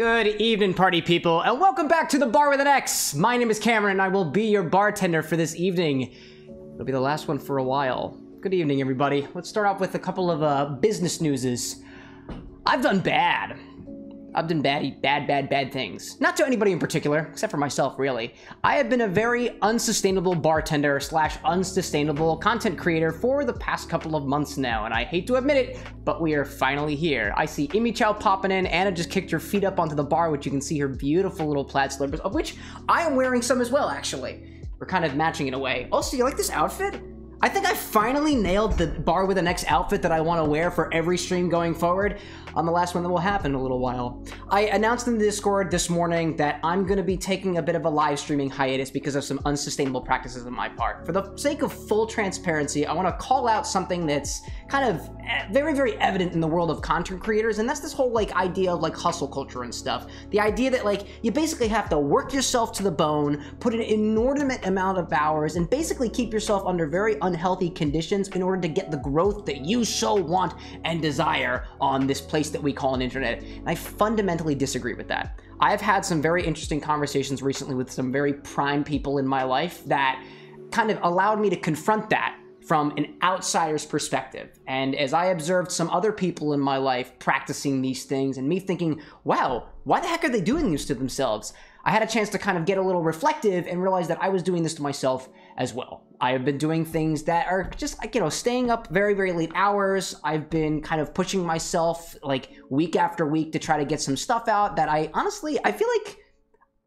Good evening, party people, and welcome back to the Bar with an X. My name is Cameron, and I will be your bartender for this evening. It'll be the last one for a while. Good evening, everybody. Let's start off with a couple of uh, business newses. I've done bad. I've done bad, bad, bad, bad things. Not to anybody in particular, except for myself, really. I have been a very unsustainable bartender slash unsustainable content creator for the past couple of months now, and I hate to admit it, but we are finally here. I see Imichao popping in. Anna just kicked her feet up onto the bar, which you can see her beautiful little plaid slippers, of which I am wearing some as well, actually. We're kind of matching in a way. Also, you like this outfit? I think I finally nailed the bar with an X outfit that I want to wear for every stream going forward on the last one that will happen in a little while. I announced in the Discord this morning that I'm going to be taking a bit of a live streaming hiatus because of some unsustainable practices on my part. For the sake of full transparency, I want to call out something that's kind of eh, very, very evident in the world of content creators, and that's this whole like idea of like hustle culture and stuff. The idea that like you basically have to work yourself to the bone, put an inordinate amount of hours, and basically keep yourself under very unhealthy conditions in order to get the growth that you so want and desire on this place that we call an internet. And I fundamentally disagree with that. I've had some very interesting conversations recently with some very prime people in my life that kind of allowed me to confront that from an outsider's perspective. And as I observed some other people in my life practicing these things and me thinking, wow, why the heck are they doing this to themselves? I had a chance to kind of get a little reflective and realize that I was doing this to myself as well. I have been doing things that are just like, you know, staying up very, very late hours. I've been kind of pushing myself like week after week to try to get some stuff out that I honestly, I feel like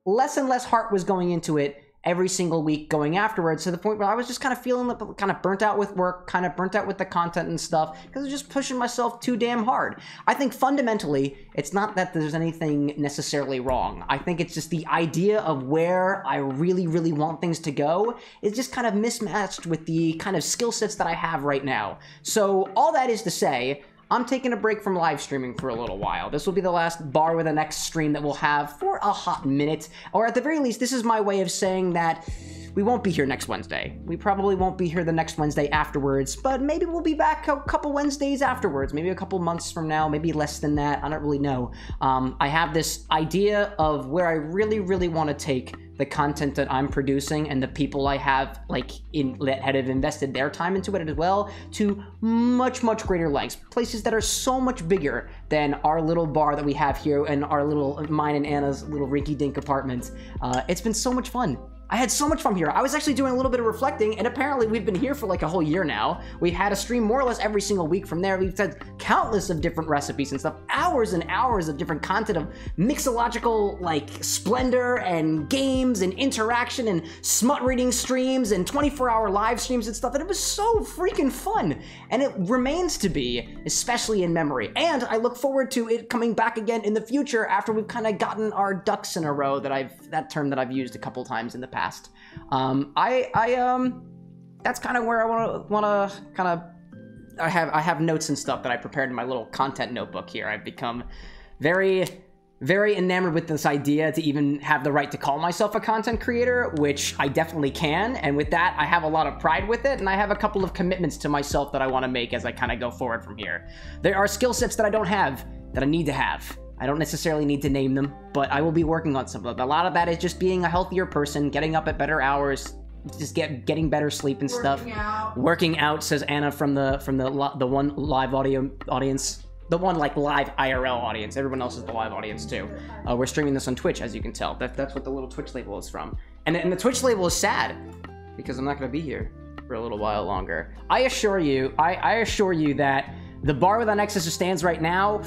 less and less heart was going into it every single week going afterwards to the point where I was just kind of feeling kind of burnt out with work, kind of burnt out with the content and stuff because I was just pushing myself too damn hard. I think fundamentally, it's not that there's anything necessarily wrong. I think it's just the idea of where I really, really want things to go is just kind of mismatched with the kind of skill sets that I have right now. So all that is to say, I'm taking a break from live streaming for a little while. This will be the last bar with an X stream that we'll have for a hot minute. Or at the very least, this is my way of saying that we won't be here next Wednesday. We probably won't be here the next Wednesday afterwards, but maybe we'll be back a couple Wednesdays afterwards, maybe a couple months from now, maybe less than that. I don't really know. Um, I have this idea of where I really, really want to take the content that I'm producing and the people I have like in that have invested their time into it as well to much much greater lengths places that are so much bigger than our little bar that we have here and our little mine and Anna's little rinky dink apartment uh, it's been so much fun I had so much fun here. I was actually doing a little bit of reflecting, and apparently we've been here for like a whole year now. We've had a stream more or less every single week from there. We've had countless of different recipes and stuff, hours and hours of different content of mixological like splendor and games and interaction and smut reading streams and 24 hour live streams and stuff. And it was so freaking fun. And it remains to be, especially in memory. And I look forward to it coming back again in the future after we've kind of gotten our ducks in a row that I've, that term that I've used a couple times in the past Um, I, I, um, that's kind of where I want to, want to kind of, I have, I have notes and stuff that I prepared in my little content notebook here. I've become very, very enamored with this idea to even have the right to call myself a content creator, which I definitely can. And with that, I have a lot of pride with it. And I have a couple of commitments to myself that I want to make as I kind of go forward from here. There are skill sets that I don't have that I need to have. I don't necessarily need to name them, but I will be working on some of them. A lot of that is just being a healthier person, getting up at better hours, just get getting better sleep and stuff. Working out. Working out, says Anna from the from the the one live audio audience. The one like live IRL audience. Everyone else is the live audience too. Uh, we're streaming this on Twitch, as you can tell. That, that's what the little Twitch label is from. And, and the Twitch label is sad because I'm not going to be here for a little while longer. I assure you, I, I assure you that the bar with an Nexus stands right now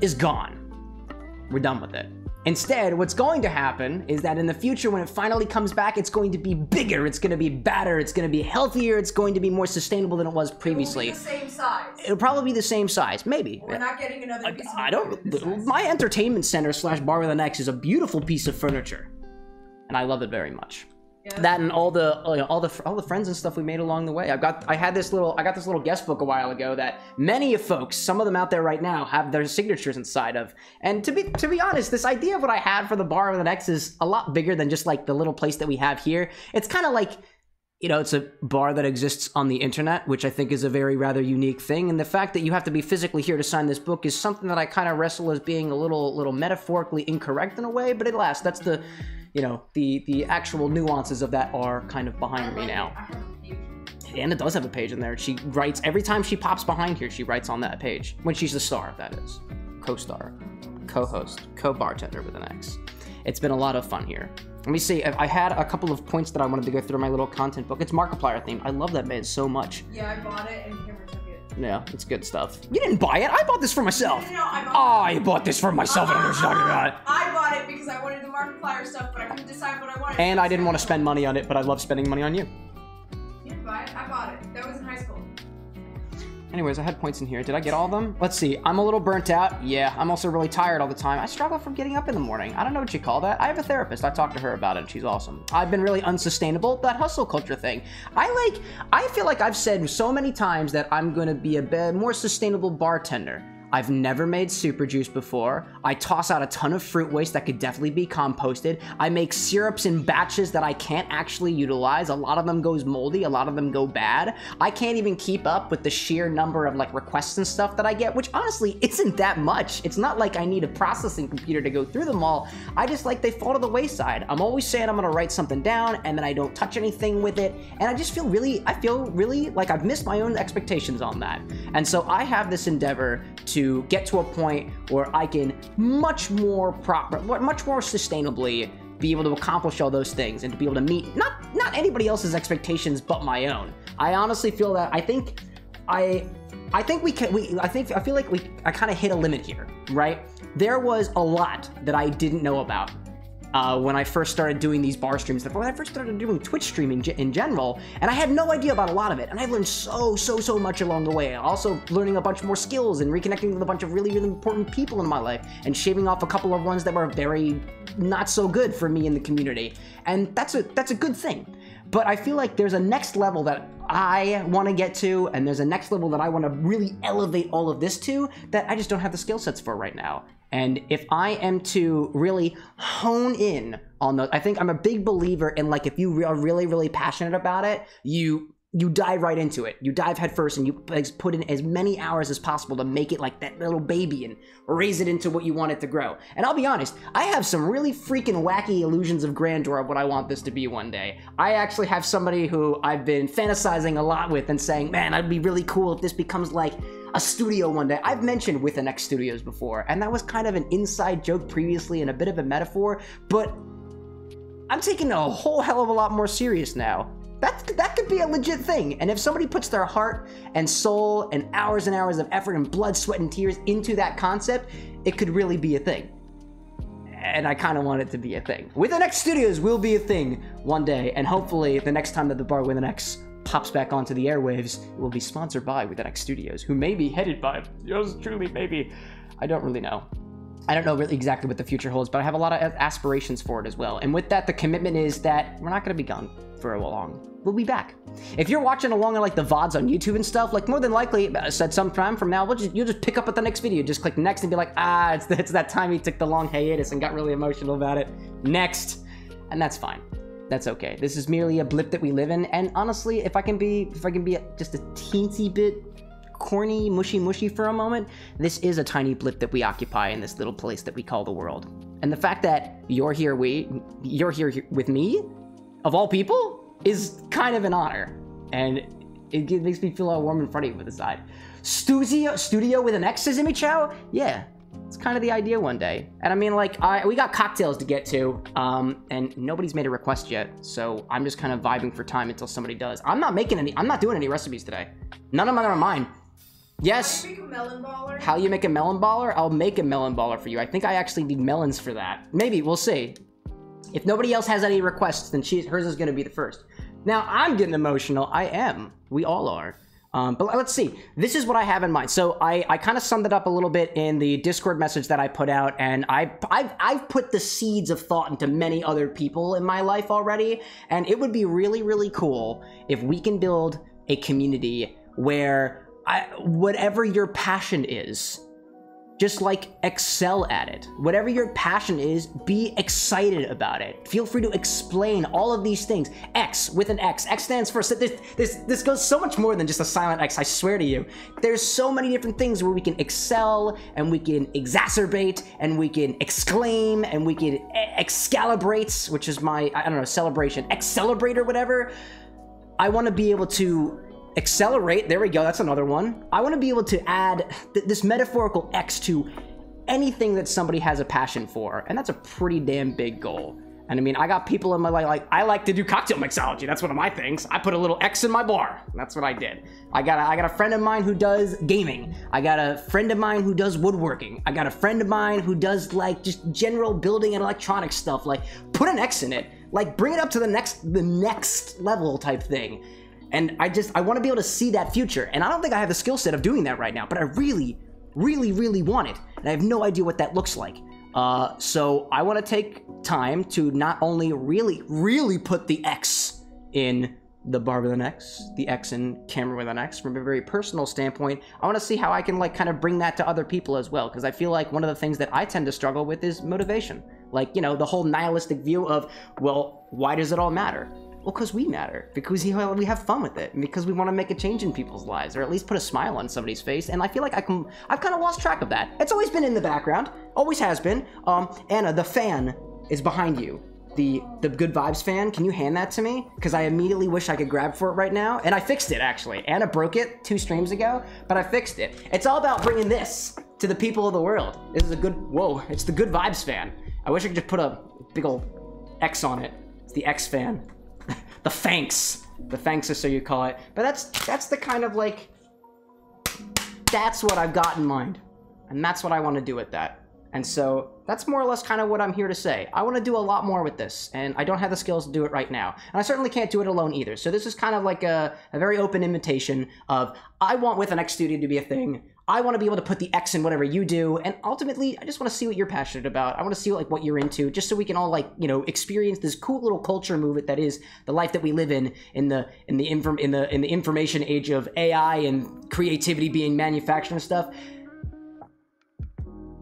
is gone. We're done with it. Instead, what's going to happen is that in the future, when it finally comes back, it's going to be bigger, it's going to be better, it's going to be healthier, it's going to be more sustainable than it was previously. It will be the same size. It'll probably be the same size, maybe. We're not getting another piece of I don't. My entertainment center slash bar with an X is a beautiful piece of furniture, and I love it very much. Yeah. That and all the uh, all the all the friends and stuff we made along the way. I've got I had this little I got this little guest book a while ago that many of folks, some of them out there right now, have their signatures inside of. And to be to be honest, this idea of what I had for the bar with an X is a lot bigger than just like the little place that we have here. It's kind of like you know, it's a bar that exists on the internet, which I think is a very rather unique thing. And the fact that you have to be physically here to sign this book is something that I kind of wrestle as being a little, little metaphorically incorrect in a way. But alas, that's the, you know, the the actual nuances of that are kind of behind me now. it. I have a page. And it does have a page in there. She writes every time she pops behind here. She writes on that page when she's the star. That is, co-star, co-host, co-bartender with an X. It's been a lot of fun here. Let me see. I had a couple of points that I wanted to go through my little content book. It's Markiplier themed. I love that man so much. Yeah, I bought it and it. Yeah, it's good stuff. You didn't buy it. I bought this for myself. No, no, I bought ah, I bought this for myself. I don't know what you're talking about. I bought it because I wanted the Markiplier stuff, but I couldn't decide what I wanted. And I didn't want to spend money on it, but I love spending money on you. You didn't buy it. I bought it. That was in high school. Anyways, I had points in here. Did I get all of them? Let's see. I'm a little burnt out. Yeah, I'm also really tired all the time. I struggle from getting up in the morning. I don't know what you call that. I have a therapist. I talked to her about it. She's awesome. I've been really unsustainable. That hustle culture thing. I like, I feel like I've said so many times that I'm going to be a more sustainable bartender. I've never made super juice before. I toss out a ton of fruit waste that could definitely be composted. I make syrups in batches that I can't actually utilize. A lot of them goes moldy, a lot of them go bad. I can't even keep up with the sheer number of like requests and stuff that I get, which honestly isn't that much. It's not like I need a processing computer to go through them all. I just like they fall to the wayside. I'm always saying I'm gonna write something down and then I don't touch anything with it. And I just feel really, I feel really like I've missed my own expectations on that. And so I have this endeavor to get to a point where I can much more proper, much more sustainably be able to accomplish all those things and to be able to meet not not anybody else's expectations but my own. I honestly feel that I think I I think we can we I think I feel like we I kind of hit a limit here, right? There was a lot that I didn't know about uh, when I first started doing these bar streams, when I first started doing Twitch streaming in general, and I had no idea about a lot of it, and I learned so, so, so much along the way. Also, learning a bunch more skills and reconnecting with a bunch of really, really important people in my life, and shaving off a couple of ones that were very not so good for me in the community, and that's a that's a good thing. But I feel like there's a next level that I want to get to, and there's a next level that I want to really elevate all of this to that I just don't have the skill sets for right now. And if I am to really hone in on those, I think I'm a big believer in like if you are really, really passionate about it, you you dive right into it. You dive headfirst and you put in as many hours as possible to make it like that little baby and raise it into what you want it to grow. And I'll be honest, I have some really freaking wacky illusions of grandeur of what I want this to be one day. I actually have somebody who I've been fantasizing a lot with and saying, man, I'd be really cool if this becomes like a studio one day. I've mentioned with an X Studios before, and that was kind of an inside joke previously and a bit of a metaphor, but I'm taking a whole hell of a lot more serious now. That, that could be a legit thing. And if somebody puts their heart and soul and hours and hours of effort and blood, sweat, and tears into that concept, it could really be a thing. And I kind of want it to be a thing. With an X Studios will be a thing one day, and hopefully the next time that the bar with an X pops back onto the airwaves, it will be sponsored by With an X Studios, who may be headed by yours truly, maybe. I don't really know. I don't know really exactly what the future holds, but I have a lot of aspirations for it as well. And with that, the commitment is that we're not going to be gone for a long. We'll be back. If you're watching along on like the VODs on YouTube and stuff, like more than likely, uh, said sometime from now, we'll just, you'll just pick up at the next video. Just click next and be like, ah, it's, the, it's that time he took the long hiatus and got really emotional about it. Next. And that's fine. That's okay. This is merely a blip that we live in. And honestly, if I can be, if I can be just a teensy bit corny, mushy, mushy for a moment, this is a tiny blip that we occupy in this little place that we call the world. And the fact that you're here, we, you're here with me, of all people, is kind of an honor. And it g- makes me feel all warm and fuzzy with the side. Studio, studio with an X, Imichao? Yeah, it's kind of the idea one day. And I mean, like, I, we got cocktails to get to, um, and nobody's made a request yet, so I'm just kind of vibing for time until somebody does. I'm not making any, I'm not doing any recipes today. None of them are mine. Yes. Make a melon baller. How you make a melon baller? I'll make a melon baller for you. I think I actually need melons for that. Maybe, we'll see. If nobody else has any requests, then she, hers is going to be the first. Now, I'm getting emotional. I am. We all are. Um, but let's see. This is what I have in mind. So I, I kind of summed it up a little bit in the Discord message that I put out, and I, I've, I've put the seeds of thought into many other people in my life already, and it would be really, really cool if we can build a community where I, whatever your passion is, just like excel at it. Whatever your passion is, be excited about it. Feel free to explain all of these things. X with an X. X stands for this. This this goes so much more than just a silent X. I swear to you. There's so many different things where we can excel and we can exacerbate and we can exclaim and we can excalibrate, which is my I don't know celebration, excelebrate or whatever. I want to be able to accelerate, there we go, that's another one. I want to be able to add th this metaphorical X to anything that somebody has a passion for, and that's a pretty damn big goal. And I mean, I got people in my life, like, I like to do cocktail mixology. That's one of my things. I put a little X in my bar. That's what I did. I got a, I got a friend of mine who does gaming. I got a friend of mine who does woodworking. I got a friend of mine who does like just general building and electronic stuff. Like, put an X in it. Like, bring it up to the next, the next level type thing. And I just, I want to be able to see that future. And I don't think I have the skill set of doing that right now, but I really, really, really want it. And I have no idea what that looks like. Uh, so I want to take time to not only really, really put the X in the bar with an X, the X in camera with an X, from a very personal standpoint, I want to see how I can like kind of bring that to other people as well. Because I feel like one of the things that I tend to struggle with is motivation. Like, you know, the whole nihilistic view of, well, why does it all matter? Well, because we matter, because we have fun with it, because we want to make a change in people's lives, or at least put a smile on somebody's face. And I feel like I can, I've kind of lost track of that. It's always been in the background, always has been. Um, Anna, the fan is behind you. The the good vibes fan. Can you hand that to me? Because I immediately wish I could grab for it right now. And I fixed it actually. Anna broke it two streams ago, but I fixed it. It's all about bringing this to the people of the world. This is a good. Whoa! It's the good vibes fan. I wish I could just put a big old X on it. It's the X fan the thanks. The thanks is so you call it. But that's that's the kind of like that's what I've got in mind. And that's what I want to do with that. And so that's more or less kind of what I'm here to say. I want to do a lot more with this, and I don't have the skills to do it right now. And I certainly can't do it alone either. So this is kind of like a, a very open invitation of I want With an X Studio to be a thing. I want to be able to put the X in whatever you do, and ultimately, I just want to see what you're passionate about. I want to see like what you're into, just so we can all like you know experience this cool little culture movement that is the life that we live in in the in the inform in the in the information age of AI and creativity being manufactured and stuff.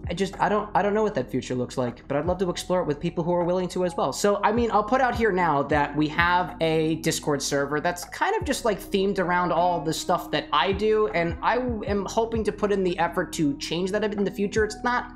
I just I don't I don't know what that future looks like, but I'd love to explore it with people who are willing to as well. So I mean, I'll put out here now that we have a Discord server that's kind of just like themed around all the stuff that I do, and I am hoping to put in the effort to change that in the future. It's not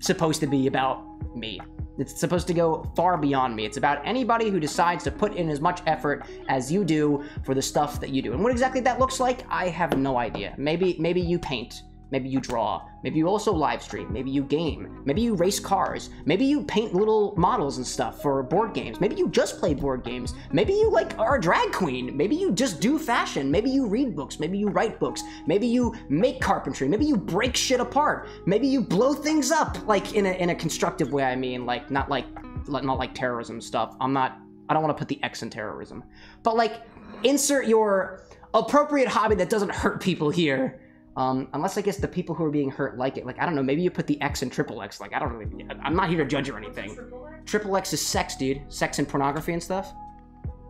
supposed to be about me. It's supposed to go far beyond me. It's about anybody who decides to put in as much effort as you do for the stuff that you do. And what exactly that looks like, I have no idea. Maybe maybe you paint. Maybe you draw. Maybe you also live stream. Maybe you game. Maybe you race cars. Maybe you paint little models and stuff for board games. Maybe you just play board games. Maybe you like are a drag queen. Maybe you just do fashion. Maybe you read books. Maybe you write books. Maybe you make carpentry. Maybe you break shit apart. Maybe you blow things up like in a in a constructive way. I mean, like not like not like terrorism stuff. I'm not. I don't want to put the X in terrorism, but like insert your appropriate hobby that doesn't hurt people here um, unless I guess the people who are being hurt like it. Like, I don't know, maybe you put the X in triple X. Like, I don't really, I'm not here to judge or anything. Triple X is sex, dude. Sex and pornography and stuff.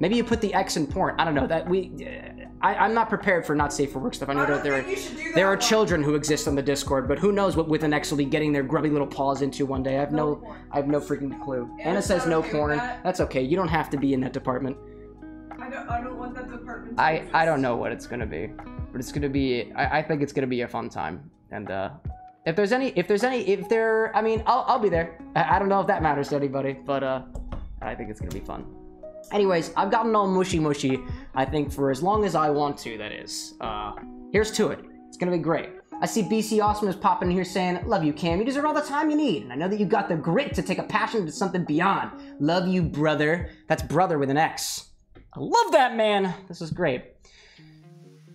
Maybe you put the X in porn. I don't know, that we, uh, I, am not prepared for not safe for work stuff. I know I that there are, that there are children who exist on the Discord, but who knows what with an X will be getting their grubby little paws into one day. I have no, no I have no freaking clue. Anna, Anna says no porn. That? That's okay. You don't have to be in that department. I don't, I don't want that department. I, I don't know what it's gonna be but it's gonna be I, I think it's gonna be a fun time and uh if there's any if there's any if there i mean i'll, I'll be there I, I don't know if that matters to anybody but uh i think it's gonna be fun anyways i've gotten all mushy mushy i think for as long as i want to that is uh here's to it it's gonna be great I see BC Awesome is popping in here saying, Love you, Cam. You deserve all the time you need. And I know that you've got the grit to take a passion to something beyond. Love you, brother. That's brother with an X. I love that, man. This is great.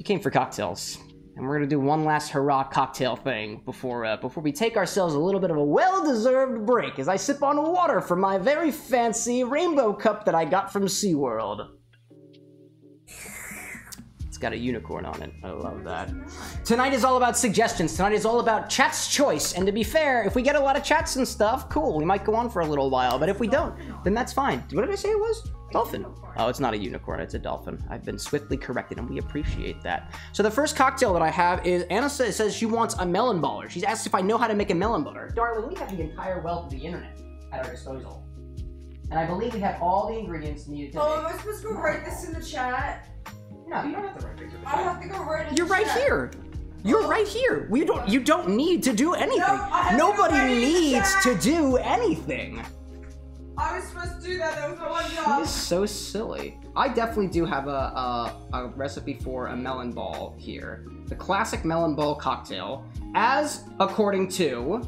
You came for cocktails. And we're gonna do one last hurrah cocktail thing before uh, before we take ourselves a little bit of a well-deserved break as I sip on water from my very fancy rainbow cup that I got from SeaWorld. It's got a unicorn on it. I love that. Tonight is all about suggestions. Tonight is all about chat's choice. And to be fair, if we get a lot of chats and stuff, cool. We might go on for a little while. But if we don't, then that's fine. What did I say it was? Dolphin. Oh, it's not a unicorn. It's a dolphin. I've been swiftly corrected, and we appreciate that. So the first cocktail that I have is Anna says, says she wants a melon baller. She's asked if I know how to make a melon baller. Darling, we have the entire wealth of the internet at our disposal. And I believe we have all the ingredients needed to Oh, am. I supposed to go write this in the chat? No, you don't have to write pictures. I have to go write it. You're right here. You're right here. We don't. You don't need to do anything. To Nobody write it in the needs to do anything. I was supposed to do that. That was my one job. is so silly. I definitely do have a, a, a recipe for a melon ball here. The classic melon ball cocktail, as according to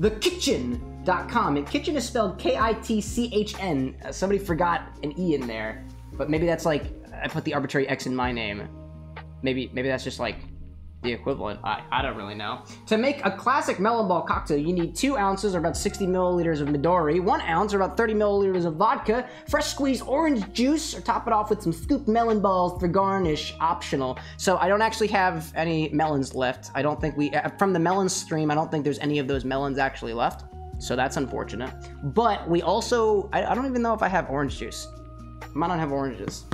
thekitchn.com. And kitchen is spelled K-I-T-C-H-N. Uh, somebody forgot an E in there, but maybe that's like I put the arbitrary X in my name. Maybe maybe that's just like the equivalent. I, I don't really know. To make a classic melon ball cocktail, you need two ounces or about 60 milliliters of Midori, one ounce or about 30 milliliters of vodka, fresh squeezed orange juice, or top it off with some scooped melon balls for garnish, optional. So I don't actually have any melons left. I don't think we, uh, from the melon stream, I don't think there's any of those melons actually left. So that's unfortunate. But we also, I, I don't even know if I have orange juice. I might not have oranges.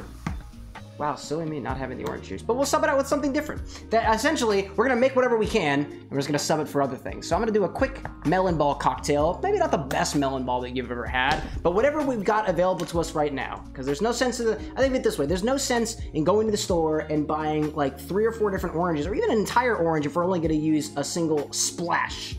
Wow, silly me not having the orange juice. But we'll sub it out with something different. That essentially, we're gonna make whatever we can, and we're just gonna sub it for other things. So I'm gonna do a quick melon ball cocktail. Maybe not the best melon ball that you've ever had, but whatever we've got available to us right now. Because there's no sense in the, I think of it this way, there's no sense in going to the store and buying like three or four different oranges, or even an entire orange if we're only gonna use a single splash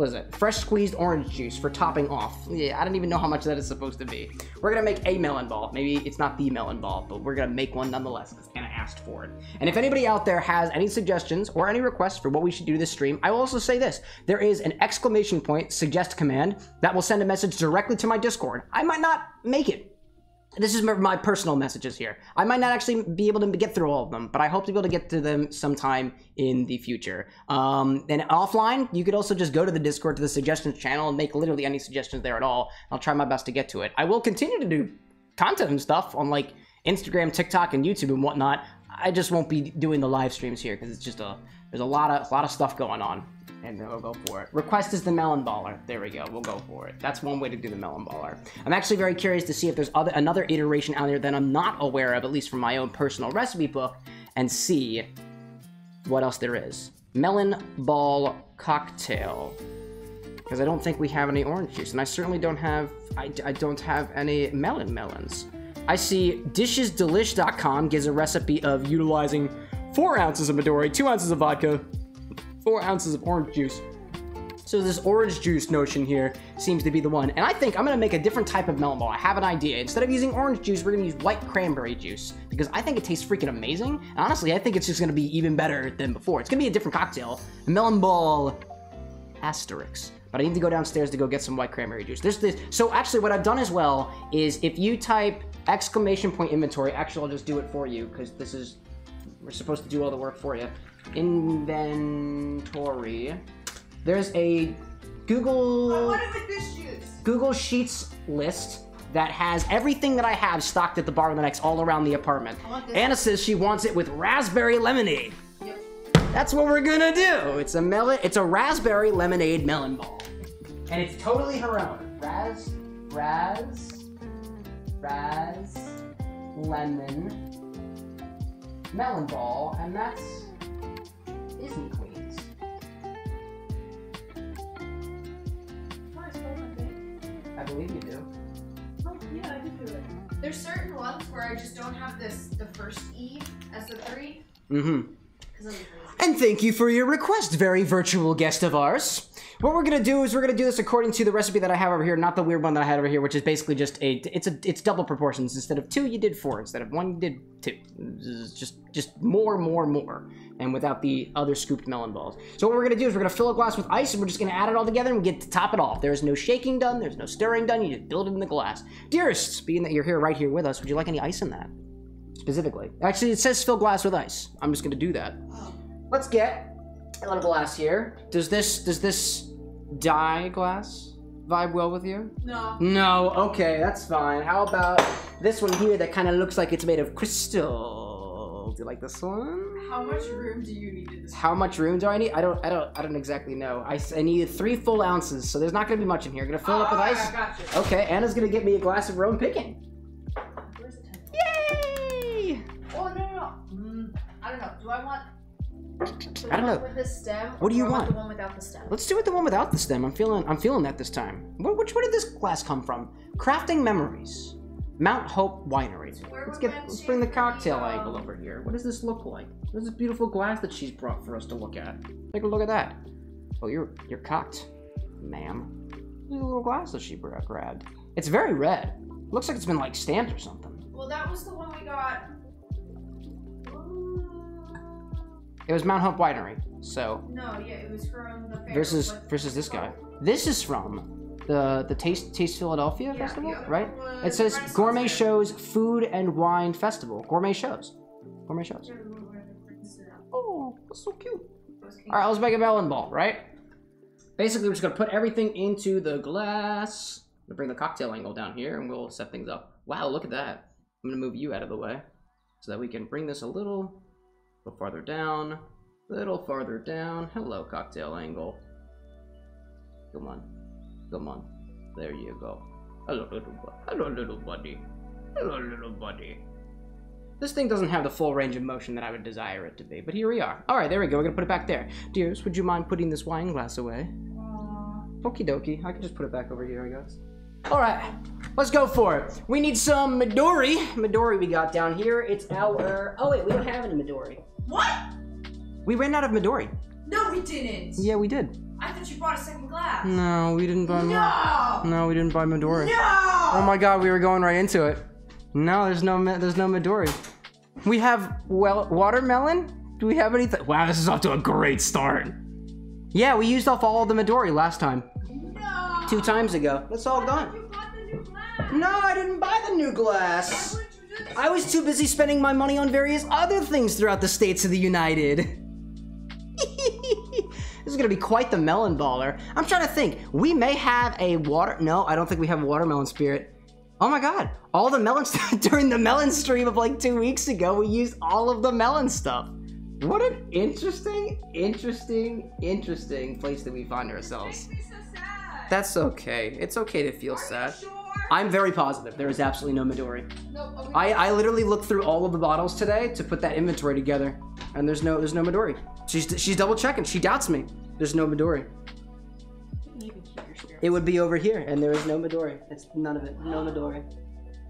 what is it? Fresh squeezed orange juice for topping off. Yeah, I don't even know how much that is supposed to be. We're gonna make a melon ball. Maybe it's not the melon ball, but we're gonna make one nonetheless because Anna asked for it. And if anybody out there has any suggestions or any requests for what we should do this stream, I will also say this: there is an exclamation point suggest command that will send a message directly to my Discord. I might not make it. This is my- personal messages here. I might not actually be able to get through all of them, but I hope to be able to get to them sometime in the future. Um, and offline, you could also just go to the Discord to the suggestions channel and make literally any suggestions there at all. I'll try my best to get to it. I will continue to do content and stuff on like Instagram, TikTok, and YouTube and whatnot. I just won't be doing the live streams here because it's just a there's a lot of a lot of stuff going on. And we'll go for it. Request is the melon baller. There we go. We'll go for it. That's one way to do the melon baller. I'm actually very curious to see if there's other another iteration out there that I'm not aware of, at least from my own personal recipe book, and see what else there is. Melon ball cocktail. Because I don't think we have any orange juice, and I certainly don't have I, I don't have any melon melons. I see dishesdelish.com gives a recipe of utilizing four ounces of Midori, two ounces of vodka, four ounces of orange juice. So this orange juice notion here seems to be the one. And I think I'm gonna make a different type of melon ball. I have an idea. Instead of using orange juice, we're gonna use white cranberry juice because I think it tastes freaking amazing. And honestly, I think it's just gonna be even better than before. It's gonna be a different cocktail. Melon ball asterisk. But I need to go downstairs to go get some white cranberry juice. There's this. So actually, what I've done as well is if you type exclamation point inventory, actually, I'll just do it for you because this is we're supposed to do all the work for you. Inventory. There's a Google want it this juice. Google Sheets list that has everything that I have stocked at the bar of the next all around the apartment. Anna says she wants it with raspberry lemonade. Yep. That's what we're gonna do. It's a melon. It's a raspberry lemonade melon ball, and it's totally her own. Raz, raz, raz, lemon, melon ball, and that's Disney Queens. I believe you do. Oh, yeah, I did do it. There's certain ones where I just don't have this the first E as the three. Mm-hmm. Because I'm crazy. And thank you for your request, very virtual guest of ours. What we're gonna do is we're gonna do this according to the recipe that I have over here, not the weird one that I had over here, which is basically just a it's a it's double proportions. Instead of two, you did four. Instead of one, you did two. Just just more, more, more, and without the other scooped melon balls. So what we're gonna do is we're gonna fill a glass with ice, and we're just gonna add it all together and get to top it off. There's no shaking done. There's no stirring done. You just build it in the glass. Dearest, being that you're here right here with us, would you like any ice in that? Specifically, actually, it says fill glass with ice. I'm just gonna do that. Let's get a little glass here. Does this does this dye glass vibe well with you? No. No. Okay, that's fine. How about this one here that kind of looks like it's made of crystal? Do you like this one? How much room do you need in this? How much room do I need? I don't, I don't, I don't exactly know. I needed three full ounces, so there's not gonna be much in here. I'm Gonna fill it up with ice. I got you. Okay, Anna's gonna get me a glass of Rome picking. Where's the? Yay! Oh no no no. Mm, I don't know. Do I want? I don't know. With the stem. What do you want? The one without the stem. Let's do it the one without the stem. I'm feeling, I'm feeling that this time. Wh- Which, where did this glass come from? Crafting memories. Mount Hope Winery. Let's get, let's bring the for the, cocktail um, angle over here. What does this look like? What is this beautiful glass that she's brought for us to look at? Take a look at that. Oh, you're, you're cocked, ma'am. Look at the little glass that she grabbed. It's very red. Looks like it's been like stamped or something. Well, that was the one we got. It was Mount Hope Winery. So No, yeah, it was from the fair. versus versus this guy. This is from the the Taste Taste Philadelphia Yeah, festival, right? It says Gourmet. Shows Food and Wine Festival. Gourmet shows. Gourmet shows. Yeah, we were gonna print this out. Oh, that's so cute. All right, let's make a melon ball, right? Basically, we're just gonna put everything into the glass. We'll bring the cocktail angle down here, and we'll set things up. Wow, look at that! I'm gonna move you out of the way so that we can bring this a little, little farther down, little farther down. Hello, cocktail angle. Come on, come on. There you go. Hello, little hello, little buddy. Hello, little buddy. This thing doesn't have the full range of motion that I would desire it to be, but here we are. All right, there we go. We're gonna put it back there. Dears, would you mind putting this wine glass away? Okie dokie. I can just put it back over here, I guess. All right, let's go for it. We need some Midori. Midori we got down here. It's our. Oh wait, we don't have any Midori. What? We ran out of Midori. No, we didn't. Yeah, we did. I thought you brought a second glass. No, we didn't buy. No. No, we didn't buy Midori. No. Oh my god, we were going right into it. No, there's no there's no Midori. We have well watermelon. Do we have anything? Wow, this is off to a great start. Yeah, we used off all the Midori last time. No. Two times ago. It's all gone. You bought the new glass. No, I didn't buy the new glass. Why would you do this? I was too busy spending my money on various other things throughout the states of the United. this is gonna be quite the melon baller. I'm trying to think. We may have a water. No, I don't think we have a watermelon spirit. Oh my god! All the melon stuff during the melon stream of like two weeks ago, we used all of the melon stuff. What an interesting, interesting, interesting place that we find ourselves. Makes me so sad. That's okay. It's okay to feel Are sad. I'm very positive. There is absolutely no Midori. No, I, I literally looked through all of the bottles today to put that inventory together, and there's no there's no Midori. She's she's double checking. She doubts me. There's no Midori. You can even keep your spirit. It would be over here, and there is no Midori. It's none of it. No Midori.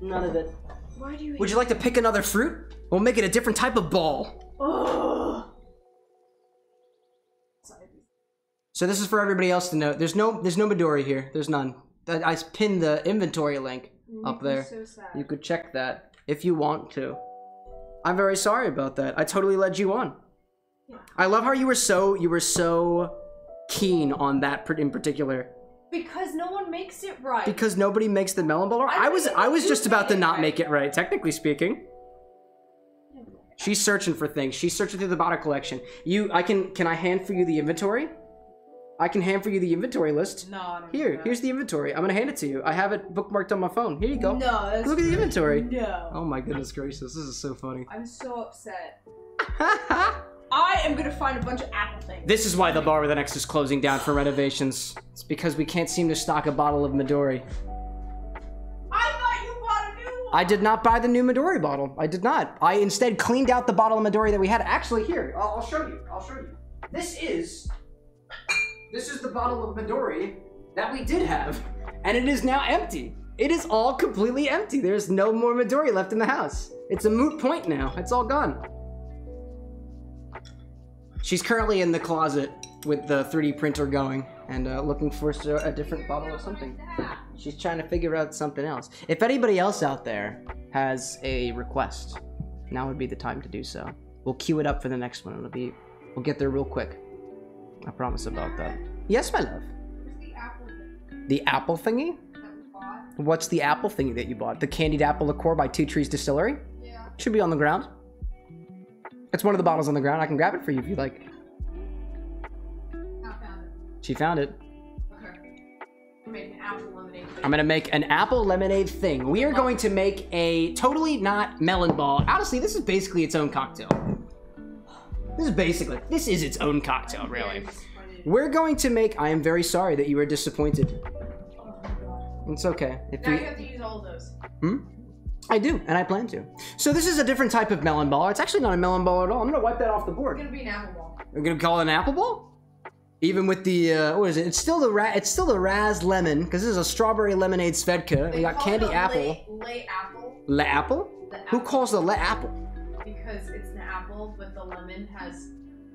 None of it. Why do you? Would you like to pick another fruit? We'll make it a different type of ball. Oh. So this is for everybody else to know. There's no there's no Midori here. There's none. I, pinned the inventory link up there. So. You could check that if you want to. I'm very sorry about that. I totally led you on. I love how you were so you were so keen on that in particular Because no one makes it right. because nobody makes the melon baller. I I was I was just about to not right. make it right, technically speaking. She's searching for things. She's searching through the bottle collection. You, I can can I hand for you the inventory? I can hand for you the inventory list. no, I don't Here, here's the inventory. I'm gonna hand it to you. I have it bookmarked on my phone. Here you go. No, that's Look at the inventory. No. Oh my goodness gracious, this is so funny. I'm so upset. I am gonna find a bunch of apple things. This is why the bar with an X is closing down for renovations. It's because we can't seem to stock a bottle of Midori. I thought you bought a new one. I did not buy the new Midori bottle. I did not. I instead cleaned out the bottle of Midori that we had. Actually, here, I'll, I'll show you. I'll show you. This is, this is the bottle of Midori that we did have, and it is now empty. It is all completely empty. There's no more Midori left in the house. It's a moot point now. It's all gone. She's currently in the closet with the 3D printer going and uh, looking for a different bottle of something. She's trying to figure out something else. If anybody else out there has a request, now would be the time to do so. We'll queue it up for the next one. It'll be, we'll get there real quick. I promise about that. Yes, my love. The apple The apple thingy? that we bought? What's the apple thingy that you bought? The candied apple liqueur by Two Trees Distillery? Yeah. Should be on the ground. It's one of the bottles on the ground. I can grab it for you if you like. I found it. She found it. Okay. Make an apple lemonade. I'm gonna make an apple lemonade thing. We are going to make a totally not melon ball. Honestly, this is basically its own cocktail. This is basically, this is its own cocktail, really. We're going to make, I am very sorry that you were disappointed. Oh my god. It's okay. If Now we, you have to use all of those. Hmm? I do, and I plan to. So this is a different type of melon ball. It's actually not a melon ball at all. I'm gonna wipe that off the It's board. gonna be an apple ball. We're gonna call it an apple ball? Even with the, uh, what is it? It's still the ra- it's still the Raz lemon, because this is a strawberry lemonade Svedka. They We got candy apple. Late apple. Le apple? The Who calls the le apple? Because it's an apple, but the lemon has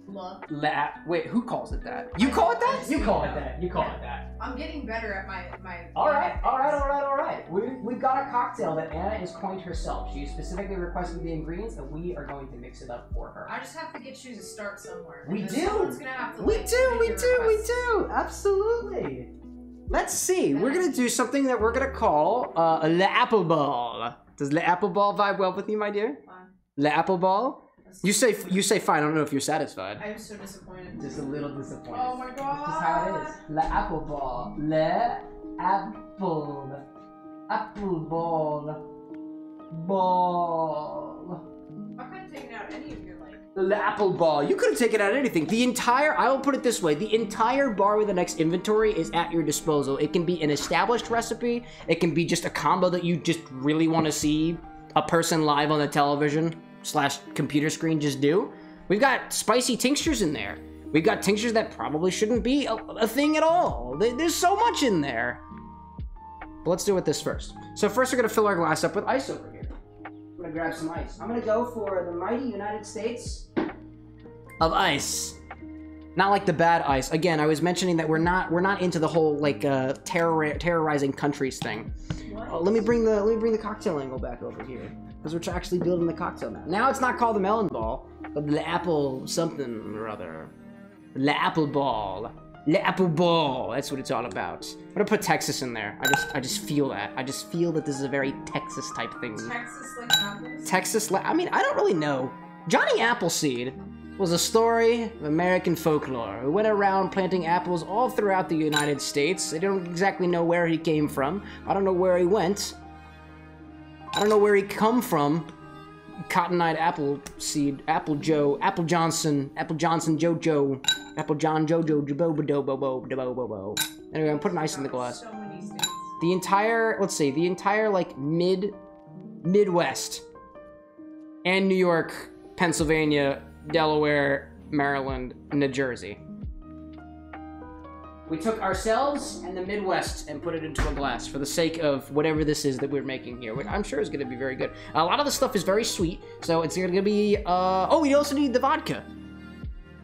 love. Le ap- Wait, who calls it that? You call it that? You call it that. You call it that. I'm getting better at my my. All right, all right, all right, all right. We, we've got a cocktail that Anna has coined herself. She specifically requested the ingredients, and we are going to mix it up for her. I just have to get you to start somewhere. We do. Someone's gonna have to. We like, do, we your do, we do. Absolutely. Let's see. We're gonna do something that we're gonna call uh, a Le Apple Ball. Does Le Apple Ball vibe well with you, my dear? Fine. Le Apple Ball? You say you say fine. I don't know if you're satisfied. I'm so disappointed. Just a little disappointed. Oh my god. This is how it is. Le apple ball. Le apple. Apple ball. Ball. I'm not taking out any of your like. Le apple ball. You could have taken out anything. The entire, I will put it this way, the entire bar with an X inventory is at your disposal. It can be an established recipe. It can be just a combo that you just really want to see a person live on the television slash computer screen just do. We've got spicy tinctures in there. We've got tinctures that probably shouldn't be a, a thing at all. There's so much in there. But let's do it this first. So first we're gonna fill our glass up with ice over here. I'm gonna grab some ice. I'm gonna go for the mighty United States of ice. Not like the bad ice. Again, I was mentioning that we're not we're not into the whole like uh, terror terrorizing countries thing. Oh, let me bring the let me bring the cocktail angle back over here because we're actually building the cocktail now. Now it's not called the melon ball, but the apple something or other. The apple ball. The apple ball. That's what it's all about. I'm gonna put Texas in there. I just I just feel that. I just feel that this is a very Texas type thing. Texas like apples. Texas. I mean, I don't really know. Johnny Appleseed was a story of American folklore who went around planting apples all throughout the United States. I don't exactly know where he came from. I don't know where he went. I don't know where he come from. Cotton-eyed apple seed, Apple Joe, Apple Johnson, Apple Johnson, Jojo, Apple John, Jojo, Jabo, Bo, Bo, Bo, Bo. Anyway, I'm putting ice in the glass So many states. the entire let's see the entire like mid midwest and new york pennsylvania delaware maryland new jersey we took ourselves and the midwest and put it into a glass for the sake of whatever this is that we're making here which i'm sure is going to be very good a lot of the stuff is very sweet so it's going to be uh oh we also need the vodka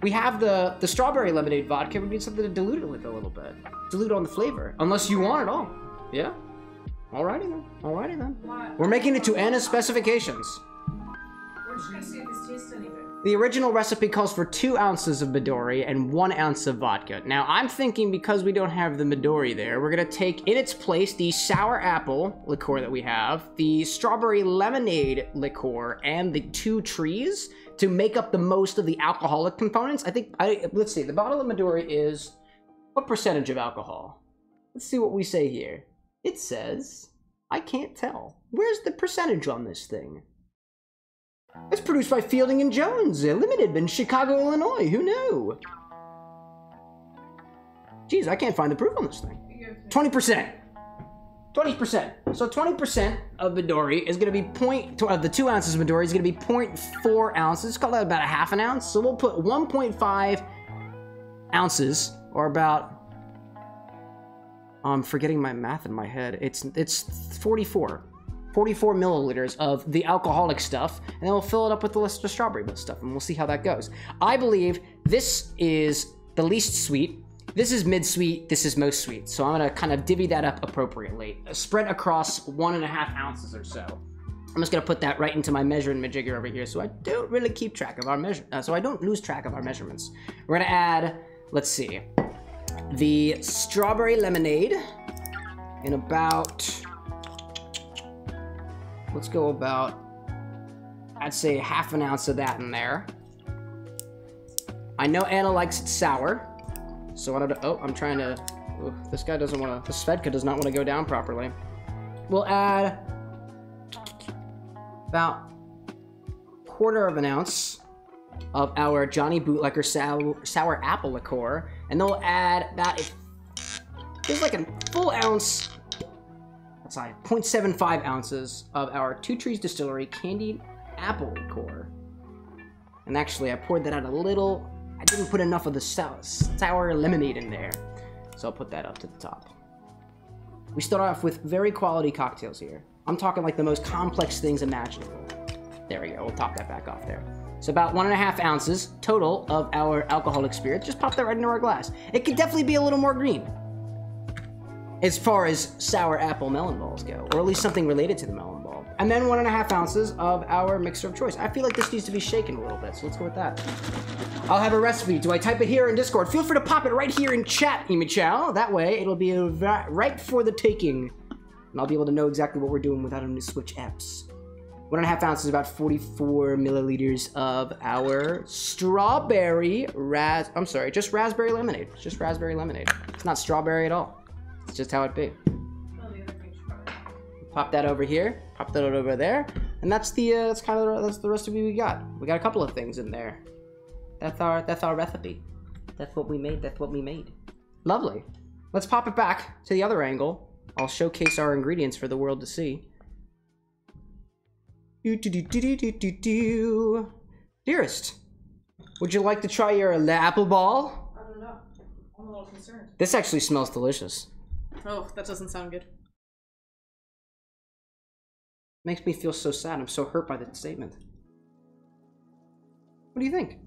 we have the the strawberry lemonade vodka we need something to dilute it with a little bit dilute on the flavor unless you want it all yeah? Alrighty then. Alrighty then. We're making it to Anna's specifications. We're just gonna see if this tastes. The original recipe calls for two ounces of Midori and one ounce of vodka. Now, I'm thinking because we don't have the Midori there, we're gonna take in its place the sour apple liqueur that we have, the strawberry lemonade liqueur, and the two trees to make up the most of the alcoholic components. I think, I let's see, the bottle of Midori is what percentage of alcohol? Let's see what we say here. It says, I can't tell. Where's the percentage on this thing? It's produced by Fielding and Jones, uh, Limited in Chicago, Illinois. Who knew? Jeez, I can't find the proof on this thing. You give it to me. Twenty percent. Twenty percent. So twenty percent of Midori is going to be point of the two ounces of Midori is going to be 0.4 ounces. Call that about a half an ounce. So we'll put one point five ounces, or about. I'm forgetting my math in my head. It's it's 44. 44 milliliters of the alcoholic stuff, and then we'll fill it up with the list of strawberry stuff, and we'll see how that goes. I believe this is the least sweet. This is mid sweet. This is most sweet. So I'm gonna kind of divvy that up appropriately, spread across one and a half ounces or so. I'm just gonna put that right into my measuring majigger over here, so I don't really keep track of our measure, uh, so I don't lose track of our measurements. We're gonna add, let's see, the strawberry lemonade in about let's go about I'd say half an ounce of that in there. I know Anna likes it sour, so I don't. Oh, I'm trying to Ooh, this guy doesn't want to. The Svedka does not want to go down properly. We'll add about quarter of an ounce of our Johnny Bootlegger sour, sour apple liqueur, and then we'll add about a, like a full ounce, sorry, 0.75 ounces of our Two Trees Distillery candied apple liqueur. And actually, I poured that out a little. I didn't put enough of the sour, sour lemonade in there, so I'll put that up to the top. We start off with very quality cocktails here. I'm talking like the most complex things imaginable. There we go. We'll top that back off there. So about one and a half ounces total of our alcoholic spirit. Just pop that right into our glass. It could definitely be a little more green. As far as sour apple melon balls go, or at least something related to the melon ball. And then one and a half ounces of our mixer of choice. I feel like this needs to be shaken a little bit, so let's go with that. I'll have a recipe. Do I type it here in Discord? Feel free to pop it right here in chat, Imichao. That way, it'll be right for the taking. And I'll be able to know exactly what we're doing without having to switch apps. One and a half ounces, about 44 milliliters of our strawberry ras. I'm sorry, just raspberry lemonade. Just raspberry lemonade. It's not strawberry at all. It's just how it be. Pop that over here. Pop that over there. And that's the uh, that's kind of the, that's the recipe we got. We got a couple of things in there. That's our that's our recipe. That's what we made. That's what we made. Lovely. Let's pop it back to the other angle. I'll showcase our ingredients for the world to see. Do, do, do, do, do, do, do. Dearest, would you like to try your apple ball? I don't know. I'm a little concerned. This actually smells delicious. Oh, that doesn't sound good. Makes me feel so sad. I'm so hurt by that statement. What do you think?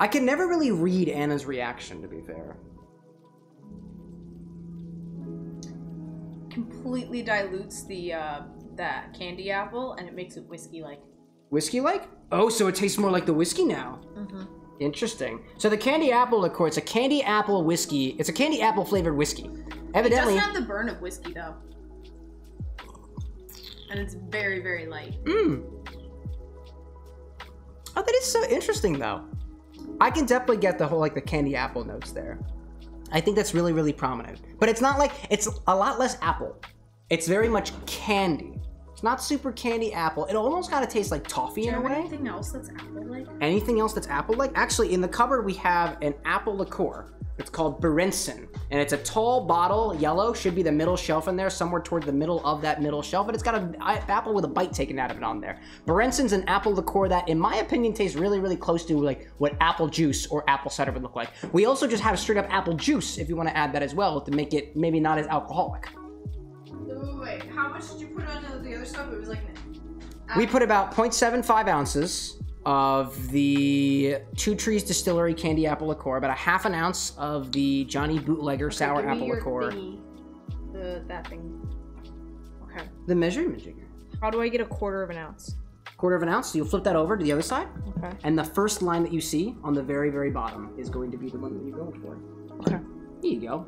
I can never really read Anna's reaction, to be fair. Completely dilutes the uh, that candy apple and it makes it whiskey like. Whiskey like? Oh, so it tastes more like the whiskey now. Mm-hmm. Interesting. So the candy apple liqueur, it's a candy apple whiskey. It's a candy apple flavored whiskey. It Evidently. doesn't have the burn of whiskey though. And it's very, very light. Mmm. Oh, that is so interesting though. I can definitely get the whole like the candy apple notes there. I think that's really, really prominent. But it's not like it's a lot less apple. It's very much candy. Not super candy apple. It almost kind of tastes like toffee Do in a way. anything else that's apple like? Anything else that's apple like? Actually, in the cupboard we have an apple liqueur. It's called Berentzen, and it's a tall bottle, yellow. Should be the middle shelf in there, somewhere toward the middle of that middle shelf. And it's got an apple with a bite taken out of it on there. Berentzen's an apple liqueur that, in my opinion, tastes really, really close to like what apple juice or apple cider would look like. We also just have straight up apple juice if you want to add that as well to make it maybe not as alcoholic. Wait, wait, wait. How much did you put on the other stuff? It was like. an- We put about 0.75 ounces of the Two Trees Distillery Candy Apple Liqueur, about a half an ounce of the Johnny Bootlegger Sour Give me Apple your Liqueur. thingy. The that thing. Okay. The measuring jigger. How do I get a quarter of an ounce? Quarter of an ounce, so you'll flip that over to the other side, Okay. and the first line that you see on the very, very bottom is going to be the one that you're going for. Okay. Here you go.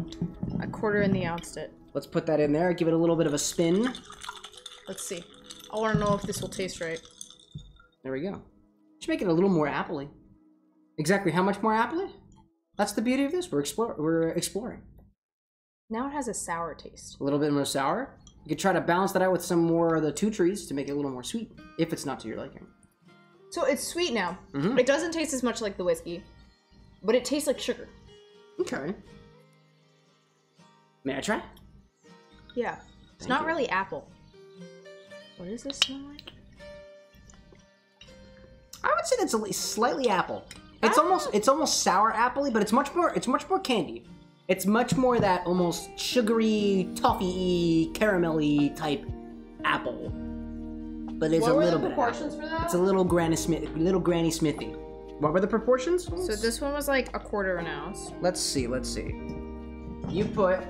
A quarter in the ounce it. Let's put that in there, give it a little bit of a spin. Let's see. I want to know if this will taste right. There we go. Should make it a little more appley. Exactly how much more appley? That's the beauty of this. We're explore we're exploring. Now it has a sour taste. a little bit more sour. You could try to balance that out with some more of the two trees to make it a little more sweet, if it's not to your liking. So it's sweet now. Mhm. It doesn't taste as much like the whiskey, but it tastes like sugar. Okay. May I try? Yeah. It's Thank not you. really apple. What does this smell like? I would say that's at least slightly apple. It's ah. almost it's almost sour appley, but it's much more it's much more candy. It's much more that almost sugary, toffee, caramelly type apple. But it's What a were little the bit. of proportions apple. for that? It's a little Granny Smith, little Granny Smithy. What were the proportions? So this one was like a quarter of an ounce. Let's see. Let's see. You put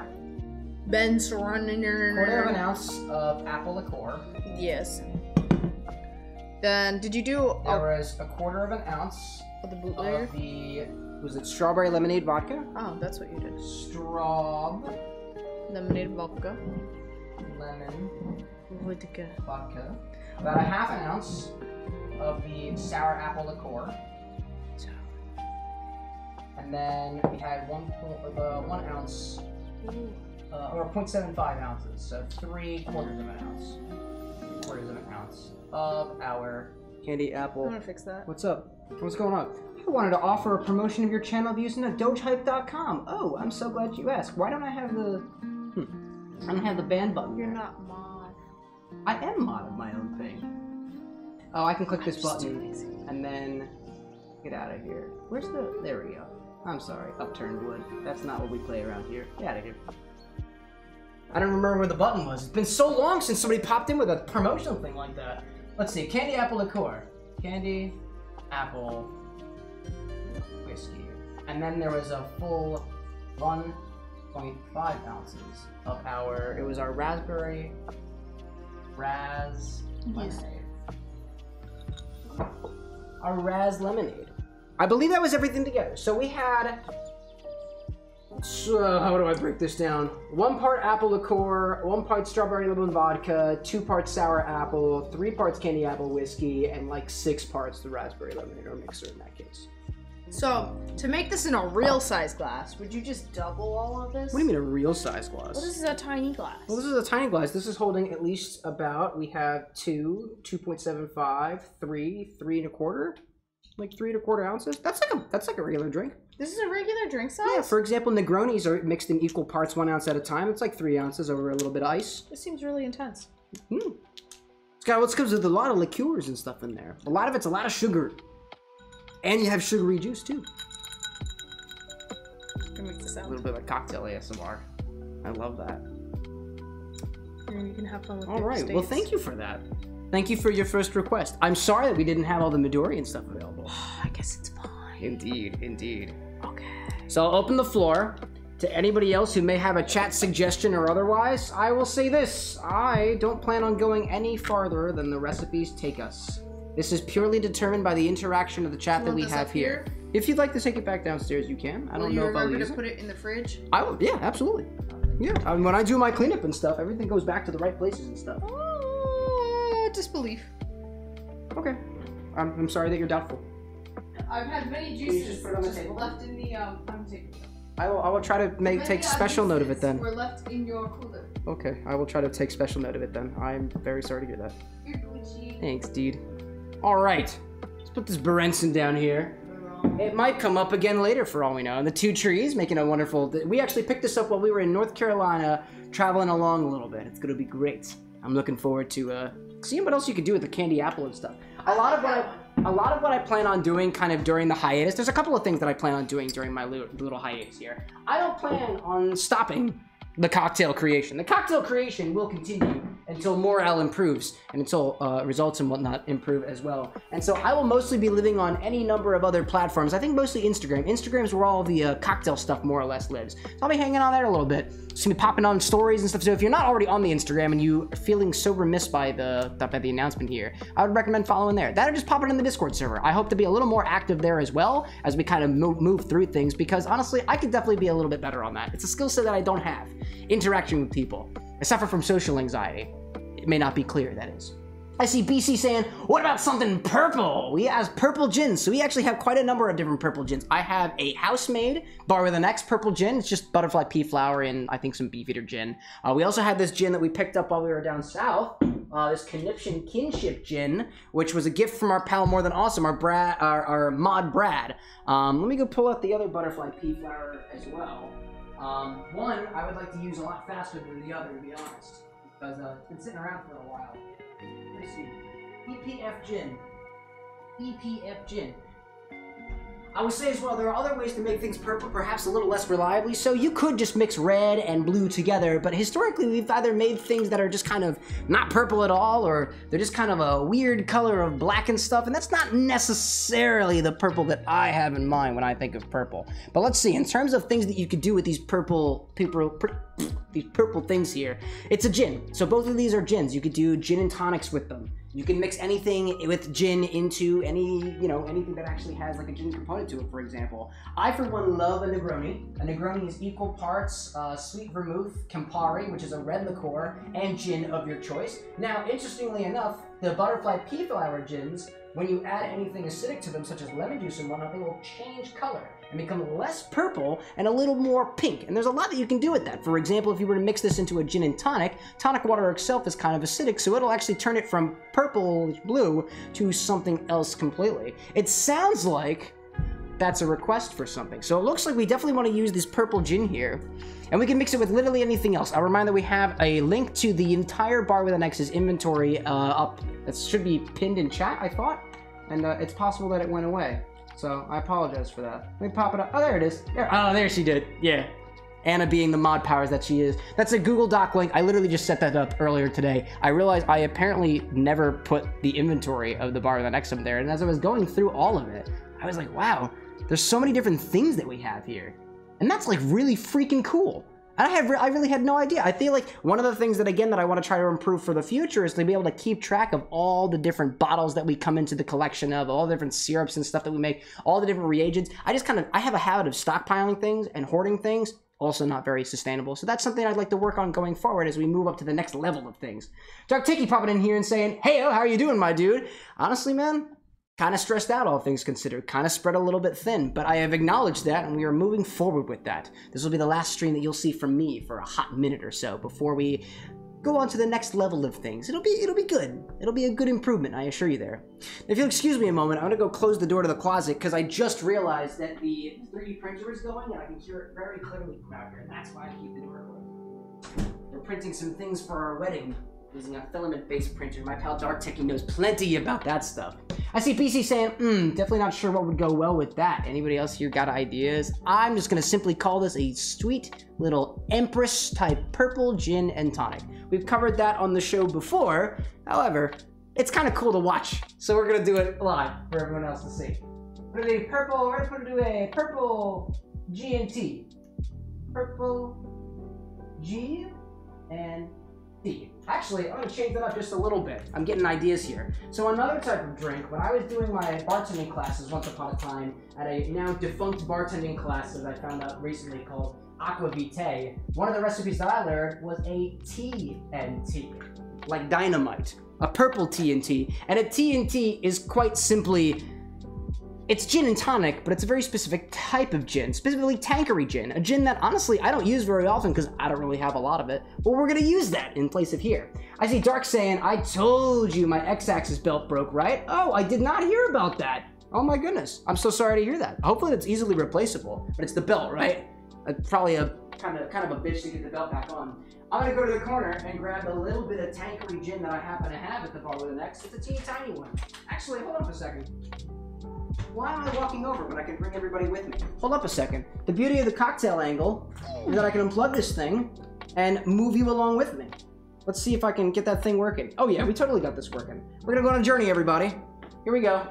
Ben's running. quarter of an ounce of apple liqueur. Yes. Then did you do There a, was a quarter of an ounce the bootlegger? of the was it strawberry lemonade vodka? Oh, that's what you did. Straw Lemonade vodka. lemon Vodka. vodka. About a half an ounce of the sour apple liqueur. And and then we had one uh, one ounce, uh, or 0.75 ounces, so three quarters of an ounce, three quarters of an ounce of our candy apple. I'm gonna fix that. What's up? What's going on? I wanted to offer a promotion of your channel using a dogehype.com. Oh, I'm so glad you asked. Why don't I have the? Hmm. I don't have the band button. You're there. not mod. I am mod of my own thing. Oh, I can click this just too button and then get out of here. Where's the? There we go. I'm sorry, upturned wood. That's not what we play around here. Get out of here. I don't remember where the button was. It's been so long since somebody popped in with a promotional thing like that. Let's see, candy apple liqueur, candy apple whiskey, and then there was a full 1.5 ounces of our. It was our raspberry raz lemonade. Our raz lemonade. I believe that was everything together. So we had. So how do I break this down? One part apple liqueur, one part strawberry lemon vodka, two parts sour apple, three parts candy apple whiskey, and like six parts the raspberry lemonade or mixer in that case. So, to make this in a real size glass, would you just double all of this? What do you mean a real size glass? Well, this is a tiny glass. Well, this is a tiny glass. This is holding at least about. We have two, two point seven five, three, three and a quarter, like three and a quarter ounces. That's like a that's like a regular drink. This is a regular drink size? Yeah. For example, Negronis are mixed in equal parts, one ounce at a time. It's like three ounces over a little bit of ice. This seems really intense. Hmm. It's got what's comes with a lot of liqueurs and stuff in there. A lot of it's a lot of sugar, and you have sugary juice too. Can make this A little bit like cocktail ASMR. I love that. And you can have fun with All your right. Well, thank you for that. Thank you for your first request. I'm sorry that we didn't have all the Midorian stuff available. I guess it's fine. Indeed, indeed. Okay. So I'll open the floor to anybody else who may have a chat suggestion or otherwise. I will say this I don't plan on going any farther than the recipes take us. This is purely determined by the interaction of the chat that we have here. here? If you'd like to take it back downstairs, you can. I Will don't know if I'll use to it. put it in the fridge? I will, yeah, absolutely. Yeah, I mean, when I do my cleanup and stuff, everything goes back to the right places and stuff. Uh, disbelief. Okay. I'm, I'm sorry that you're doubtful. I've had many juices put on the table? left in the um. I'm taking it. I will, I will try to make take special note of it then. Were left in your cooler. Okay, I will try to take special note of it then. I'm very sorry to hear that. You're Gucci. Thanks, dude. All right, let's put this Berentzen down here. It might come up again later for all we know. And the two trees making a wonderful. We actually picked this up while we were in North Carolina, traveling along a little bit. It's gonna be great. I'm looking forward to uh, seeing what else you can do with the candy apple and stuff. A lot of what I, a lot of what I plan on doing, kind of during the hiatus. There's a couple of things that I plan on doing during my little, hiatus here. I don't plan on stopping the cocktail creation. The cocktail creation will continue until morale improves and until uh, results and whatnot improve as well. And so I will mostly be living on any number of other platforms. I think mostly Instagram. Instagram's where all the uh, cocktail stuff more or less lives. So I'll be hanging on there a little bit. Just gonna be popping on stories and stuff. So if you're not already on the Instagram and you are feeling so remiss by the by the announcement here, I would recommend following there. That or just pop it in the Discord server. I hope to be a little more active there as well as we kind of move, move through things because honestly, I could definitely be a little bit better on that. It's a skill set that I don't have. Interacting with people. I suffer from social anxiety. May not be clear, that is. I see BC saying, what about something purple? We have purple gins. So we actually have quite a number of different purple gins. I have a house-made bar with an X purple gin. It's just butterfly pea flower and I think some beefeater gin. Uh, we also had this gin that we picked up while we were down south. Uh, this Conniption Kinship gin, which was a gift from our pal More Than Awesome, our Brad, our, our mod Brad. Um, let me go pull out the other butterfly pea flower as well. Um, one, I would like to use a lot faster than the other, to be honest, because uh, it's been sitting around for a while. Let's see. EPF Gin. EPF Gin. I would say as well, there are other ways to make things purple, perhaps a little less reliably. So you could just mix red and blue together, but historically we've either made things that are just kind of not purple at all, or they're just kind of a weird color of black and stuff, and that's not necessarily the purple that I have in mind when I think of purple. But let's see, in terms of things that you could do with these purple, purple, pur- these purple things here, it's a gin. So both of these are gins. You could do gin and tonics with them. You can mix anything with gin into any, you know, anything that actually has like a gin component to it, for example. I, for one, love a Negroni. A Negroni is equal parts uh, sweet vermouth, Campari, which is a red liqueur, and gin of your choice. Now, interestingly enough, the butterfly pea flower gins, when you add anything acidic to them, such as lemon juice and whatnot, they will change color. And become less purple and a little more pink. And there's a lot that you can do with that. For example, if you were to mix this into a gin and tonic, tonic water itself is kind of acidic, so it'll actually turn it from purple blue to something else completely. It sounds like that's a request for something. So it looks like we definitely want to use this purple gin here. And we can mix it with literally anything else. I'll remind that we have a link to the entire Bar with an X's inventory uh, up. That should be pinned in chat, I thought. And uh, it's possible that it went away. So I apologize for that. Let me pop it up. Oh, there it is. There. Oh, there she did. Yeah. Anna being the mod powers that she is. That's a Google Doc link. I literally just set that up earlier today. I realized I apparently never put the inventory of the bar an X up there. And as I was going through all of it, I was like, wow, there's so many different things that we have here. And that's like really freaking cool. And I have I really had no idea. I feel like one of the things that again that I want to try to improve for the future is to be able to keep track of all the different bottles that we come into the collection of, all the different syrups and stuff that we make, all the different reagents. I just kind of I have a habit of stockpiling things and hoarding things. Also not very sustainable. So that's something I'd like to work on going forward as we move up to the next level of things. Dark Tiki popping in here and saying, "Hey, how are you doing, my dude?" Honestly, man, kind of stressed out, all things considered, kind of spread a little bit thin, but I have acknowledged that and we are moving forward with that. This will be the last stream that you'll see from me for a hot minute or so before we go on to the next level of things. It'll be it'll be good. It'll be a good improvement, I assure you there. If you'll excuse me a moment, I'm gonna go close the door to the closet because I just realized that the 3D printer is going and I can hear it very clearly from out here, and that's why I keep the door closed. We're printing some things for our wedding using a filament-based printer. My pal Dark Techie knows plenty about that stuff. I see PC saying, hmm, definitely not sure what would go well with that. Anybody else here got ideas? I'm just gonna simply call this a sweet little Empress type purple gin and tonic. We've covered that on the show before. However, it's kind of cool to watch. So we're gonna do it live for everyone else to see. Put it a purple, we're gonna do a purple G and T. Purple G and T. Actually, I'm gonna change that up just a little bit. I'm getting ideas here. So another type of drink, when I was doing my bartending classes once upon a time at a now defunct bartending class that I found out recently called Aqua Vitae, one of the recipes that I learned was a TNT, like dynamite. A purple TNT. And a TNT is quite simply it's gin and tonic, but it's a very specific type of gin, specifically Tanqueray gin, a gin that honestly I don't use very often because I don't really have a lot of it, but we're gonna use that in place of here. I see Dark saying, I told you my X-axis belt broke, right? Oh, I did not hear about that. Oh my goodness, I'm so sorry to hear that. Hopefully it's easily replaceable, but it's the belt, right? It's probably a kind of kind of a bitch to get the belt back on. I'm gonna go to the corner and grab a little bit of Tanqueray gin that I happen to have at the bar with an X. It's a teeny tiny one. Actually, hold on for a second. Why am I walking over when I can bring everybody with me? Hold up a second. The beauty of the cocktail angle is that I can unplug this thing and move you along with me. Let's see if I can get that thing working. Oh yeah, we totally got this working. We're gonna go on a journey, everybody. Here we go.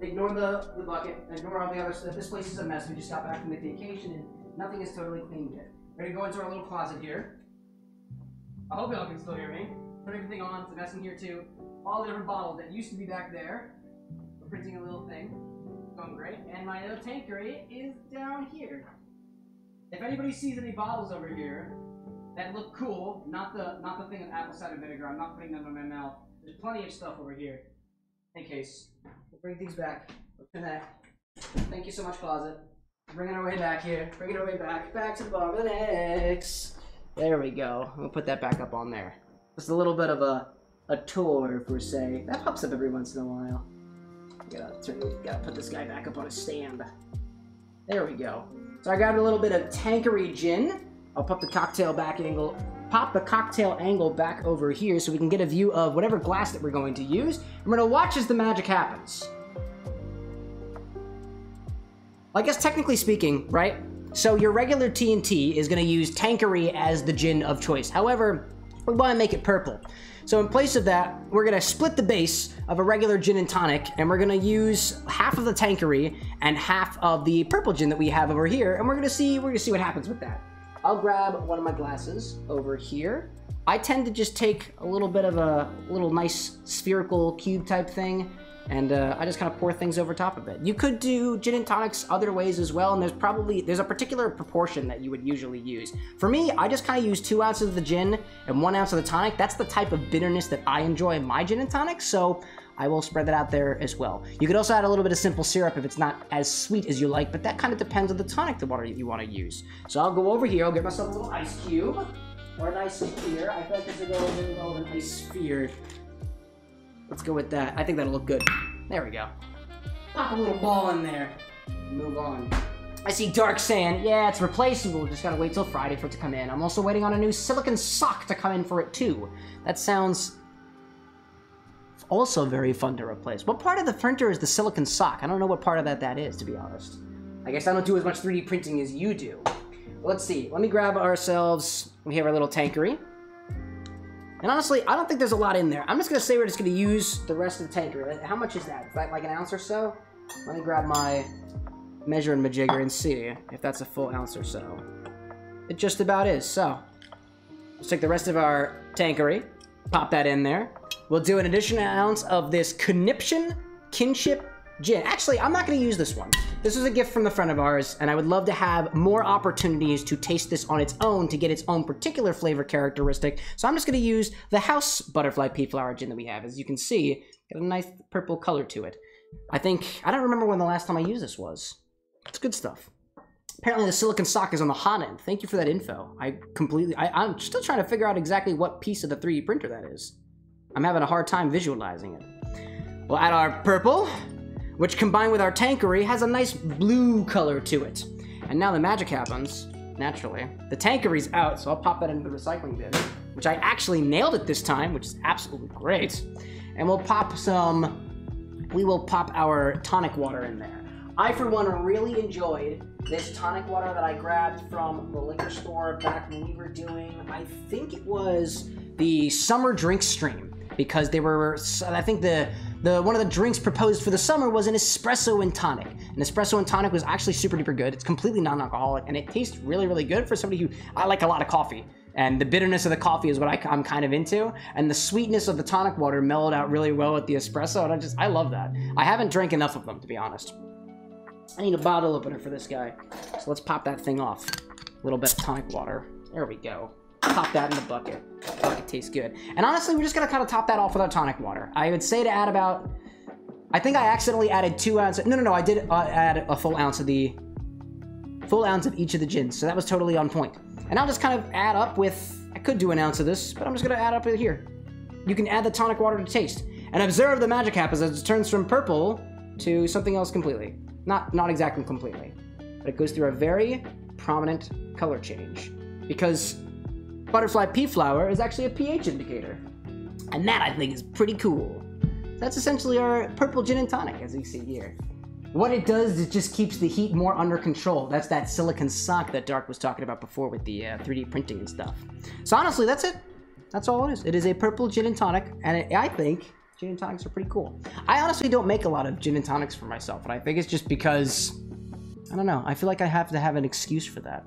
Ignore the, the bucket, ignore all the other stuff. Uh, this place is a mess. We just got back from the vacation and nothing is totally clean yet. We're gonna go into our little closet here. I hope y'all can still hear me. Put everything on, it's a mess in here too. All the different bottles that used to be back there. We're printing a little thing great. And my little Tanqueray is down here. If anybody sees any bottles over here that look cool, not the not the thing with apple cider vinegar, I'm not putting them in my mouth. There's plenty of stuff over here. In case. We'll bring things back. Thank you so much, closet. Bringing our way back here. Bringing our way back. Back to the bar with an X. There we go. We'll put that back up on there. Just a little bit of a a tour, per se. That pops up every once in a while. Gotta turn, gotta put this guy back up on a stand. There we go. So I got a little bit of Tanqueray gin. I'll pop the cocktail back angle, pop the cocktail angle back over here so we can get a view of whatever glass that we're going to use. And we're gonna watch as the magic happens. I guess technically speaking, right? So your regular TNT is gonna use Tanqueray as the gin of choice. However, we wanna make it purple. So in place of that, we're gonna split the base of a regular gin and tonic, and we're gonna use half of the Tanqueray and half of the purple gin that we have over here, and we're gonna see we're gonna see what happens with that. I'll grab one of my glasses over here. I tend to just take a little bit of a little nice spherical cube type thing and uh, I just kind of pour things over top of it. You could do gin and tonics other ways as well, and there's probably, there's a particular proportion that you would usually use. For me, I just kind of use two ounces of the gin and one ounce of the tonic. That's the type of bitterness that I enjoy in my gin and tonic, so I will spread that out there as well. You could also add a little bit of simple syrup if it's not as sweet as you like, but that kind of depends on the tonic the water that you want to use. So I'll go over here, I'll get myself a little ice cube, or an ice sphere. I feel like this would go really well with an ice sphere. Let's go with that. I think that'll look good. There we go. Pop a little ball in there. Move on. I see dark sand. Yeah, it's replaceable. Just gotta wait till Friday for it to come in. I'm also waiting on a new silicon sock to come in for it too. That sounds also very fun to replace. What part of the printer is the silicon sock? I don't know what part of that that is, to be honest. I guess I don't do as much 3D printing as you do. Let's see. Let me grab ourselves. We have our little Tanqueray. And honestly, I don't think there's a lot in there. I'm just gonna say we're just gonna use the rest of the Tanqueray. How much is that? Is that like an ounce or so? Let me grab my measuring majigger and see if that's a full ounce or so. It just about is, so. Let's take the rest of our Tanqueray, pop that in there. We'll do an additional ounce of this Conniption Kinship Gin. Actually, I'm not going to use this one. This was a gift from the friend of ours, and I would love to have more opportunities to taste this on its own to get its own particular flavor characteristic. So I'm just going to use the House Butterfly Pea Flower Gin that we have. As you can see, got a nice purple color to it. I think, I don't remember when the last time I used this was. It's good stuff. Apparently the silicon sock is on the hot end. Thank you for that info. I completely, I, I'm still trying to figure out exactly what piece of the 3D printer that is. I'm having a hard time visualizing it. We'll add our purple, which combined with our Tanqueray has a nice blue color to it. And now the magic happens, naturally. The Tanqueray's out, so I'll pop that into the recycling bin, which I actually nailed it this time, which is absolutely great. And we'll pop some, we will pop our tonic water in there. I, for one, really enjoyed this tonic water that I grabbed from the liquor store back when we were doing, I think it was the summer drink stream because they were, I think the, the one of the drinks proposed for the summer was an espresso and tonic. An espresso and tonic was actually super duper good. It's completely non-alcoholic and it tastes really, really good for somebody who, I like a lot of coffee. And the bitterness of the coffee is what I, am kind of into. And the sweetness of the tonic water mellowed out really well with the espresso. And I just, I love that. I haven't drank enough of them, to be honest. I need a bottle opener for this guy. So let's pop that thing off. A little bit of tonic water. There we go. Pop that in the bucket. Bucket tastes good. And honestly, we're just gonna kind of top that off with our tonic water. I would say to add about, I think I accidentally added two ounces. No, no, no, I did uh, add a full ounce of the, full ounce of each of the gins. So that was totally on point. And I'll just kind of add up with, I could do an ounce of this, but I'm just gonna add up it here. You can add the tonic water to taste. And observe the magic happens as it turns from purple to something else completely. Not, not exactly completely, but it goes through a very prominent color change because butterfly pea flower is actually a pH indicator. And that I think is pretty cool. That's essentially our purple gin and tonic as you see here. What it does is it just keeps the heat more under control. That's that silicon sock that Dark was talking about before with the uh, 3D printing and stuff. So honestly, that's it. That's all it is. It is a purple gin and tonic, and it, I think gin and tonics are pretty cool. I honestly don't make a lot of gin and tonics for myself, and I think it's just because, I don't know, I feel like I have to have an excuse for that.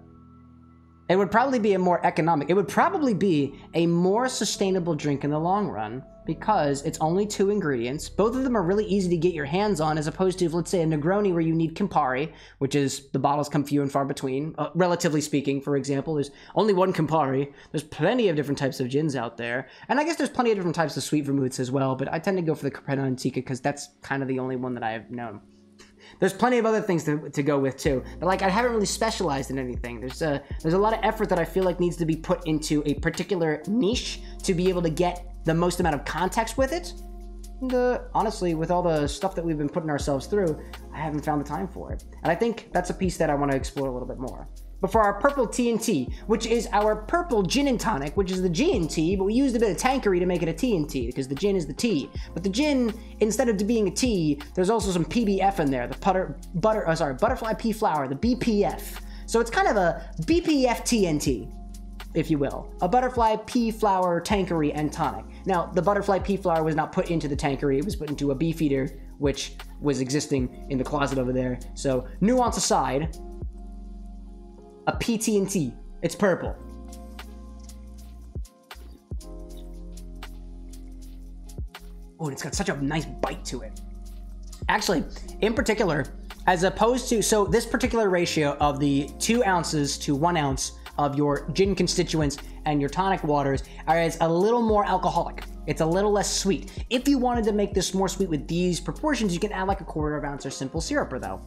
It would probably be a more economic, it would probably be a more sustainable drink in the long run because it's only two ingredients. Both of them are really easy to get your hands on as opposed to, let's say, a Negroni where you need Campari, which is the bottles come few and far between. Uh, relatively speaking, for example, there's only one Campari. There's plenty of different types of gins out there. And I guess there's plenty of different types of sweet vermouths as well, but I tend to go for the Carpano Antica because that's kind of the only one that I have known. There's plenty of other things to, to go with too, but like I haven't really specialized in anything. There's a there's a lot of effort that I feel like needs to be put into a particular niche to be able to get the most amount of context with it. And uh, honestly, with all the stuff that we've been putting ourselves through, I haven't found the time for it. And I think that's a piece that I want to explore a little bit more. But for our purple TNT, which is our purple gin and tonic, which is the G&T, but we used a bit of Tanqueray to make it a TNT because the gin is the T. But the gin, instead of being a T, there's also some PBF in there, the butter, butter, oh, sorry, butterfly pea flower, the BPF. So it's kind of a BPF TNT, if you will. A butterfly pea flower Tanqueray and tonic. Now, the butterfly pea flower was not put into the Tanqueray, it was put into a beefeater, which was existing in the closet over there. So, nuance aside, a PT&T. It's purple. Oh, it's got such a nice bite to it. Actually, in particular, as opposed to, so this particular ratio of the two ounces to one ounce of your gin constituents and your tonic waters are a little more alcoholic. It's a little less sweet. If you wanted to make this more sweet with these proportions, you can add like a quarter of an ounce or simple syrup or though.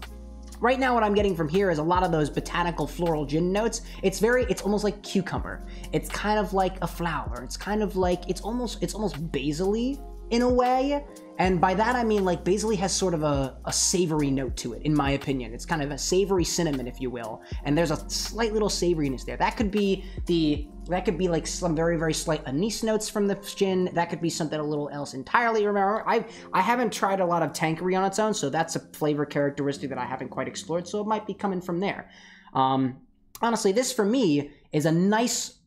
Right now, what I'm getting from here is a lot of those botanical floral gin notes. It's very, it's almost like cucumber. It's kind of like a flower. It's kind of like, it's almost, it's almost basil in a way. And by that I mean like basil has sort of a, a savory note to it, in my opinion. It's kind of a savory cinnamon, if you will. And there's a slight little savoriness there. That could be the that could be like some very very slight anise notes from the gin. That could be something a little else entirely. Remember, I I haven't tried a lot of Tanqueray on its own, so that's a flavor characteristic that I haven't quite explored. So it might be coming from there. Um, honestly, this for me is a nice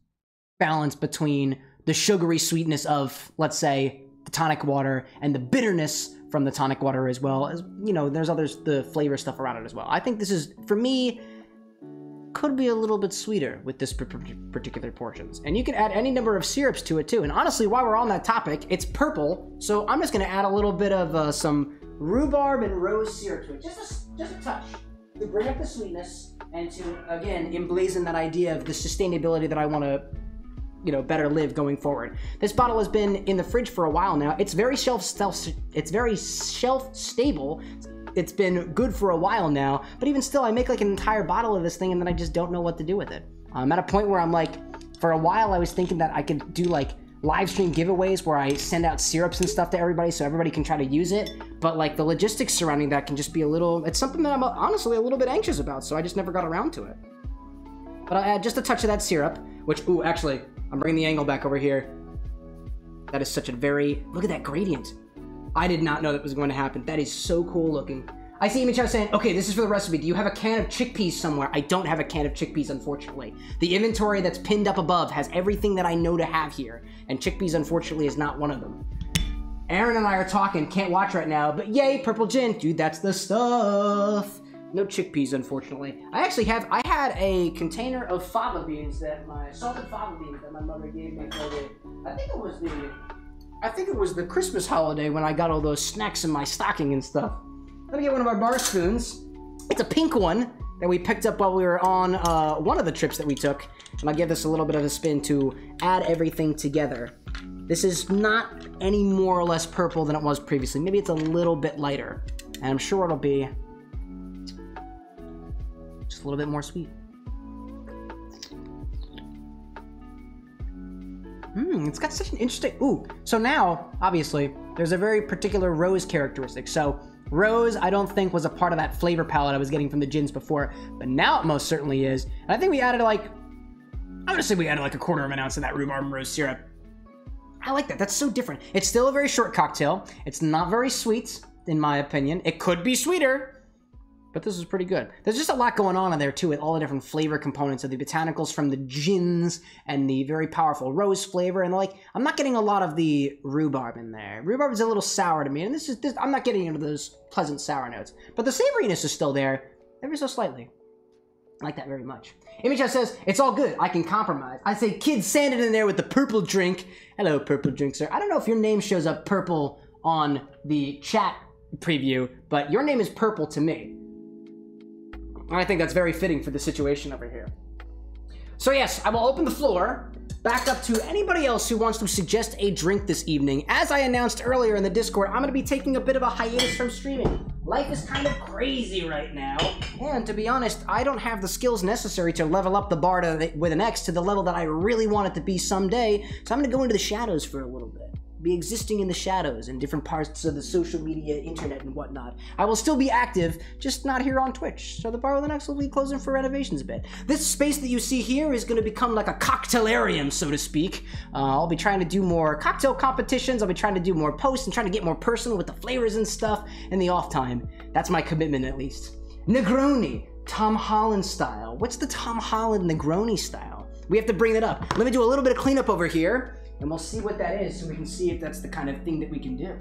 balance between the sugary sweetness of, let's say, tonic water and the bitterness from the tonic water as well as you know there's others the flavor stuff around it as well. I think this is for me could be a little bit sweeter with this particular portions. And you can add any number of syrups to it too. And honestly while we're on that topic it's purple. So i'm just going to add a little bit of uh, some rhubarb and rose syrup to it. Just a, just a touch to bring up the sweetness and to again emblazon that idea of the sustainability that i want to you know better live going forward. This bottle has been in the fridge for a while now. It's very shelf it's very shelf stable. It's been good for a while now, but even still, I make like an entire bottle of this thing and then I just don't know what to do with it. I'm at a point where I'm like, for a while, I was thinking that I could do like live stream giveaways where I send out syrups and stuff to everybody so everybody can try to use it. But like the logistics surrounding that can just be a little, it's something that I'm honestly a little bit anxious about, so I just never got around to it. But I'll add just a touch of that syrup, which, ooh, actually, I'm bringing the angle back over here. That is such a very, look at that gradient. I did not know that was going to happen. That is so cool looking. I see Image saying, okay, this is for the recipe. Do you have a can of chickpeas somewhere? I don't have a can of chickpeas, unfortunately. The inventory that's pinned up above has everything that I know to have here, and chickpeas, unfortunately, is not one of them. Aaron and I are talking, can't watch right now, but yay, purple gin. Dude, that's the stuff. No chickpeas, unfortunately. I actually have, I had a container of fava beans that my, salted fava beans that my mother gave me for the, I think it was the, I think it was the Christmas holiday when I got all those snacks in my stocking and stuff. Let me get one of our bar spoons. It's a pink one that we picked up while we were on uh, one of the trips that we took. And I'll give this a little bit of a spin to add everything together. This is not any more or less purple than it was previously. Maybe it's a little bit lighter. And I'm sure it'll be a little bit more sweet. Hmm, it's got such an interesting... Ooh, so now, obviously, there's a very particular rose characteristic. So, rose, I don't think, was a part of that flavor palette I was getting from the gins before, but now it most certainly is. And I think we added, like... I'm gonna say we added, like, a quarter of an ounce of that rhubarb rose syrup. I like that. That's so different. It's still a very short cocktail. It's not very sweet, in my opinion. It could be sweeter, but this is pretty good. There's just a lot going on in there too with all the different flavor components of the botanicals from the gins and the very powerful rose flavor and like I'm not getting a lot of the rhubarb in there. Rhubarb is a little sour to me and this is this, I'm not getting into those pleasant sour notes. But the savoriness is still there ever so slightly. I like that very much. Image says, it's all good. I can compromise. I say, Kidsandan in there with the purple drink. Hello, purple drink, sir. I don't know if your name shows up purple on the chat preview, but your name is purple to me. I think that's very fitting for the situation over here. So yes, I will open the floor back up to anybody else who wants to suggest a drink this evening. As I announced earlier in the Discord, I'm going to be taking a bit of a hiatus from streaming. Life is kind of crazy right now, and to be honest, I don't have the skills necessary to level up the bar to, with an X to the level that I really want it to be someday, so I'm going to go into the shadows for a little bit be existing in the shadows in different parts of the social media, internet, and whatnot. I will still be active, just not here on Twitch. So the Bar with will be closing for renovations a bit. This space that you see here is going to become like a cocktailarium, so to speak. Uh, I'll be trying to do more cocktail competitions. I'll be trying to do more posts and trying to get more personal with the flavors and stuff in the off time. That's my commitment, at least. Negroni, Tom Holland style. What's the Tom Holland Negroni style? We have to bring that up. Let me do a little bit of cleanup over here and we'll see what that is so we can see if that's the kind of thing that we can do.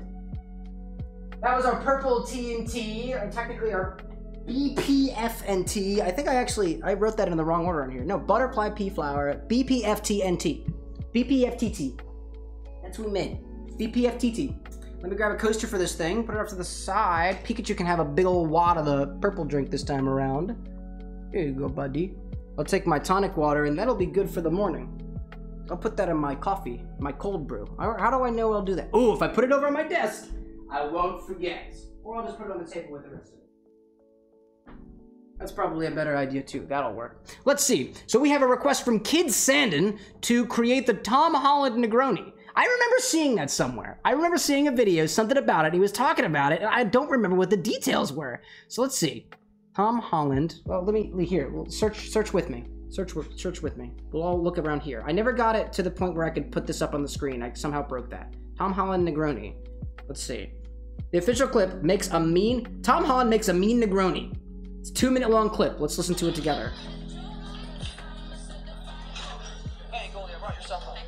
That was our purple TNT, or technically our BPFNT. I think I actually, I wrote that in the wrong order on here. No, butterfly pea flower, BPFTNT. BPFTT. That's what we made. BPFTT. Let me grab a coaster for this thing, put it off to the side. Pikachu can have a big old wad of the purple drink this time around. Here you go, buddy. I'll take my tonic water, and that'll be good for the morning. I'll put that in my coffee, my cold brew. How do I know I'll do that? Oh, if I put it over on my desk, I won't forget. Or I'll just put it on the table with the rest of it. That's probably a better idea too. That'll work. Let's see. So we have a request from Kidsandan to create the Tom Holland Negroni. I remember seeing that somewhere. I remember seeing a video, something about it. He was talking about it, and I don't remember what the details were. So let's see. Tom Holland. Well, let me here. Well, search search with me. Search with search with me. We'll all look around here. I never got it to the point where I could put this up on the screen. I somehow broke that. Tom Holland Negroni. Let's see. The official clip makes a mean. Tom Holland makes a mean Negroni. It's a two minute long clip. Let's listen to it together. Hey, Goldie, I brought your stuff up.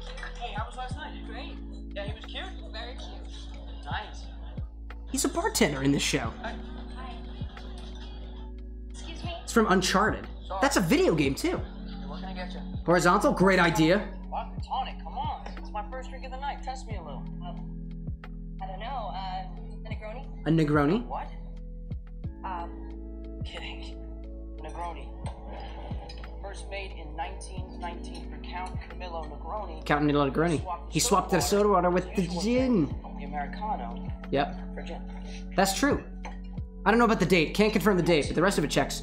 Hey, how was last night? Great. Yeah, he was cute? Very cute. Nice. He's a bartender in this show. Hi. Excuse me. It's from Uncharted. That's a video game too. Hey, what can I get you? Horizontal, great idea. Vodka tonic, come on. It's my first drink of the night. Test me a little. I don't know. Uh, a Negroni. A Negroni. What? Um, Kidding. Negroni. First made in 1919 for Count Camillo Negroni. Count Nilo Negroni. He swapped the soda water with the gin. The Americano Yep, for gin. that's true. I don't know about the date. Can't confirm the date, but the rest of it checks.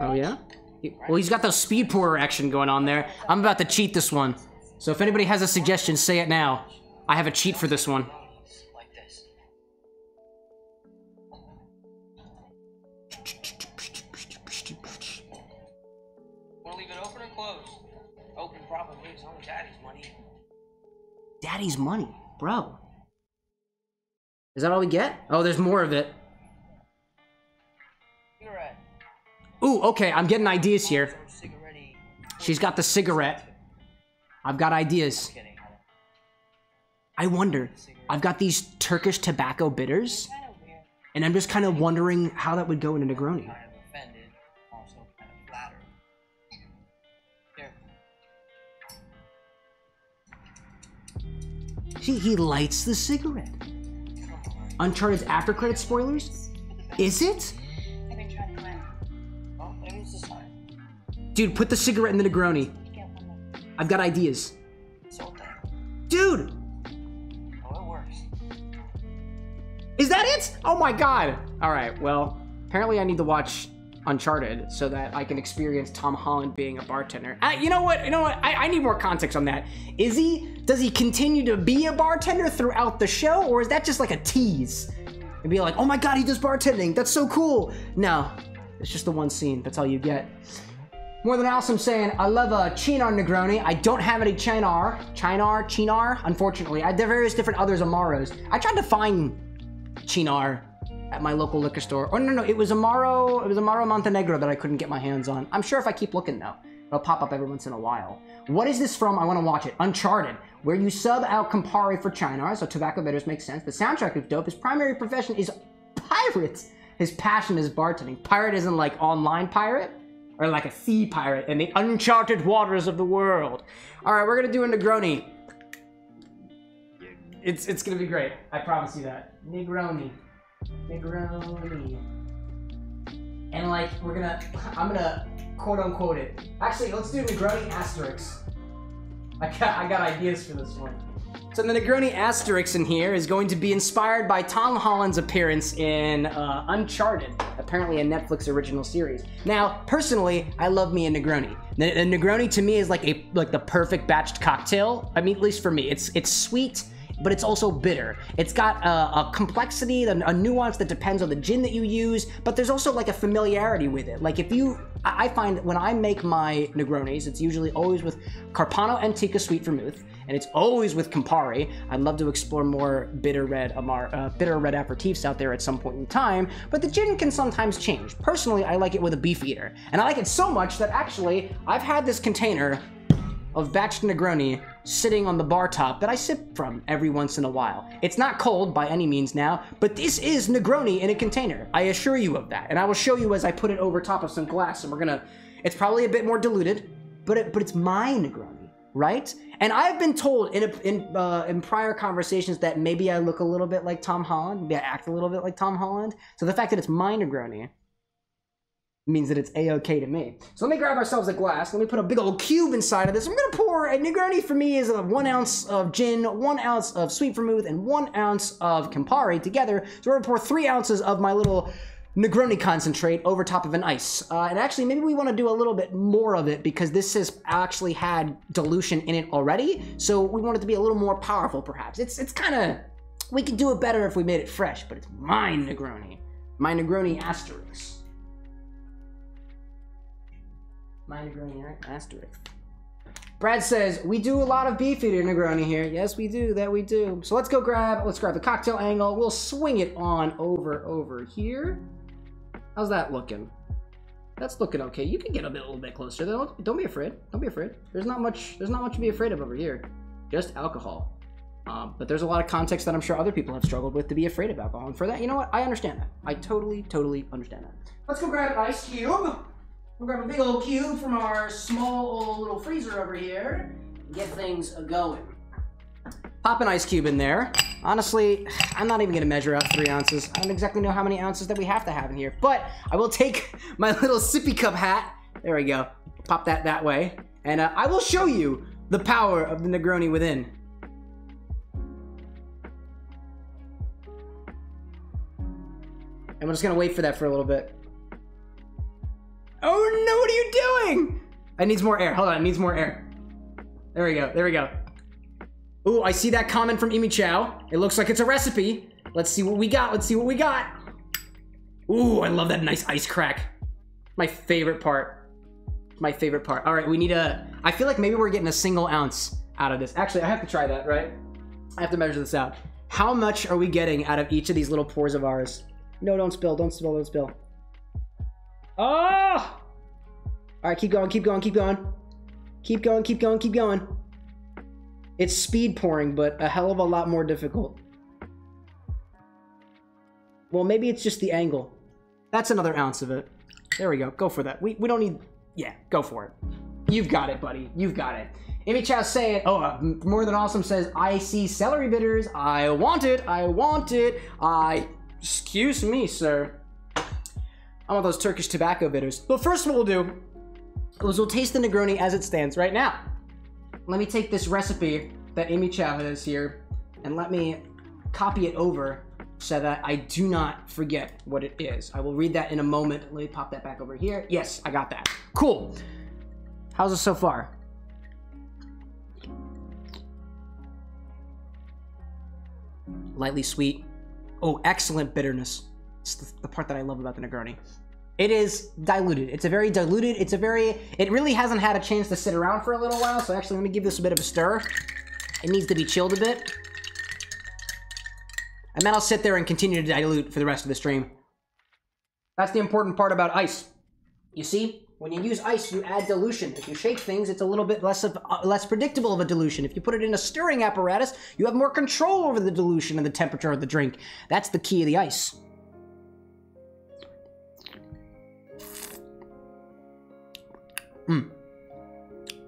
Oh yeah. Well, he's got the speed pourer action going on there. I'm about to cheat this one. So if anybody has a suggestion, say it now. I have a cheat for this one. Like this. Wanna leave it open or closed? Open probably. It's only daddy's money. Daddy's money, bro. Is that all we get? Oh, there's more of it. Ooh, okay, I'm getting ideas here. She's got the cigarette. I've got ideas. I wonder. I've got these Turkish tobacco bitters, and I'm just kind of wondering how that would go in a Negroni. See, he lights the cigarette. Uncharted's after credit spoilers? Is it? Dude, put the cigarette in the Negroni. I've got ideas. Dude, is that it? Oh my god. All right, well, apparently I need to watch Uncharted so that I can experience Tom Holland being a bartender. I, you know what? You know what? I, I need more context on that. Is he? Does he continue to be a bartender throughout the show, or is that just like a tease? And be like, oh my god, he does bartending. That's so cool. No, it's just the one scene. That's all you get. More than I'm saying I love a Cynar Negroni. I don't have any Cynar, Cynar, Cynar. Unfortunately, I have various different others Amaros. I tried to find Cynar at my local liquor store. Oh no, no, it was Amaro. It was Amaro Montenegro that I couldn't get my hands on. I'm sure if I keep looking though, it'll pop up every once in a while. What is this from? I want to watch it. Uncharted, where you sub out Campari for Cynar, so tobacco bitters makes sense. The soundtrack is dope. His primary profession is pirate. His passion is bartending. Pirate isn't like online pirate or like a sea pirate in the uncharted waters of the world. All right, we're gonna do a Negroni. It's it's gonna be great. I promise you that. Negroni, Negroni, and like we're gonna, I'm gonna quote unquote it. Actually, let's do Negroni asterisk. I got I got ideas for this one. So the Negroni asterisk in here is going to be inspired by Tom Holland's appearance in uh, Uncharted, apparently a Netflix original series. Now, personally, I love me a Negroni. The Negroni to me is like a like the perfect batched cocktail. I mean, at least for me, it's it's sweet. But it's also bitter. It's got a, a complexity, a, a nuance that depends on the gin that you use. But there's also like a familiarity with it. Like if you, I find that when I make my Negronis, it's usually always with Carpano Antica Sweet Vermouth, and it's always with Campari. I'd love to explore more bitter red Amar, uh, bitter red aperitifs out there at some point in time, but the gin can sometimes change. Personally, I like it with a Beefeater, and I like it so much that actually I've had this container of batched Negroni sitting on the bar top that I sip from every once in a while. It's not cold by any means now, but this is Negroni in a container. I assure you of that, and I will show you as I put it over top of some glass. And we're gonna. It's probably a bit more diluted, but it, but it's my Negroni, right? And I've been told in a, in uh, in prior conversations that maybe I look a little bit like Tom Holland, maybe I act a little bit like Tom Holland. So the fact that it's my Negroni means that it's a-okay to me. So let me grab ourselves a glass. Let me put a big old cube inside of this. I'm gonna pour a Negroni for me is a one ounce of gin, one ounce of sweet vermouth, and one ounce of Campari together. So we're gonna pour three ounces of my little Negroni concentrate over top of an ice. Uh, and actually, maybe we want to do a little bit more of it because this has actually had dilution in it already. So we want it to be a little more powerful, perhaps. It's it's kind of we could do it better if we made it fresh, but it's my Negroni, my Negroni asterisk, my Negroni asterisk. Brad says, we do a lot of Beefeater Negroni here. Yes, we do, that we do. So let's go grab, let's grab the cocktail angle. We'll swing it on over, over here. How's that looking? That's looking okay. You can get a, bit, a little bit closer though. Don't be afraid. Don't be afraid. There's not much. There's not much to be afraid of over here. Just alcohol. Um, but there's a lot of context that I'm sure other people have struggled with to be afraid of alcohol. And for that, you know what? I understand that. I totally, totally understand that. Let's go grab an ice cube. We'll grab a big old cube from our small old little freezer over here. Get things going. Pop an ice cube in there. Honestly, I'm not even gonna measure out three ounces. I don't exactly know how many ounces that we have to have in here, but I will take my little sippy cup hat. There we go. Pop that that way. And uh, I will show you the power of the Negroni within. And we're just gonna wait for that for a little bit. Oh no, what are you doing? It needs more air. Hold on, it needs more air. There we go, there we go. Ooh, I see that comment from Imichao. It looks like it's a recipe. Let's see what we got. Let's see what we got. Ooh, I love that nice ice crack. My favorite part. My favorite part. All right, we need a... I feel like maybe we're getting a single ounce out of this. Actually, I have to try that, right? I have to measure this out. How much are we getting out of each of these little pours of ours? No, don't spill, don't spill, don't spill. Oh! All right, keep going, keep going, keep going. Keep going, keep going, keep going. It's speed pouring, but a hell of a lot more difficult. Well, maybe it's just the angle. That's another ounce of it. There we go. Go for that. We, we don't need... Yeah, go for it. You've got it, buddy. You've got it. Imichao saying, oh, uh, more than awesome says, I see celery bitters. I want it. I want it. I... Excuse me, sir. I want those Turkish tobacco bitters. But first what we'll do is we'll taste the Negroni as it stands right now let me take this recipe that Imichao has here and let me copy it over so that I do not forget what it is. I will read that in a moment. Let me pop that back over here. Yes, I got that. Cool. How's it so far? Lightly sweet. Oh, excellent bitterness. It's the, the part that I love about the Negroni. It is diluted. It's a very diluted, it's a very, it really hasn't had a chance to sit around for a little while, so actually let me give this a bit of a stir. It needs to be chilled a bit. And then I'll sit there and continue to dilute for the rest of the stream. That's the important part about ice. You see, when you use ice, you add dilution. If you shake things, it's a little bit less of uh, less predictable of a dilution. If you put it in a stirring apparatus, you have more control over the dilution and the temperature of the drink. That's the key of the ice. Mm.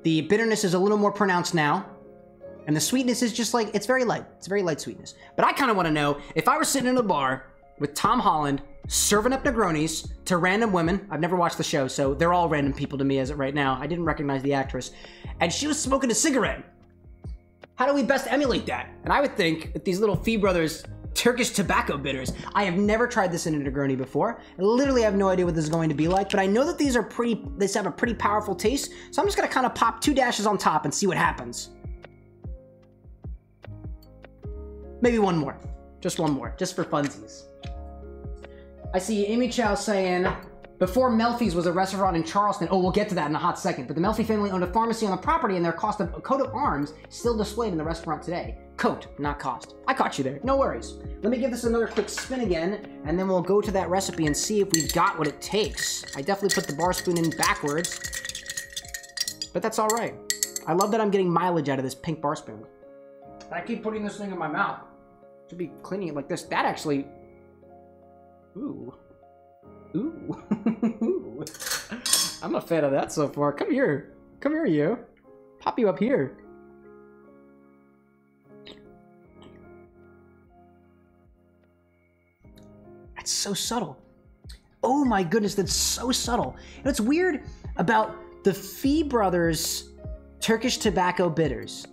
The bitterness is a little more pronounced now. And the sweetness is just like, it's very light. It's very light sweetness. But I kind of want to know, if I were sitting in a bar with Tom Holland serving up Negronis to random women, I've never watched the show, so they're all random people to me as of right now. I didn't recognize the actress. And she was smoking a cigarette. How do we best emulate that? And I would think that these little Fee brothers Turkish tobacco bitters. I have never tried this in a Negroni before. I literally have no idea what this is going to be like, but I know that these are pretty, these have a pretty powerful taste, so I'm just gonna kind of pop two dashes on top and see what happens. Maybe one more. Just one more, just for funsies. I see Imichao saying, before Melfi's was a restaurant in Charleston. Oh, we'll get to that in a hot second. But the Melfi family owned a pharmacy on the property, and their cost of coat of arms still displayed in the restaurant today. Coat, not cost. I caught you there. No worries. Let me give this another quick spin again, and then we'll go to that recipe and see if we've got what it takes. I definitely put the bar spoon in backwards, but that's all right. I love that I'm getting mileage out of this pink bar spoon. I keep putting this thing in my mouth. Should be cleaning it like this. That actually... Ooh. Ooh. I'm a fan of that so far. Come here. Come here, you. Pop you up here. That's so subtle. oh my goodness, that's so subtle. And it's weird about the Fee Brothers Turkish tobacco bitters.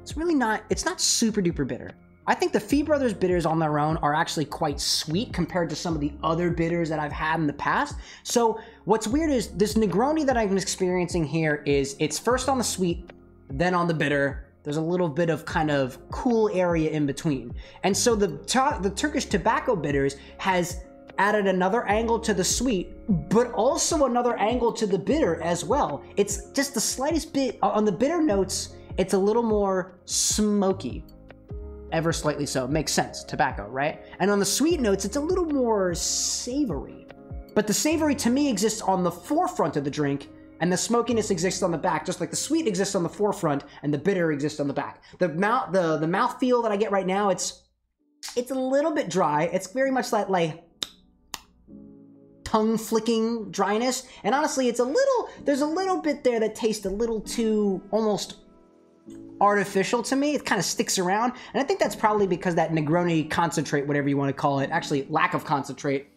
It's really not, it's not super duper bitter. I think the Fee Brothers bitters on their own are actually quite sweet compared to some of the other bitters that I've had in the past. So what's weird is this Negroni that I'm experiencing here is it's first on the sweet, then on the bitter. There's a little bit of kind of cool area in between. And so the, the Turkish tobacco bitters has added another angle to the sweet, but also another angle to the bitter as well. It's just the slightest bit uh, on the bitter notes, it's a little more smoky ever slightly so. Makes sense, tobacco, right? And on the sweet notes, it's a little more savory. But the savory to me exists on the forefront of the drink, and the smokiness exists on the back, just like the sweet exists on the forefront and the bitter exists on the back. The mouth, the the mouth feel that I get right now, it's it's a little bit dry. It's very much that like tongue flicking dryness, and honestly, it's a little. There's a little bit there that tastes a little too almost artificial to me. It kind of sticks around. And I think that's probably because that Negroni concentrate, whatever you want to call it, actually lack of concentrate,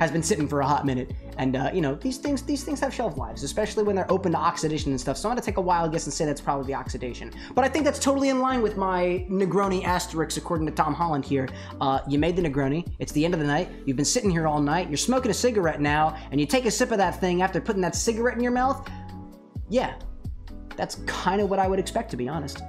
has been sitting for a hot minute. And uh, you know, these things these things have shelf lives, especially when they're open to oxidation and stuff. So I'm gonna take a wild guess and say that's probably the oxidation. But I think that's totally in line with my Negroni asterisk according to Tom Holland here. Uh, you made the Negroni, it's the end of the night, you've been sitting here all night, you're smoking a cigarette now, and you take a sip of that thing after putting that cigarette in your mouth. Yeah, that's kind of what I would expect, to be honest.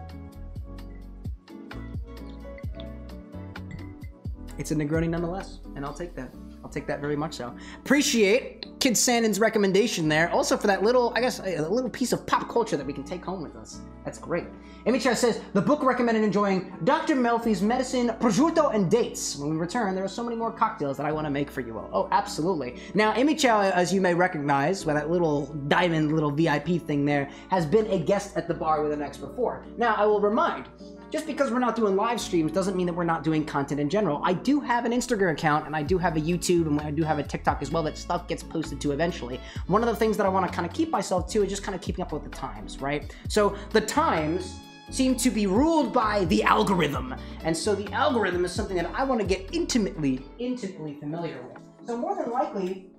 It's a Negroni nonetheless, and I'll take that. I'll take that very much so. Appreciate Kidsandan's recommendation there. Also for that little, I guess, a little piece of pop culture that we can take home with us. That's great. Imichao says, the book recommended enjoying Dr. Melfi's medicine, prosciutto, and dates. When we return, there are so many more cocktails that I want to make for you all. Oh, absolutely. Now, Imichao, as you may recognize, with that little diamond little VIP thing there, has been a guest at the bar with an X before. Now, I will remind, just because we're not doing live streams doesn't mean that we're not doing content in general. I do have an Instagram account and I do have a YouTube and I do have a TikTok as well that stuff gets posted to eventually. One of the things that I want to kind of keep myself to is just kind of keeping up with the times, right? So the times seem to be ruled by the algorithm. And so the algorithm is something that I want to get intimately, intimately familiar with. So more than likely,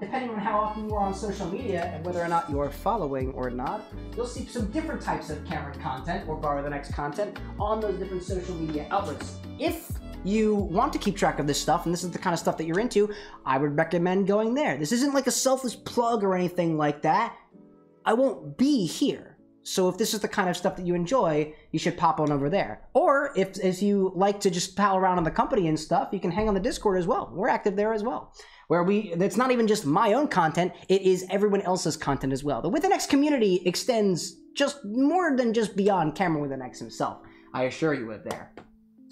depending on how often you are on social media and whether or not you're following or not, you'll see some different types of Cameron content or Bar with an X content on those different social media outlets. If you want to keep track of this stuff and this is the kind of stuff that you're into, I would recommend going there. This isn't like a selfless plug or anything like that. I won't be here. So if this is the kind of stuff that you enjoy, you should pop on over there. Or if, if you like to just pal around on the company and stuff, you can hang on the Discord as well. We're active there as well where we it's not even just my own content it is everyone else's content as well. The with an x community extends just more than just beyond cameron with an x himself i assure you of there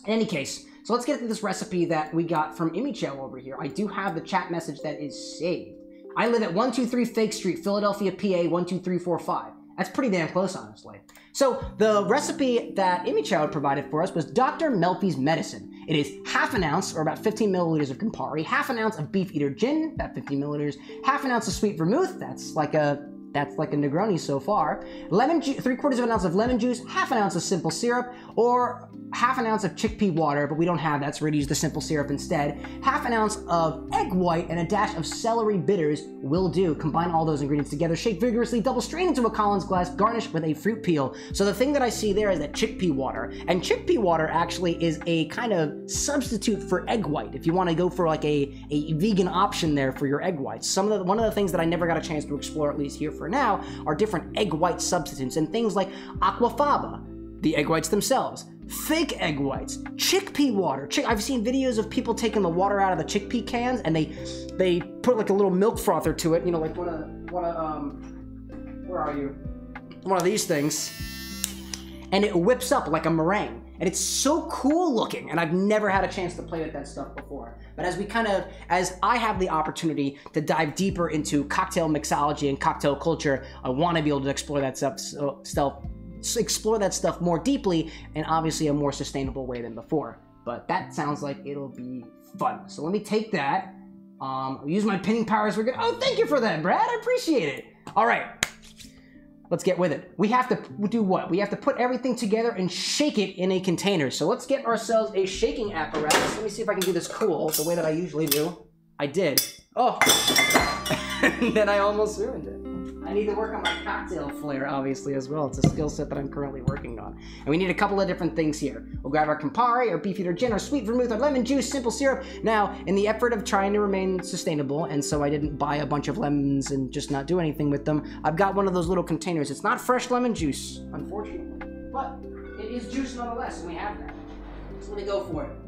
in any case so let's get to this recipe that we got from imichao over here. I do have the chat message that is saved. I live at 123 fake street philadelphia pa 12345 that's pretty damn close honestly. So the recipe that Imichao provided for us was Dr. Melfi's medicine. It is half an ounce, or about 15 milliliters of Campari, half an ounce of Beefeater gin, about 15 milliliters, half an ounce of sweet vermouth, that's like a that's like a Negroni so far. Lemon ju- three quarters of an ounce of lemon juice, half an ounce of simple syrup, or half an ounce of chickpea water, but we don't have that, so we're gonna use the simple syrup instead. Half an ounce of egg white and a dash of celery bitters will do. Combine all those ingredients together, shake vigorously, double strain into a Collins glass, garnish with a fruit peel. So the thing that I see there is that chickpea water, and chickpea water actually is a kind of substitute for egg white. If you want to go for like a, a vegan option there for your egg whites, some of the one of the things that I never got a chance to explore, at least here for now, are different egg white substitutes and things like aquafaba, the egg whites themselves, fake egg whites, chickpea water. Chick- I've seen videos of people taking the water out of the chickpea cans and they they put like a little milk frother to it. You know, like one of one of um, where are you? One of these things, and it whips up like a meringue. And it's so cool looking, and I've never had a chance to play with that stuff before. But as we kind of, as I have the opportunity to dive deeper into cocktail mixology and cocktail culture, I want to be able to explore that stuff, so, explore that stuff more deeply and obviously a more sustainable way than before. But that sounds like it'll be fun. So let me take that. Um, use my pinning powers. We're good. Oh, thank you for that, Brad. I appreciate it. All right. Let's get with it. We have to do what? We have to put everything together and shake it in a container. So let's get ourselves a shaking apparatus. Let me see if I can do this cool, the way that I usually do. I did. Oh! and then I almost ruined it. I need to work on my cocktail flair, obviously, as well. It's a skill set that I'm currently working on. And we need a couple of different things here. We'll grab our Campari, our Beefeater Gin, our Sweet Vermouth, our lemon juice, simple syrup. Now, in the effort of trying to remain sustainable, and so I didn't buy a bunch of lemons and just not do anything with them, I've got one of those little containers. It's not fresh lemon juice, unfortunately. But it is juice nonetheless, and we have that. So let me go for it.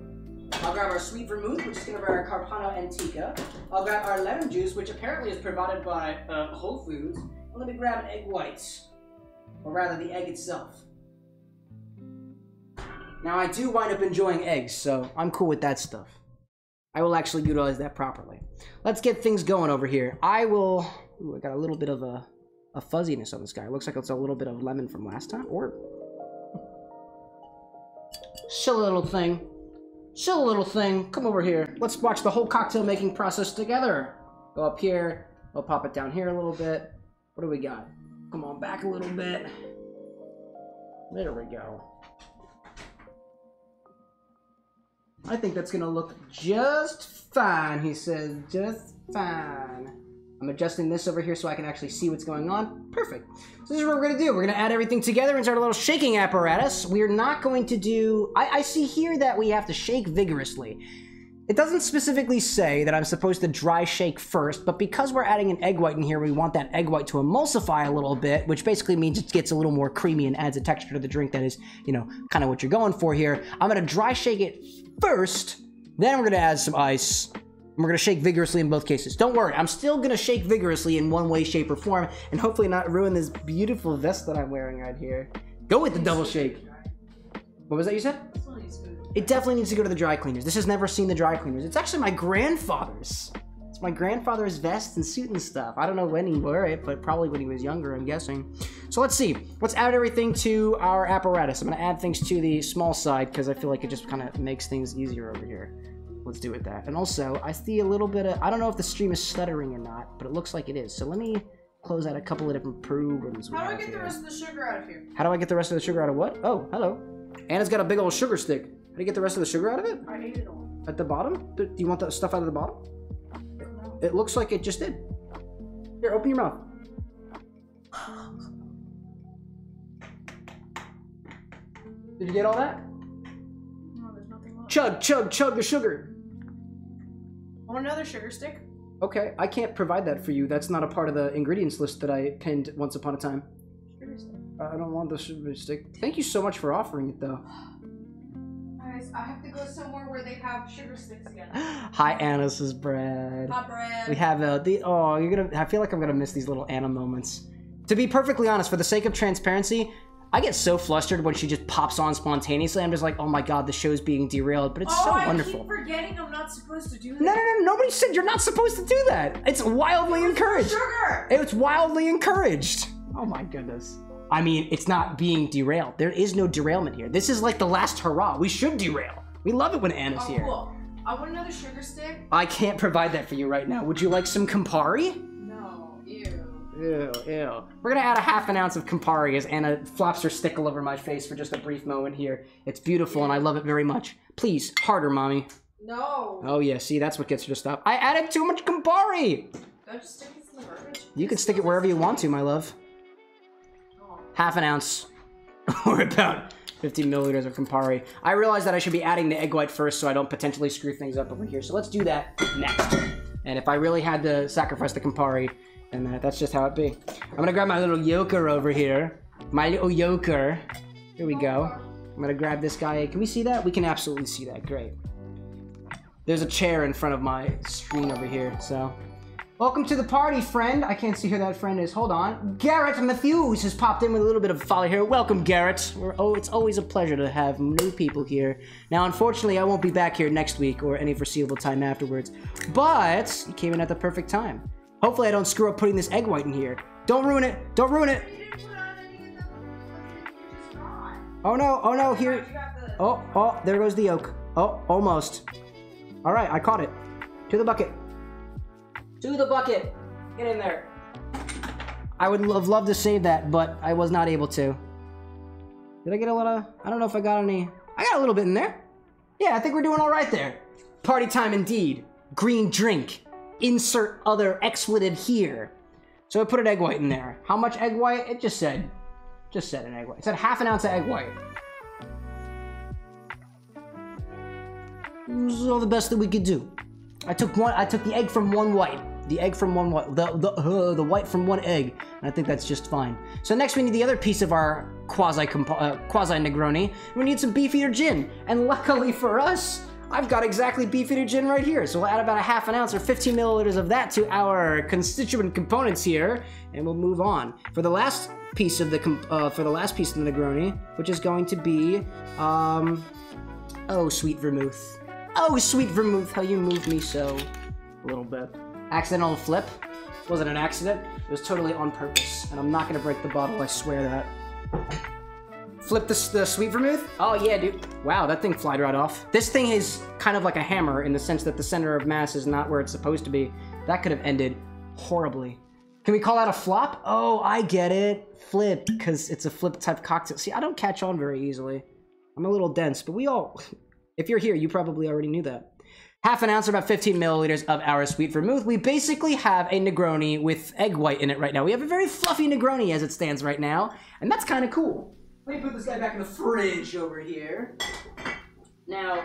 I'll grab our sweet vermouth, which is going to be our Carpano Antica. I'll grab our lemon juice, which apparently is provided by uh, Whole Foods. And let me grab egg whites, or rather the egg itself. Now I do wind up enjoying eggs, so I'm cool with that stuff. I will actually utilize that properly. Let's get things going over here. I will. Ooh, I got a little bit of a, a fuzziness on this guy. It looks like it's a little bit of lemon from last time, or silly little thing. Silly little thing, come over here. Let's watch the whole cocktail making process together. Go up here. We'll pop it down here a little bit. What do we got? Come on, back a little bit. There we go. I think that's gonna look just fine, he says. Just fine. I'm adjusting this over here so I can actually see what's going on. Perfect. So this is what we're gonna do. We're gonna add everything together start a little shaking apparatus. We're not going to do... I, I see here that we have to shake vigorously. It doesn't specifically say that I'm supposed to dry shake first, but because we're adding an egg white in here, we want that egg white to emulsify a little bit, which basically means it gets a little more creamy and adds a texture to the drink that is, you know, kind of what you're going for here. I'm gonna dry shake it first, then we're gonna add some ice, we're gonna shake vigorously in both cases. Don't worry, I'm still gonna shake vigorously in one way, shape, or form, and hopefully not ruin this beautiful vest that I'm wearing right here. Go with the double shake. What was that you said? It definitely needs to go to the dry cleaners. This has never seen the dry cleaners. It's actually my grandfather's. It's my grandfather's vest and suit and stuff. I don't know when he wore it, but probably when he was younger, I'm guessing. So let's see. Let's add everything to our apparatus. I'm gonna add things to the small side because I feel like it just kind of makes things easier over here. Let's do it that. And also, I see a little bit of, I don't know if the stream is stuttering or not, but it looks like it is. So let me close out a couple of different programs. How do I get the rest of the sugar out of here? How do I get the rest of the sugar out of what? Oh, hello. Anna's got a big old sugar stick. How do you get the rest of the sugar out of it? I ate it all. At the bottom? Do do you want the stuff out of the bottom? It looks like it just did. Here, open your mouth. Did you get all that? No, there's nothing left. Chug, chug, chug the sugar. Want another sugar stick? Okay, I can't provide that for you. That's not a part of the ingredients list that I pinned once upon a time. Sugar stick. I don't want the sugar stick. Thank you so much for offering it, though. Guys, I have to go somewhere where they have sugar sticks again. Hi, Anna. This is Brad. Hot bread. We have uh, the oh, you're gonna. I feel like I'm gonna miss these little Anna moments. To be perfectly honest, for the sake of transparency, I get so flustered when she just pops on spontaneously. I'm just like, oh my god, the show's being derailed, but it's oh, so I wonderful. keep forgetting I'm not supposed to do that. No, no, no, nobody said you're not supposed to do that. It's wildly encouraged. Sugar. It's wildly encouraged. Oh my goodness. I mean, it's not being derailed. There is no derailment here. This is like the last hurrah. We should derail. We love it when Anna's Oh, here. cool. I want another sugar stick. I can't provide that for you right now. Would you like some Campari? Ew. Ew. We're gonna add a half an ounce of Campari as Anna flops her stick all over my face for just a brief moment here. It's beautiful and I love it very much. Please, harder, mommy. No. Oh yeah, see, that's what gets her to stop. I added too much Campari! Do I just stick this in the garbage? You can stick it wherever you want to, my love. Oh. Half an ounce. or about 50 milliliters of Campari. I realize that I should be adding the egg white first so I don't potentially screw things up over here. So let's do that next. And if I really had to sacrifice the Campari, that, that's just how it be. I'm gonna grab my little yoker over here. My little yoker. Here we go. I'm gonna grab this guy. Can we see that? We can absolutely see that. Great. There's a chair in front of my screen over here, so. Welcome to the party, friend. I can't see who that friend is. Hold on. Garrett Matthews has popped in with a little bit of folly here. Welcome, Garrett. We're, oh, it's always a pleasure to have new people here. Now, unfortunately, I won't be back here next week or any foreseeable time afterwards, but you came in at the perfect time. Hopefully, I don't screw up putting this egg white in here. Don't ruin it. Don't ruin it. Oh no. Oh no. Here. Oh, oh, there goes the yolk. Oh, almost. All right, I caught it. To the bucket. To the bucket. Get in there. I would have loved to save that, but I was not able to. Did I get a lot of... I don't know if I got any... I got a little bit in there. Yeah, I think we're doing all right there. Party time indeed. Green drink. Insert other expletive here. So I put an egg white in there. How much egg white? It just said, just said an egg white. It said half an ounce of egg white. This is all the best that we could do. I took one. I took the egg from one white. The egg from one white. The the uh, the white from one egg. And I think that's just fine. So next we need the other piece of our quasi uh, quasi Negroni. We need some beefeater gin. And luckily for us, I've got exactly beefeater gin right here. So we'll add about a half an ounce or 15 milliliters of that to our constituent components here, and we'll move on. For the last piece of the uh, for the last piece of the Negroni, which is going to be um, oh sweet vermouth. Oh, sweet vermouth, how you moved me so. A little bit. Accidental flip. Wasn't an accident. It was totally on purpose. And I'm not gonna break the bottle, I swear that. Flip the, the sweet vermouth? Oh yeah, dude. Wow, that thing flied right off. This thing is kind of like a hammer in the sense that the center of mass is not where it's supposed to be. That could have ended horribly. Can we call that a flop? Oh, I get it. Flip, because it's a flip type cocktail. See, I don't catch on very easily. I'm a little dense, but we all, if you're here, you probably already knew that. Half an ounce, or about 15 milliliters of our sweet vermouth. We basically have a Negroni with egg white in it right now. We have a very fluffy Negroni as it stands right now, and that's kind of cool. Let me put this guy back in the fridge over here. Now,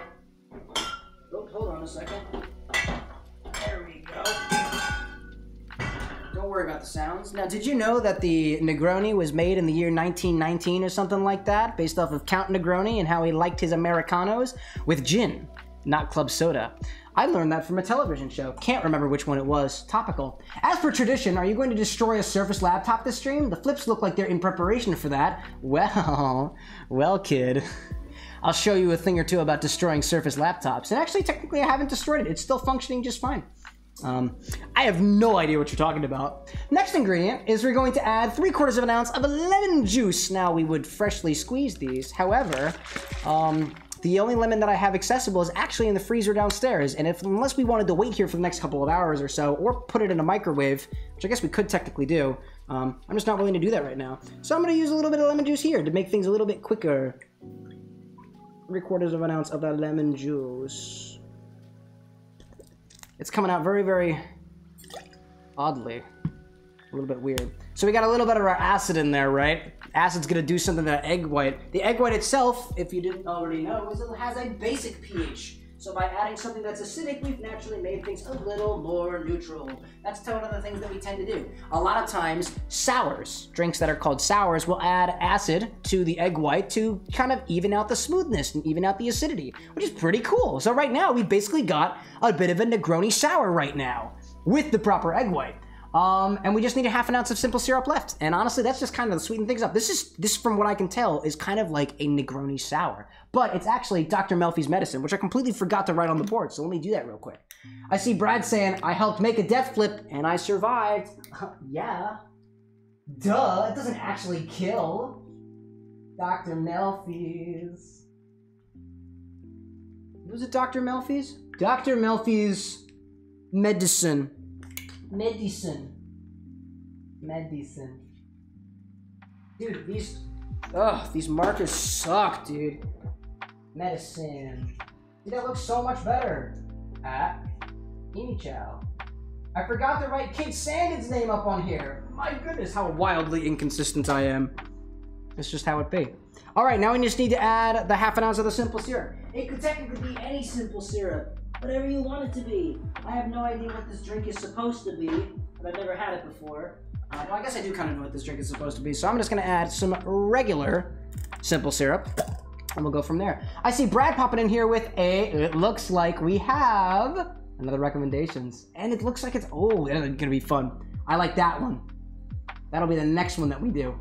oh, hold on a second. There we go. Don't worry about the sounds. Now, did you know that the Negroni was made in the year 1919 or something like that, based off of Count Negroni and how he liked his Americanos with gin, not club soda? I learned that from a television show. Can't remember which one it was. Topical. As per tradition, are you going to destroy a Surface laptop this stream? The flips look like they're in preparation for that. Well, well, kid. I'll show you a thing or two about destroying Surface laptops. And actually, technically, I haven't destroyed it. It's still functioning just fine. Um, I have no idea what you're talking about. Next ingredient is we're going to add three quarters of an ounce of lemon juice. Now we would freshly squeeze these. However, um, the only lemon that I have accessible is actually in the freezer downstairs. And if unless we wanted to wait here for the next couple of hours or so, or put it in a microwave, which I guess we could technically do, um, I'm just not willing to do that right now. So I'm going to use a little bit of lemon juice here to make things a little bit quicker. Three quarters of an ounce of that lemon juice. It's coming out very, very oddly. A little bit weird. So we got a little bit of our acid in there, right? Acid's gonna do something to that egg white. The egg white itself, if you didn't already know, is it has a basic pH. So by adding something that's acidic, we've naturally made things a little more neutral. That's one of the things that we tend to do. A lot of times, sours, drinks that are called sours, will add acid to the egg white to kind of even out the smoothness and even out the acidity, which is pretty cool. So right now, we've basically got a bit of a Negroni sour right now with the proper egg white. Um, and we just need a half an ounce of simple syrup left. And honestly, that's just kind of sweeten things up. This is, this from what I can tell, is kind of like a Negroni sour. But it's actually Dr. Melfi's medicine, which I completely forgot to write on the board. So let me do that real quick. I see Brad saying, I helped make a death flip and I survived. yeah. Duh, it doesn't actually kill. Dr. Melfi's. Was it Dr. Melfi's? Dr. Melfi's medicine. Medicine. Medicine. Dude, these. Ugh, these markers suck, dude. Medicine. Dude, that looks so much better. Ah, At Imichao. I forgot to write Kidsandan's name up on here. My goodness, how wildly inconsistent I am. It's just how it be. All right, now we just need to add the half an ounce of the simple syrup. It could technically be any simple syrup, whatever you want it to be. I have no idea what this drink is supposed to be, but I've never had it before. Uh, well, I guess I do kind of know what this drink is supposed to be, so I'm just gonna add some regular simple syrup, and we'll go from there. I see Brad popping in here with a, it looks like we have another recommendations, and it looks like it's, oh, it's gonna be fun. I like that one. That'll be the next one that we do.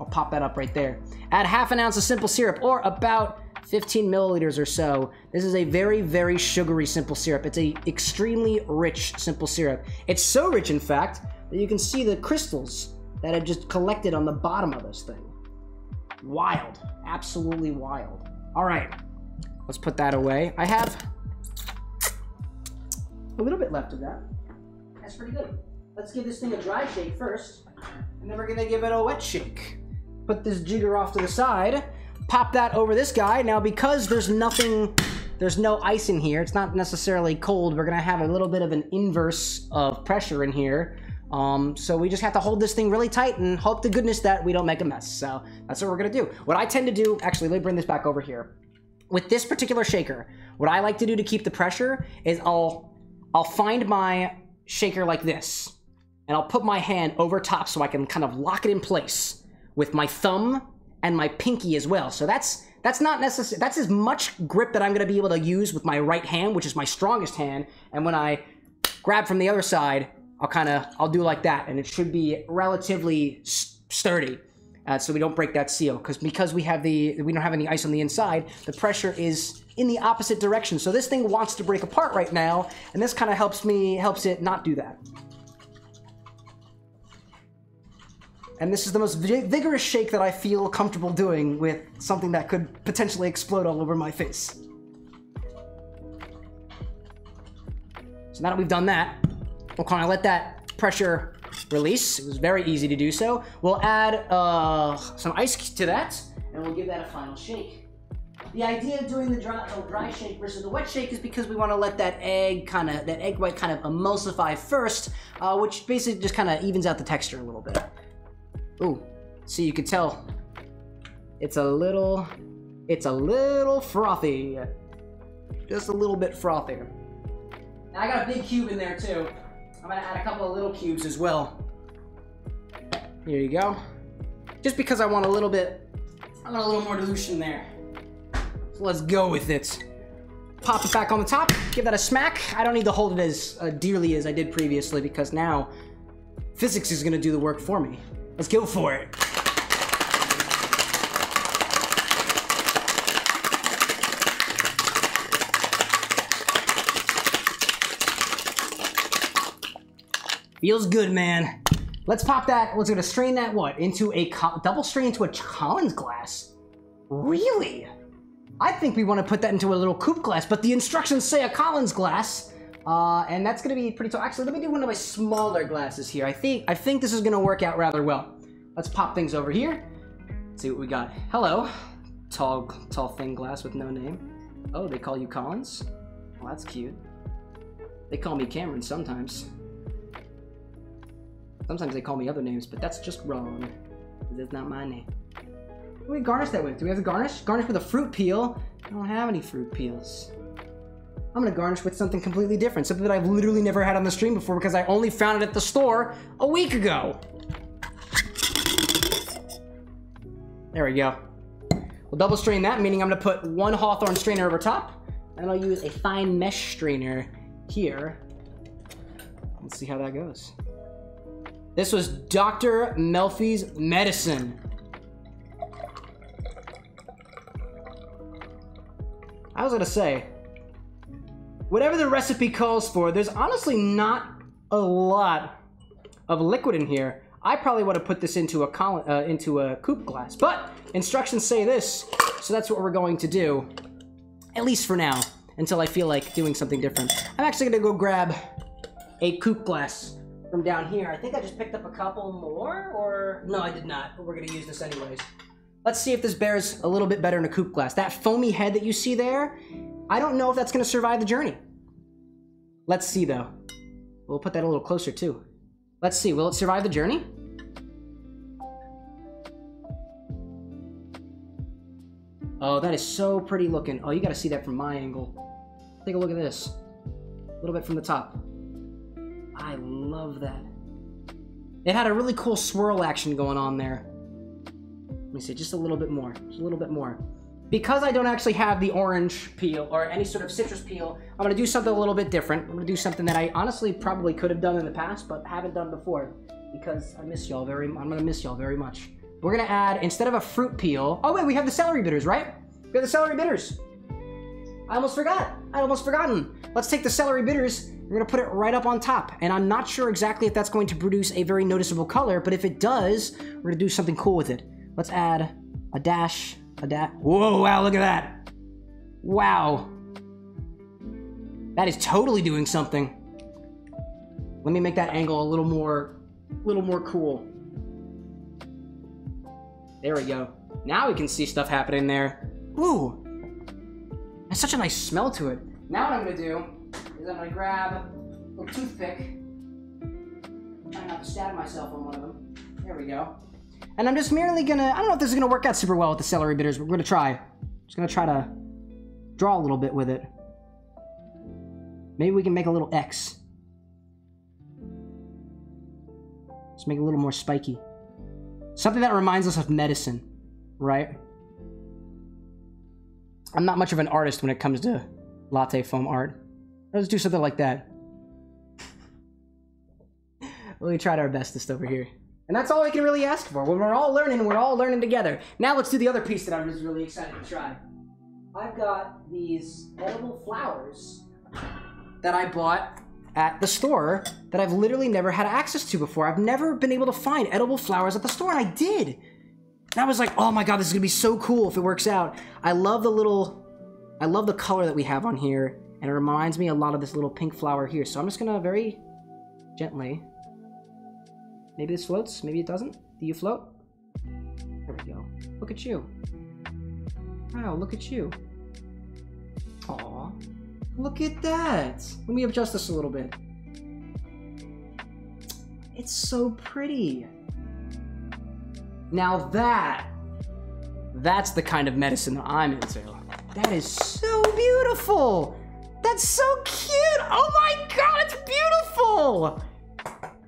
I'll pop that up right there. Add half an ounce of simple syrup, or about 15 milliliters or so. This is a very, very sugary simple syrup. It's a extremely rich simple syrup. It's so rich, in fact, that you can see the crystals that have just collected on the bottom of this thing. Wild. Absolutely wild. All right, let's put that away. I have a little bit left of that. That's pretty good. Let's give this thing a dry shake first, and then we're gonna give it a wet shake put this jigger off to the side, pop that over this guy. Now, because there's nothing there's no ice in here. It's not necessarily cold. We're gonna have a little bit of an inverse of pressure in here. Um, so we just have to hold this thing really tight and hope to goodness that we don't make a mess. So that's what we're gonna do. What I tend to do, actually, let me bring this back over here. With this particular shaker, what I like to do to keep the pressure is I'll I'll find my shaker like this, and I'll put my hand over top so I can kind of lock it in place with my thumb and my pinky as well. So that's that's not necessary. That's as much grip that I'm going to be able to use with my right hand, which is my strongest hand. And when I grab from the other side, I'll kind of I'll do like that, and it should be relatively sturdy. Uh, so we don't break that seal because because we have the we don't have any ice on the inside the pressure is in the opposite direction so this thing wants to break apart right now and this kind of helps me helps it not do that and this is the most vigorous shake that I feel comfortable doing with something that could potentially explode all over my face. So now that we've done that, we'll kind of let that pressure release. It was very easy to do so. We'll add uh, some ice to that, and we'll give that a final shake. The idea of doing the dry, the dry shake versus the wet shake is because we want to let that egg kind of, that egg white kind of emulsify first, uh, which basically just kind of evens out the texture a little bit. Ooh, see, you can tell it's a little, it's a little frothy. Just a little bit frothy. Now I got a big cube in there too. I'm gonna add a couple of little cubes as well. Here you go. Just because I want a little bit, I want a little more dilution there. So let's go with it. Pop it back on the top, give that a smack. I don't need to hold it as uh, dearly as I did previously because now physics is gonna do the work for me. Let's go for it. Feels good, man. Let's pop that. Let's gonna strain that what into a double strain into a Collins glass. Really? I think we want to put that into a little coupe glass, but the instructions say a Collins glass, uh, and that's gonna be pretty tall. Actually, let me do one of my smaller glasses here. I think I think this is gonna work out rather well. Let's pop things over here. see what we got. Hello, tall, tall, thin glass with no name. Oh, they call you Collins? Well, that's cute. They call me Cameron sometimes. Sometimes they call me other names, but that's just wrong. That's not my name. What do we garnish that with? Do we have the garnish? Garnish with a fruit peel? I don't have any fruit peels. I'm gonna garnish with something completely different, something that I've literally never had on the stream before because I only found it at the store a week ago. There we go. We'll double strain that, meaning I'm gonna put one Hawthorne strainer over top, and I'll use a fine mesh strainer here. Let's see how that goes. This was Dr. Melfi's medicine. I was gonna say, whatever the recipe calls for, there's honestly not a lot of liquid in here. I probably would have put this into a uh, into a coupe glass, but instructions say this, so that's what we're going to do, at least for now, until I feel like doing something different. I'm actually gonna go grab a coupe glass from down here. I think I just picked up a couple more, or no, I did not. But we're gonna use this anyways. Let's see if this bears a little bit better in a coupe glass. That foamy head that you see there, I don't know if that's gonna survive the journey. Let's see though. We'll put that a little closer too. Let's see, will it survive the journey? Oh, that is so pretty looking. Oh, you gotta see that from my angle. Take a look at this. A little bit from the top. I love that. It had a really cool swirl action going on there. Let me see, just a little bit more. Just a little bit more. Because I don't actually have the orange peel or any sort of citrus peel, I'm gonna do something a little bit different. I'm gonna do something that I honestly probably could have done in the past, but haven't done before. Because I miss y'all very I'm gonna miss y'all very much. We're gonna add, instead of a fruit peel, oh wait, we have the celery bitters, right? We have the celery bitters. I almost forgot. I almost forgotten. Let's take the celery bitters. We're gonna put it right up on top. And I'm not sure exactly if that's going to produce a very noticeable color, but if it does, we're gonna do something cool with it. Let's add a dash, a dash. Whoa, wow, look at that. Wow. That is totally doing something. Let me make that angle a little more, a little more cool. There we go. Now we can see stuff happening there. Ooh. Has such a nice smell to it. Now what I'm gonna do is I'm gonna grab a toothpick. Try not to stab myself on one of them. There we go. And I'm just merely gonna, I don't know if this is gonna work out super well with the celery bitters, but we're gonna try. Just gonna try to draw a little bit with it. Maybe we can make a little X. Let's make it a little more spiky. Something that reminds us of medicine, right? I'm not much of an artist when it comes to latte foam art. Let's do something like that. we tried our bestest over here. And that's all we can really ask for. When we're all learning, we're all learning together. Now let's do the other piece that I'm just really excited to try. I've got these edible flowers that I bought at the store that I've literally never had access to before. I've never been able to find edible flowers at the store, and I did. And I was like, oh my god, this is gonna be so cool if it works out. I love the little, I love the color that we have on here, and it reminds me a lot of this little pink flower here. So I'm just gonna very gently, maybe this floats, maybe it doesn't. Do you float? There we go. Look at you. Wow, look at you. Aw. Look at that! Let me adjust this a little bit. It's so pretty. Now that, that's the kind of medicine that I'm into. That is so beautiful! That's so cute! Oh my god, it's beautiful!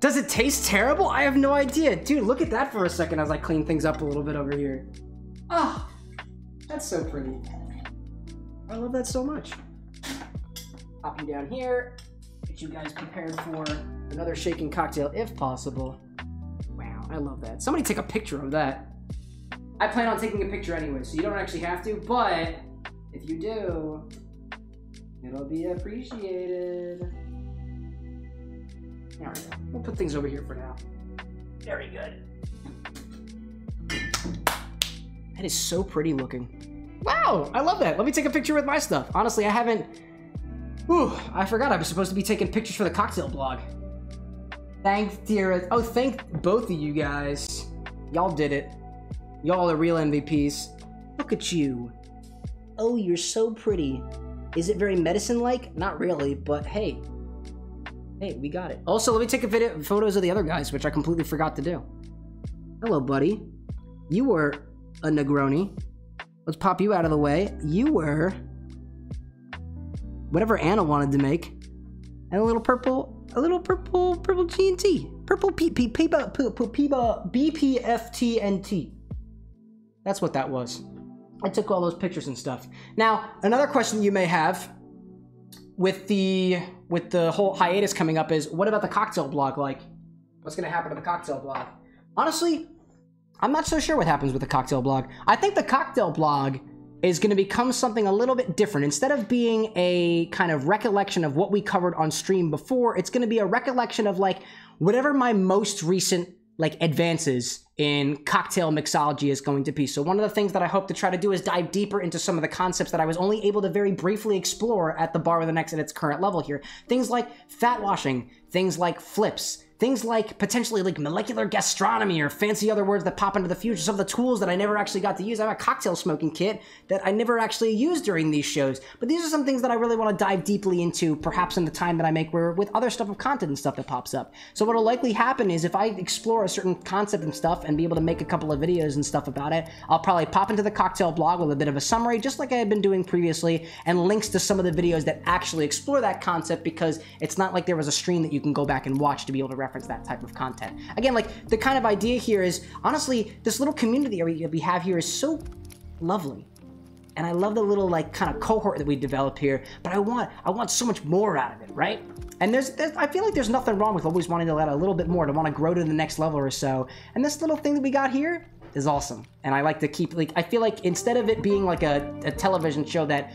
Does it taste terrible? I have no idea. Dude, look at that for a second as I clean things up a little bit over here. Ah, that's so pretty. I love that so much. Pop you down here. Get you guys prepared for another shaking cocktail if possible. Wow, I love that. Somebody take a picture of that. I plan on taking a picture anyway, so you don't actually have to, but if you do, it'll be appreciated. There we go. We'll put things over here for now. Very good. That is so pretty looking. Wow, I love that. Let me take a picture with my stuff. Honestly, I haven't... Whew, I forgot I was supposed to be taking pictures for the cocktail blog. Thanks, dear. Oh, thank both of you guys. Y'all did it. Y'all are real MVPs. Look at you. Oh, you're so pretty. Is it very medicine-like? Not really, but hey. Hey, we got it. Also, let me take a video photos of the other guys, which I completely forgot to do. Hello, buddy. You were a Negroni. Let's pop you out of the way. You were whatever Anna wanted to make, and a little purple, a little purple, purple G and T, purple P P P P B P F T N T. That's what that was. I took all those pictures and stuff. Now, another question you may have with the with the whole hiatus coming up is, what about the cocktail blog? Like, what's going to happen to the cocktail blog? Honestly, I'm not so sure what happens with the cocktail blog. I think the cocktail blog is going to become something a little bit different. Instead of being a kind of recollection of what we covered on stream before, it's going to be a recollection of like whatever my most recent like advances in cocktail mixology is going to be. So one of the things that I hope to try to do is dive deeper into some of the concepts that I was only able to very briefly explore at the bar with an X at its current level here. Things like fat washing, things like flips, Things like potentially like molecular gastronomy or fancy other words that pop into the future. Some of the tools that I never actually got to use. I have a cocktail smoking kit that I never actually used during these shows. But these are some things that I really want to dive deeply into, perhaps in the time that I make where with other stuff of content and stuff that pops up. So what'll likely happen is if I explore a certain concept and stuff and be able to make a couple of videos and stuff about it, I'll probably pop into the cocktail blog with a bit of a summary, just like I had been doing previously, and links to some of the videos that actually explore that concept because it's not like there was a stream that you can go back and watch to be able to reference that type of content. Again, like the kind of idea here is honestly, this little community area we have here is so lovely. And I love the little like kind of cohort that we develop here, but I want I want so much more out of it, right? And there's, there's I feel like there's nothing wrong with always wanting to let a little bit more to want to grow to the next level or so. And this little thing that we got here is awesome. And I like to keep like I feel like instead of it being like a, a television show that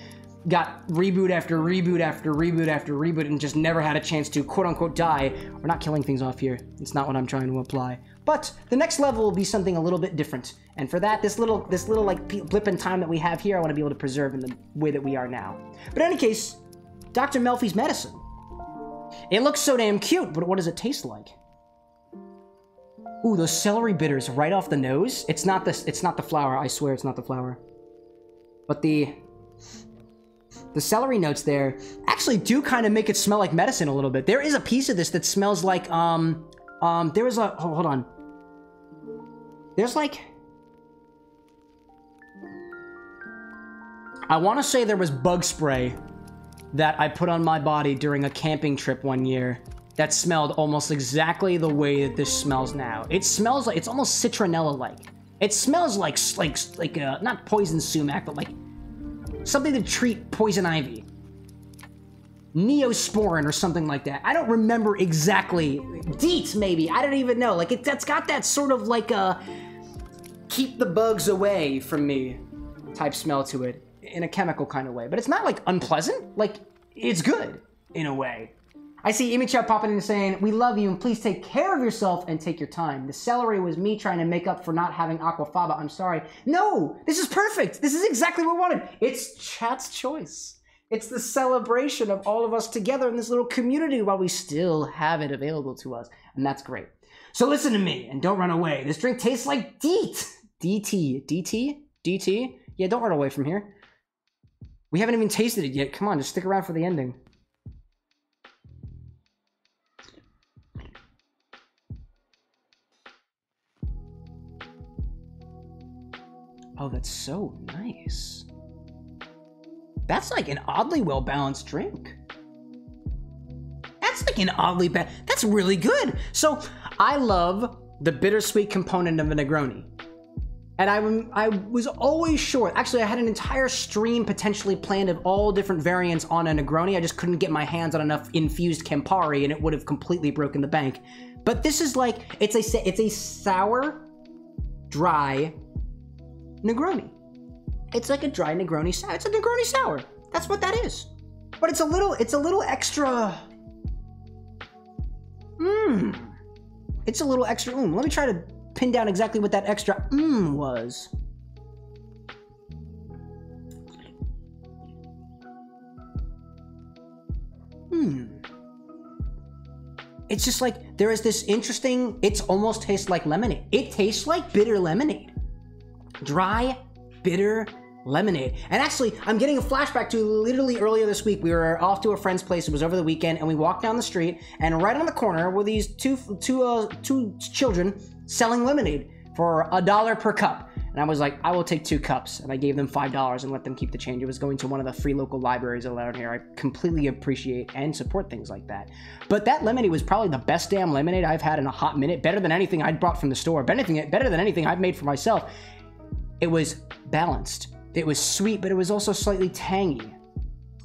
got reboot after reboot after reboot after reboot and just never had a chance to quote unquote die. We're not killing things off here. It's not what I'm trying to apply. But the next level will be something a little bit different. And for that, this little this little like blip in time that we have here, I want to be able to preserve in the way that we are now. But in any case, Dr. Melfi's medicine. It looks so damn cute, but what does it taste like? Ooh, those celery bitters right off the nose. It's not this. It's not the flower. I swear, it's not the flower. But the the celery notes there actually do kind of make it smell like medicine a little bit. There is a piece of this that smells like um um there is a oh, hold on. There's like I want to say there was bug spray that I put on my body during a camping trip one year that smelled almost exactly the way that this smells now. It smells like it's almost citronella like. It smells like like like uh, not poison sumac, but like something to treat poison ivy. Neosporin or something like that. I don't remember exactly. DEET maybe. I don't even know. Like it, that's got that sort of like a keep the bugs away from me type smell to it in a chemical kind of way. But it's not like unpleasant. Like it's good in a way. I see Imichao popping in and saying, We love you and please take care of yourself and take your time. The celery was me trying to make up for not having aquafaba. I'm sorry. No, this is perfect. This is exactly what we wanted. It's chat's choice. It's the celebration of all of us together in this little community while we still have it available to us. And that's great. So listen to me and don't run away. This drink tastes like DEET. DT. DT? DT? Yeah, don't run away from here. We haven't even tasted it yet. Come on, just stick around for the ending. Oh, that's so nice. That's like an oddly well balanced drink. That's like an oddly bad. That's really good. So I love the bittersweet component of a Negroni. And I, I was always sure. Actually, I had an entire stream potentially planned of all different variants on a Negroni. I just couldn't get my hands on enough infused Campari, and it would have completely broken the bank. But this is like it's a it's a sour, dry Negroni. It's like a dry Negroni sour. It's a Negroni sour. That's what that is. But it's a little, it's a little extra. Mmm. It's a little extra. Mmm. Let me try to pin down exactly what that extra mmm was. Hmm. It's just like there is this interesting. It's almost tastes like lemonade. It tastes like bitter lemonade dry, bitter lemonade. And actually, I'm getting a flashback to literally earlier this week. We were off to a friend's place. It was over the weekend, and we walked down the street, and right on the corner were these two two uh, two children selling lemonade for a dollar per cup. And I was like, I will take two cups. And I gave them $5 and let them keep the change. It was going to one of the free local libraries around here. I completely appreciate and support things like that. But that lemonade was probably the best damn lemonade I've had in a hot minute. Better than anything I'd brought from the store. Better than, better than anything I've made for myself. It was balanced. It was sweet, but it was also slightly tangy.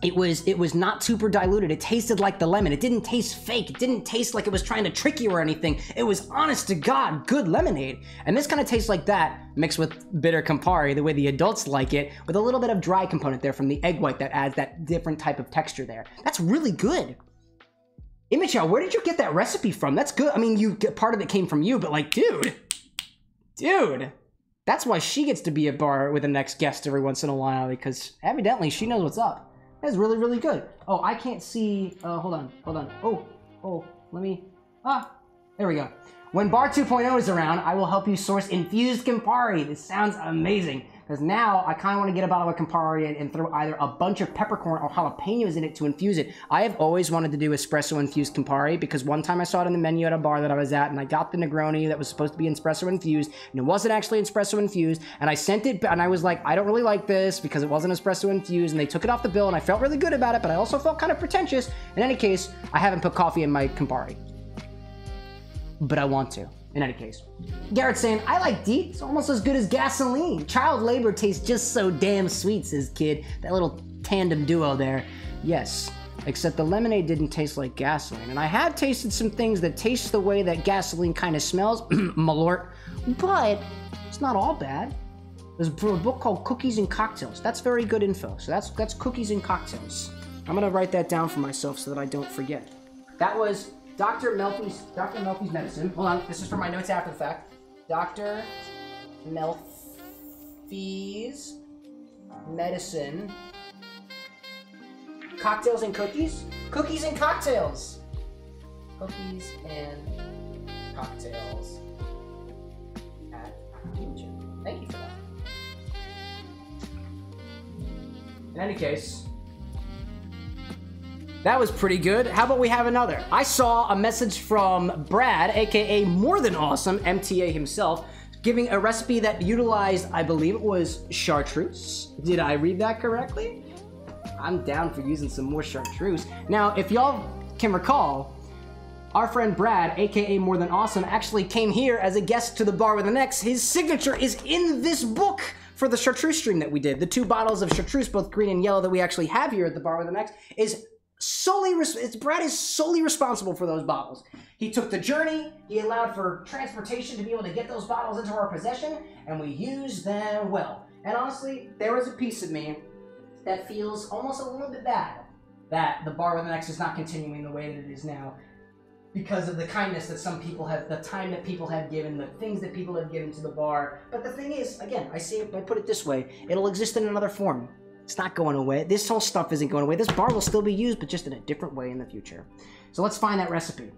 It was it was not super diluted. It tasted like the lemon. It didn't taste fake. It didn't taste like it was trying to trick you or anything. It was honest to God good lemonade. And this kind of tastes like that mixed with bitter Campari, the way the adults like it, with a little bit of dry component there from the egg white that adds that different type of texture there. That's really good. Imichao, where did you get that recipe from? That's good. I mean, you part of it came from you, but like, dude, dude, that's why she gets to be a bar with the next guest every once in a while because evidently she knows what's up. That's really, really good. Oh, I can't see. Uh, hold on, hold on. Oh, oh, let me. Ah, there we go. When Bar 2.0 is around, I will help you source infused Campari. This sounds amazing. Because now I kind of want to get a bottle of Campari and, and, throw either a bunch of peppercorn or jalapenos in it to infuse it. I have always wanted to do espresso infused Campari because one time I saw it in the menu at a bar that I was at and I got the Negroni that was supposed to be espresso infused and it wasn't actually espresso infused and I sent it and I was like, I don't really like this because it wasn't espresso infused and they took it off the bill and I felt really good about it, but I also felt kind of pretentious. In any case, I haven't put coffee in my Campari. But I want to. In any case, Garrett saying, I like DEET. It's almost as good as gasoline. Child labor tastes just so damn sweet, says kid. That little tandem duo there. Yes, except the lemonade didn't taste like gasoline. And I have tasted some things that taste the way that gasoline kind of smells, malort, but it's not all bad. There's a book called Cookies and Cocktails. That's very good info. So that's that's cookies and cocktails. I'm gonna write that down for myself so that I don't forget. That was Dr. Melfi's Dr. Melfi's medicine. Hold on, this is for my notes after the fact. Dr. Melfi's medicine. Cocktails and cookies? Cookies and cocktails! Cookies and cocktails at Thank you for that. In any case, That was pretty good. How about we have another? I saw a message from Brad, aka More Than Awesome, MTA himself, giving a recipe that utilized, I believe it was chartreuse. Did I read that correctly? I'm down for using some more chartreuse. Now, if y'all can recall, our friend Brad, aka More Than Awesome, actually came here as a guest to the bar with an X. His signature is in this book for the chartreuse stream that we did. The two bottles of chartreuse, both green and yellow, that we actually have here at the bar with an X, is solely Brad is solely responsible for those bottles. He took the journey, he allowed for transportation to be able to get those bottles into our possession, and we used them well. And honestly, there is a piece of me that feels almost a little bit bad that the bar with an X is not continuing the way that it is now because of the kindness that some people have, the time that people have given, the things that people have given to the bar. But the thing is, again, I see it, I put it this way: it'll exist in another form. It's not going away. This whole stuff isn't going away. This bar will still be used, but just in a different way in the future. So let's find that recipe.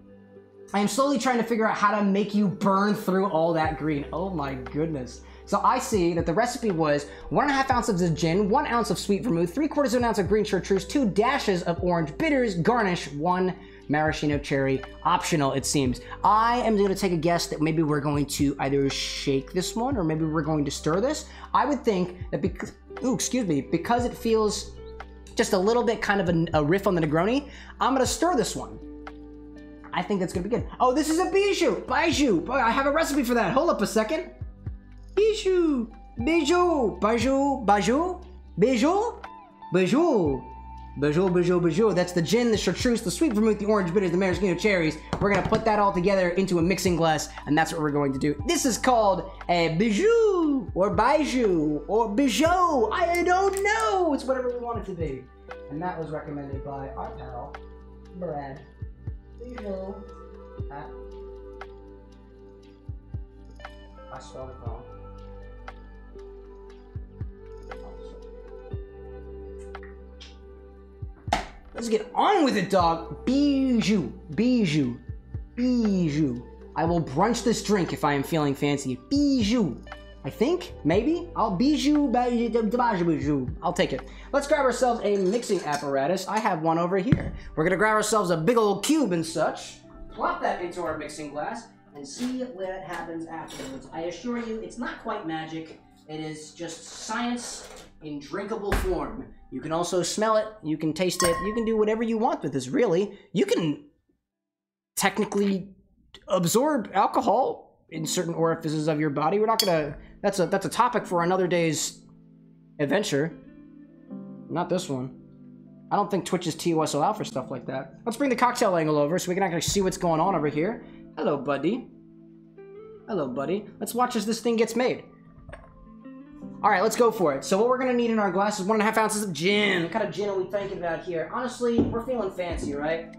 I am slowly trying to figure out how to make you burn through all that green. Oh my goodness. So I see that the recipe was one and a half ounces of gin, one ounce of sweet vermouth, three quarters of an ounce of green chartreuse, two dashes of orange bitters, garnish, one maraschino cherry, optional it seems. I am going to take a guess that maybe we're going to either shake this one or maybe we're going to stir this. I would think that because, ooh, excuse me, because it feels just a little bit kind of a, a riff on the Negroni, I'm to stir this one. I think that's gonna be good. Oh, this is a bijou, bijou. Boy, I have a recipe for that. Hold up a second. Bijou, bijou, bijou, bijou, bijou, bijou, bijou, bijou, bijou. That's the gin, the chartreuse, the sweet vermouth, the orange bitters, the maraschino cherries. We're gonna put that all together into a mixing glass, and that's what we're going to do. This is called a bijou, or bijou, or bijou. I don't know. It's whatever we want it to be. And that was recommended by our pal, Brad. Bijou. I spelled it wrong. Let's get on with it, dog. Bijou, bijou, bijou. I will brunch this drink if I am feeling fancy. Bijou. I think, maybe. I'll bijou, bijou. I'll take it. Let's grab ourselves a mixing apparatus. I have one over here. We're gonna grab ourselves a big old cube and such, plop that into our mixing glass, and see what happens afterwards. I assure you, it's not quite magic. It is just science in drinkable form. You can also smell it, you can taste it, you can do whatever you want with this, really. You can technically absorb alcohol in certain orifices of your body. We're not gonna that's a that's a topic for another day's adventure. Not this one. I don't think Twitch is TOS allow for stuff like that. Let's bring the cocktail angle over so we can actually see what's going on over here. Hello, buddy. Hello, buddy. Let's watch as this thing gets made. All right, let's go for it. So what we're gonna need in our glass is one and a half ounces of gin. What kind of gin are we thinking about here? Honestly, we're feeling fancy, right?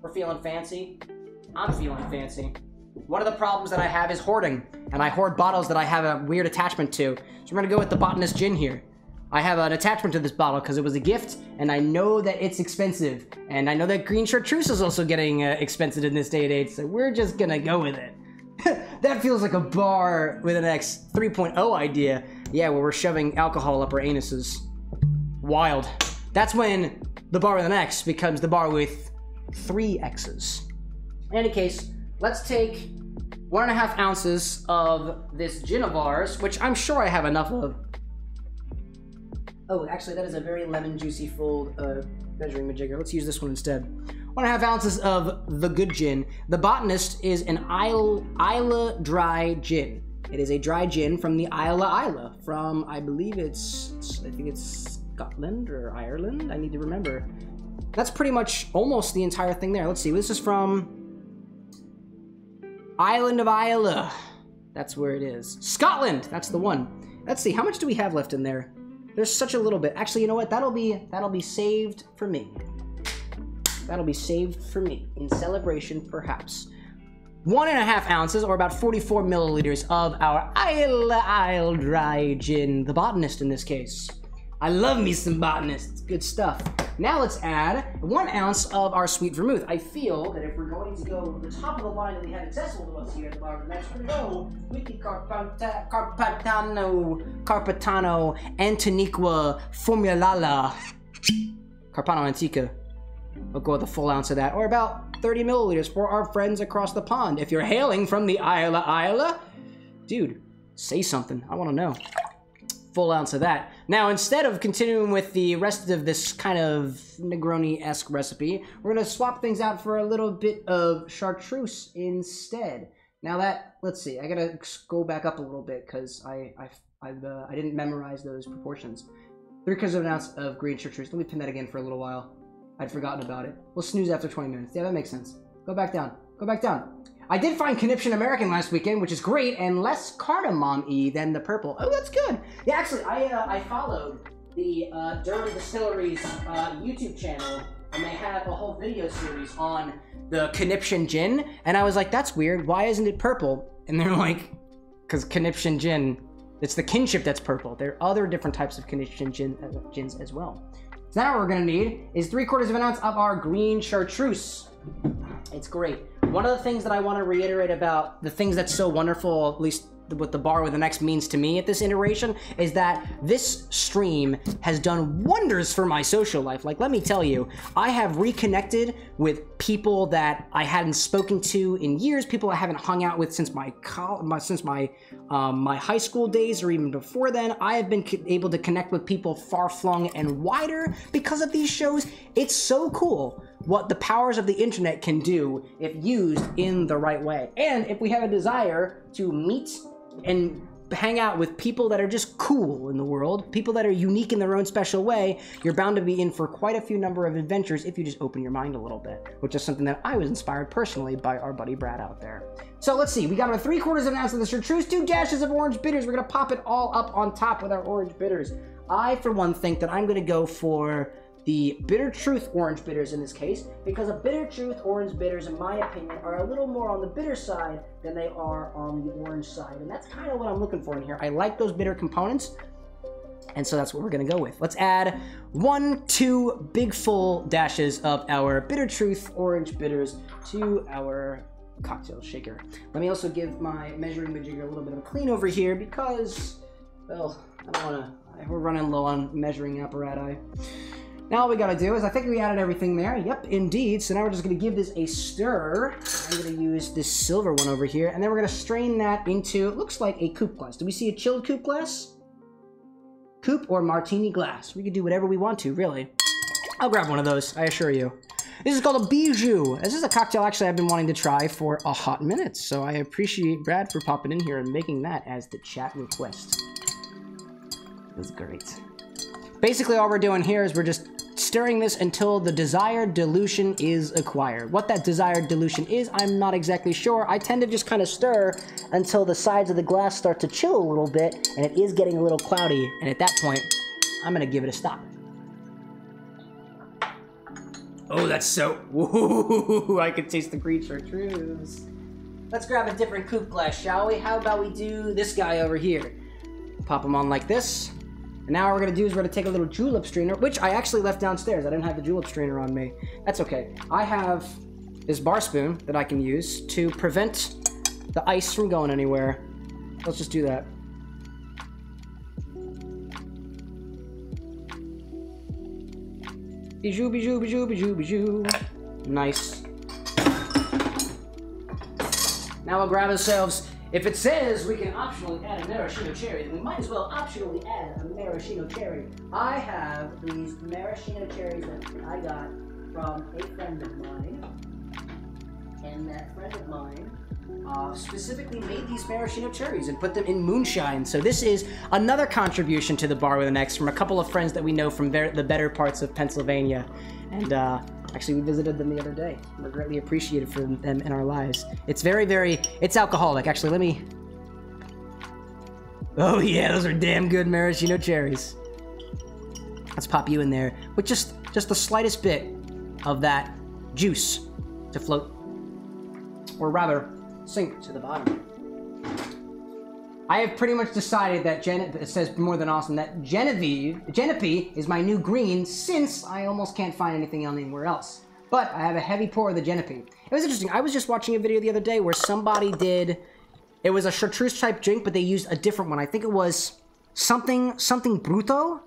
We're feeling fancy. I'm feeling fancy. One of the problems that I have is hoarding, and I hoard bottles that I have a weird attachment to. So we're gonna go with the botanist gin here. I have an attachment to this bottle because it was a gift, and I know that it's expensive, and I know that green chartreuse is also getting uh, expensive in this day and age. So we're just gonna go with it. that feels like a bar with an X 3.0 idea. Yeah, where we're shoving alcohol up our anuses. Wild. That's when the bar with an X becomes the bar with three X's. In any case, let's take one and a half ounces of this gin of ours, which I'm sure I have enough of. Oh, actually, that is a very lemon juicy full uh, measuring majigger. Let's use this one instead. One and a half ounces of the good gin. The Botanist is an Islay dry gin. It is a dry gin from the Islay Islay, from I believe it's I think it's Scotland or Ireland. I need to remember. That's pretty much almost the entire thing there. Let's see. This is from Island of Islay. That's where it is. Scotland. That's the one. Let's see. How much do we have left in there? There's such a little bit. Actually, you know what? That'll be that'll be saved for me. That'll be saved for me in celebration, perhaps. One and a half ounces, or about 44 milliliters, of our Isle Isle Dry Gin, the botanist in this case. I love me some botanist. It's good stuff. Now let's add one ounce of our sweet vermouth. I feel that if we're going to go the top of the line that we have accessible to us here at the bar, to go with the Carpata, Carpatano, Carpatano Antoniqua Formulala. Carpano Antica. We'll go with a full ounce of that, or about 30 milliliters for our friends across the pond. If you're hailing from the Islay Islay, dude, say something. I want to know. Full ounce of that. Now, instead of continuing with the rest of this kind of Negroni-esque recipe, we're going to swap things out for a little bit of chartreuse instead. Now that, let's see, I gotta go back up a little bit because I, I, I've, uh, I didn't memorize those proportions. Three quarters of an ounce of green chartreuse. Let me pin that again for a little while. I'd forgotten about it. We'll snooze after 20 minutes. Yeah, that makes sense. Go back down. Go back down. I did find Conniption American last weekend, which is great, and less cardamom-y than the purple. Oh, that's good. Yeah, actually, I uh, I followed the uh, Durham Distilleries uh, YouTube channel, and they have a whole video series on the Conniption Gin, and I was like, that's weird. Why isn't it purple? And they're like, because Conniption Gin, it's the kinship that's purple. There are other different types of Conniption gin, uh, gins as well. So now what we're gonna need is three quarters of an ounce of our green chartreuse. It's great. One of the things that I want to reiterate about the things that's so wonderful, at least what the bar with the next means to me at this iteration, is that this stream has done wonders for my social life. Like, let me tell you, I have reconnected with people that I hadn't spoken to in years, people I haven't hung out with since my, my since my um, my high school days or even before then. I have been able to connect with people far flung and wider because of these shows. It's so cool what the powers of the internet can do if used in the right way. And if we have a desire to meet and hang out with people that are just cool in the world, people that are unique in their own special way, you're bound to be in for quite a few number of adventures if you just open your mind a little bit, which is something that I was inspired personally by our buddy Brad out there. So let's see, we got our three quarters of an ounce of the chartreuse, two dashes of orange bitters. We're gonna pop it all up on top with our orange bitters. I, for one, think that I'm gonna go for the Bitter Truth orange bitters in this case, because a Bitter Truth orange bitters, in my opinion, are a little more on the bitter side than they are on the orange side. And that's kind of what I'm looking for in here. I like those bitter components, and so that's what we're gonna go with. Let's add one, two big full dashes of our Bitter Truth orange bitters to our cocktail shaker. Let me also give my measuring majigger a little bit of a clean over here because, well, I don't wanna, we're running low on measuring apparatus. Now all we gotta do is, I think we added everything there. Yep, indeed. So now we're just gonna give this a stir. I'm gonna use this silver one over here, and then we're gonna strain that into, looks like a coupe glass. Do we see a chilled coupe glass? Coupe or martini glass. We could do whatever we want to, really. I'll grab one of those, I assure you. This is called a bijou. This is a cocktail actually I've been wanting to try for a hot minute, so I appreciate Brad for popping in here and making that as the chat request. It was great. Basically all we're doing here is we're just stirring this until the desired dilution is acquired. What that desired dilution is, I'm not exactly sure. I tend to just kind of stir until the sides of the glass start to chill a little bit, and it is getting a little cloudy, and at that point, I'm gonna give it a stop. Oh, that's so... I can taste the green chartreuse. Let's grab a different coupe glass, shall we? How about we do this guy over here? Pop them on like this. And now what we're gonna do is we're gonna take a little julep strainer, which I actually left downstairs. I didn't have the julep strainer on me. That's okay. I have this bar spoon that I can use to prevent the ice from going anywhere. Let's just do that. Bijou, bijou, bijou, bijou, bijou. Nice. Now we'll grab ourselves if it says we can optionally add a maraschino cherry, then we might as well optionally add a maraschino cherry. I have these maraschino cherries that I got from a friend of mine, and that friend of mine uh, specifically made these maraschino cherries and put them in moonshine. So this is another contribution to the bar with an X from a couple of friends that we know from the better parts of Pennsylvania, and uh, Actually, we visited them the other day. We're greatly appreciated for them in our lives. It's very, very, it's alcoholic. Actually, let me. Oh yeah, those are damn good maraschino cherries. Let's pop you in there with just, just the slightest bit of that juice to float, or rather, sink to the bottom. I have pretty much decided that Gen it says more than awesome that Genevieve Genepi is my new green since I almost can't find anything else anywhere else. But I have a heavy pour of the Genepi. It was interesting. I was just watching a video the other day where somebody did it was a chartreuse type drink, but they used a different one. I think it was something something Brutto.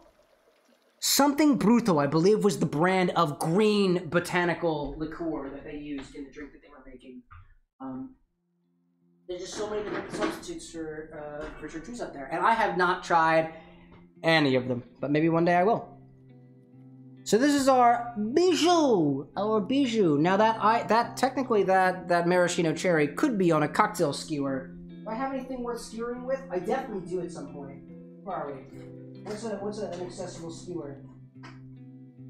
Something Brutto, I believe, was the brand of green botanical liqueur that they used in the drink that they were making. Um, there's just so many different substitutes for uh, for chartreuse out there, and I have not tried any of them, but maybe one day I will. So this is our bijou, our bijou. Now that I that technically that that maraschino cherry could be on a cocktail skewer. Do I have anything worth skewering with? I definitely do at some point. Where are we? What's a what's a, an accessible skewer?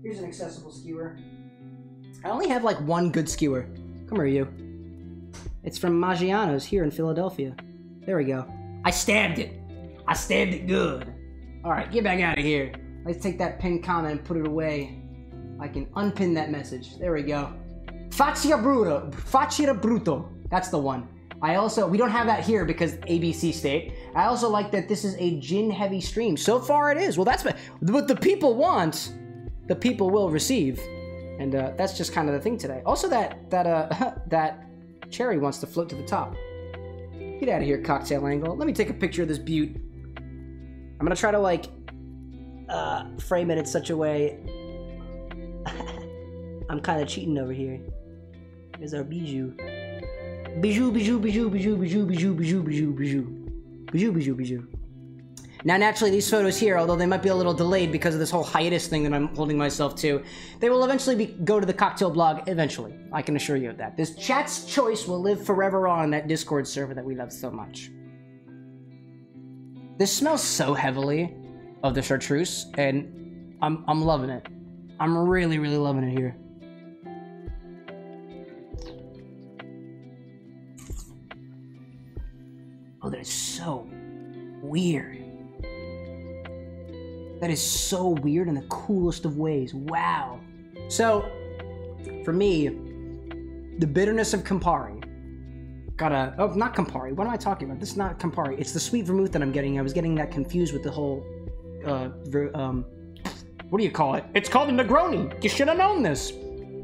Here's an accessible skewer. I only have like one good skewer. Come here, you. It's from Maggiano's here in Philadelphia. There we go. I stabbed it. I stabbed it good. All right, get back out of here. Let's take that pinned comment and put it away. I can unpin that message. There we go. Faccia Brutto. Faccia Brutto. That's the one. I also, we don't have that here because ABC state. I also like that this is a gin heavy stream. So far it is. Well, that's what, what the people want, the people will receive. And uh, that's just kind of the thing today. Also that, that, uh, that cherry wants to float to the top. Get out of here, cocktail angle. Let me take a picture of this butte. I'm gonna try to like, uh, frame it in such a way. I'm kind of cheating over here. Here's our bijou. Bijou, bijou, bijou, bijou, bijou, bijou, bijou, bijou, bijou. Bijou, bijou, bijou. Now, naturally, these photos here, although they might be a little delayed because of this whole hiatus thing that I'm holding myself to, they will eventually be, go to the cocktail blog eventually. I can assure you of that. This chat's choice will live forever on that Discord server that we love so much. This smells so heavily of the chartreuse, and I'm, I'm loving it. I'm really, really loving it here. Oh, that is so weird. That is so weird in the coolest of ways. Wow. So, for me, the bitterness of Campari. Got a oh not Campari. What am I talking about? This is not Campari. It's the sweet vermouth that I'm getting. I was getting that confused with the whole uh ver, um what do you call it? It's called a Negroni. You should have known this.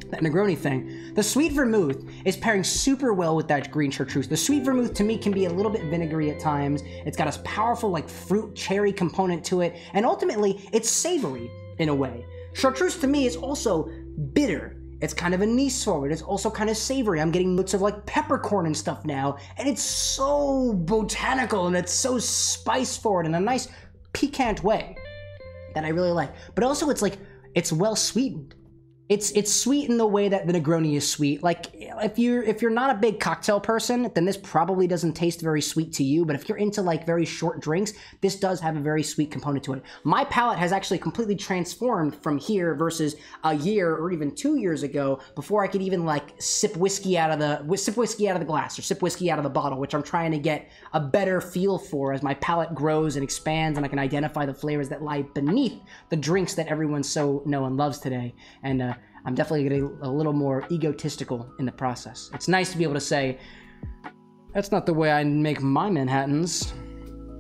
That Negroni thing. The sweet vermouth is pairing super well with that green chartreuse. The sweet vermouth to me can be a little bit vinegary at times. It's got a powerful like fruit cherry component to it, and ultimately it's savory in a way. Chartreuse to me is also bitter. It's kind of a anise forward. It's also kind of savory. I'm getting notes of like peppercorn and stuff now, and it's so botanical and it's so spice forward in a nice piquant way that I really like. But also it's like it's well sweetened. It's it's sweet in the way that the Negroni is sweet. Like if you're if you're not a big cocktail person, then this probably doesn't taste very sweet to you. But if you're into like very short drinks, this does have a very sweet component to it. My palate has actually completely transformed from here versus a year or even two years ago before I could even like sip whiskey out of the sip whiskey out of the glass or sip whiskey out of the bottle, which I'm trying to get a better feel for as my palate grows and expands and I can identify the flavors that lie beneath the drinks that everyone so know and loves today. And uh, I'm definitely getting a little more egotistical in the process. It's nice to be able to say, that's not the way I make my Manhattans.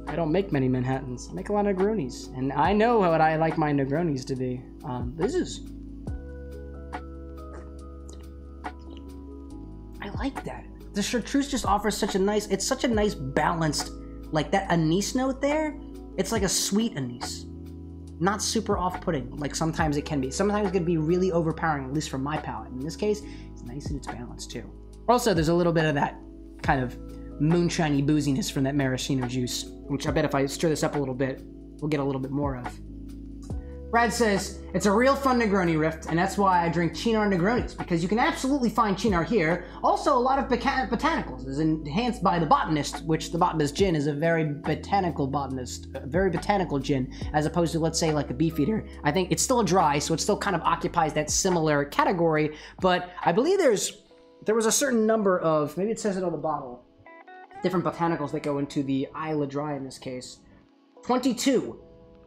I don't make many Manhattans. I make a lot of Negronis. And I know what I like my Negronis to be. Um, this is. I like that. The chartreuse just offers such a nice, it's such a nice balanced, like that anise note there. It's like a sweet anise not super off-putting like sometimes it can be. Sometimes it can be really overpowering, at least for my palate. In this case, it's nice and it's balanced too. Also, there's a little bit of that kind of moonshiny booziness from that maraschino juice, which I bet if I stir this up a little bit, we'll get a little bit more of. Brad says, it's a real fun Negroni rift, and that's why I drink Cynar Negronis, because you can absolutely find Cynar here. Also, a lot of boca- botanicals is enhanced by the Botanist, which the Botanist gin is a very botanical botanist, very botanical gin, as opposed to, let's say, like a Beefeater. I think it's still a dry, so it still kind of occupies that similar category, but I believe there's, there was a certain number of, maybe it says it on the bottle, different botanicals that go into the Islay Dry in this case. 22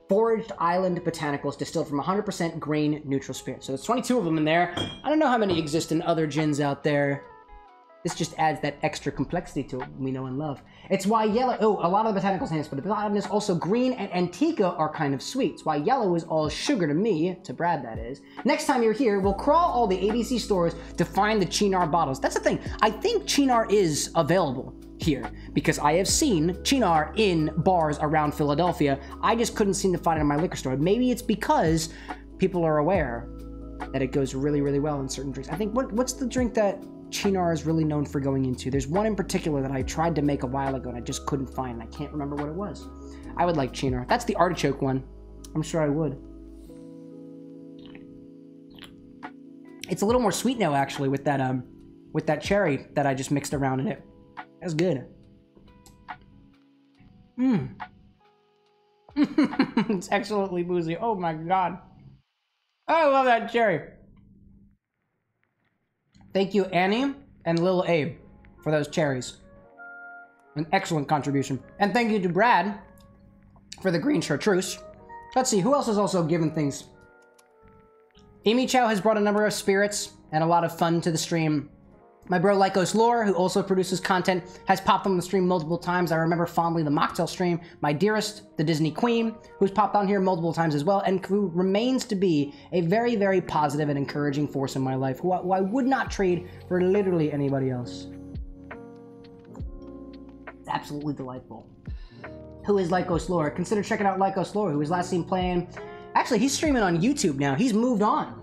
foraged island botanicals distilled from 100% grain neutral spirit. So there's 22 of them in there. I don't know how many exist in other gins out there. This just adds that extra complexity to it we know and love. It's why yellow, oh, a lot of the botanicals hands, but the botanist also green and Antica are kind of sweet. It's why yellow is all sugar to me, to Brad that is. Next time you're here, we'll crawl all the ABC stores to find the Cynar bottles. That's the thing, I think Cynar is available here because I have seen Cynar in bars around Philadelphia. I just couldn't seem to find it in my liquor store. Maybe it's because people are aware that it goes really, really well in certain drinks. I think what what's the drink that Cynar is really known for going into? There's one in particular that I tried to make a while ago and I just couldn't find. I can't remember what it was. I would like Cynar. That's the artichoke one. I'm sure I would. It's a little more sweet now, actually, with that um, with that cherry that I just mixed around in it. That's good. Mmm. it's excellently boozy. Oh my god. I love that cherry. Thank you, Annie and Lil Abe, for those cherries. An excellent contribution. And thank you to Brad for the green chartreuse. Let's see, who else has also given things? Imichao has brought a number of spirits and a lot of fun to the stream. My bro Lycos Lore, who also produces content, has popped on the stream multiple times. I remember fondly the Mocktail stream. My dearest, the Disney Queen, who's popped on here multiple times as well, and who remains to be a very, very positive and encouraging force in my life, who I, who I would not trade for literally anybody else. It's absolutely delightful. Who is Lycos Lore? Consider checking out Lycos Lore, who was last seen playing. Actually, he's streaming on YouTube now. He's moved on.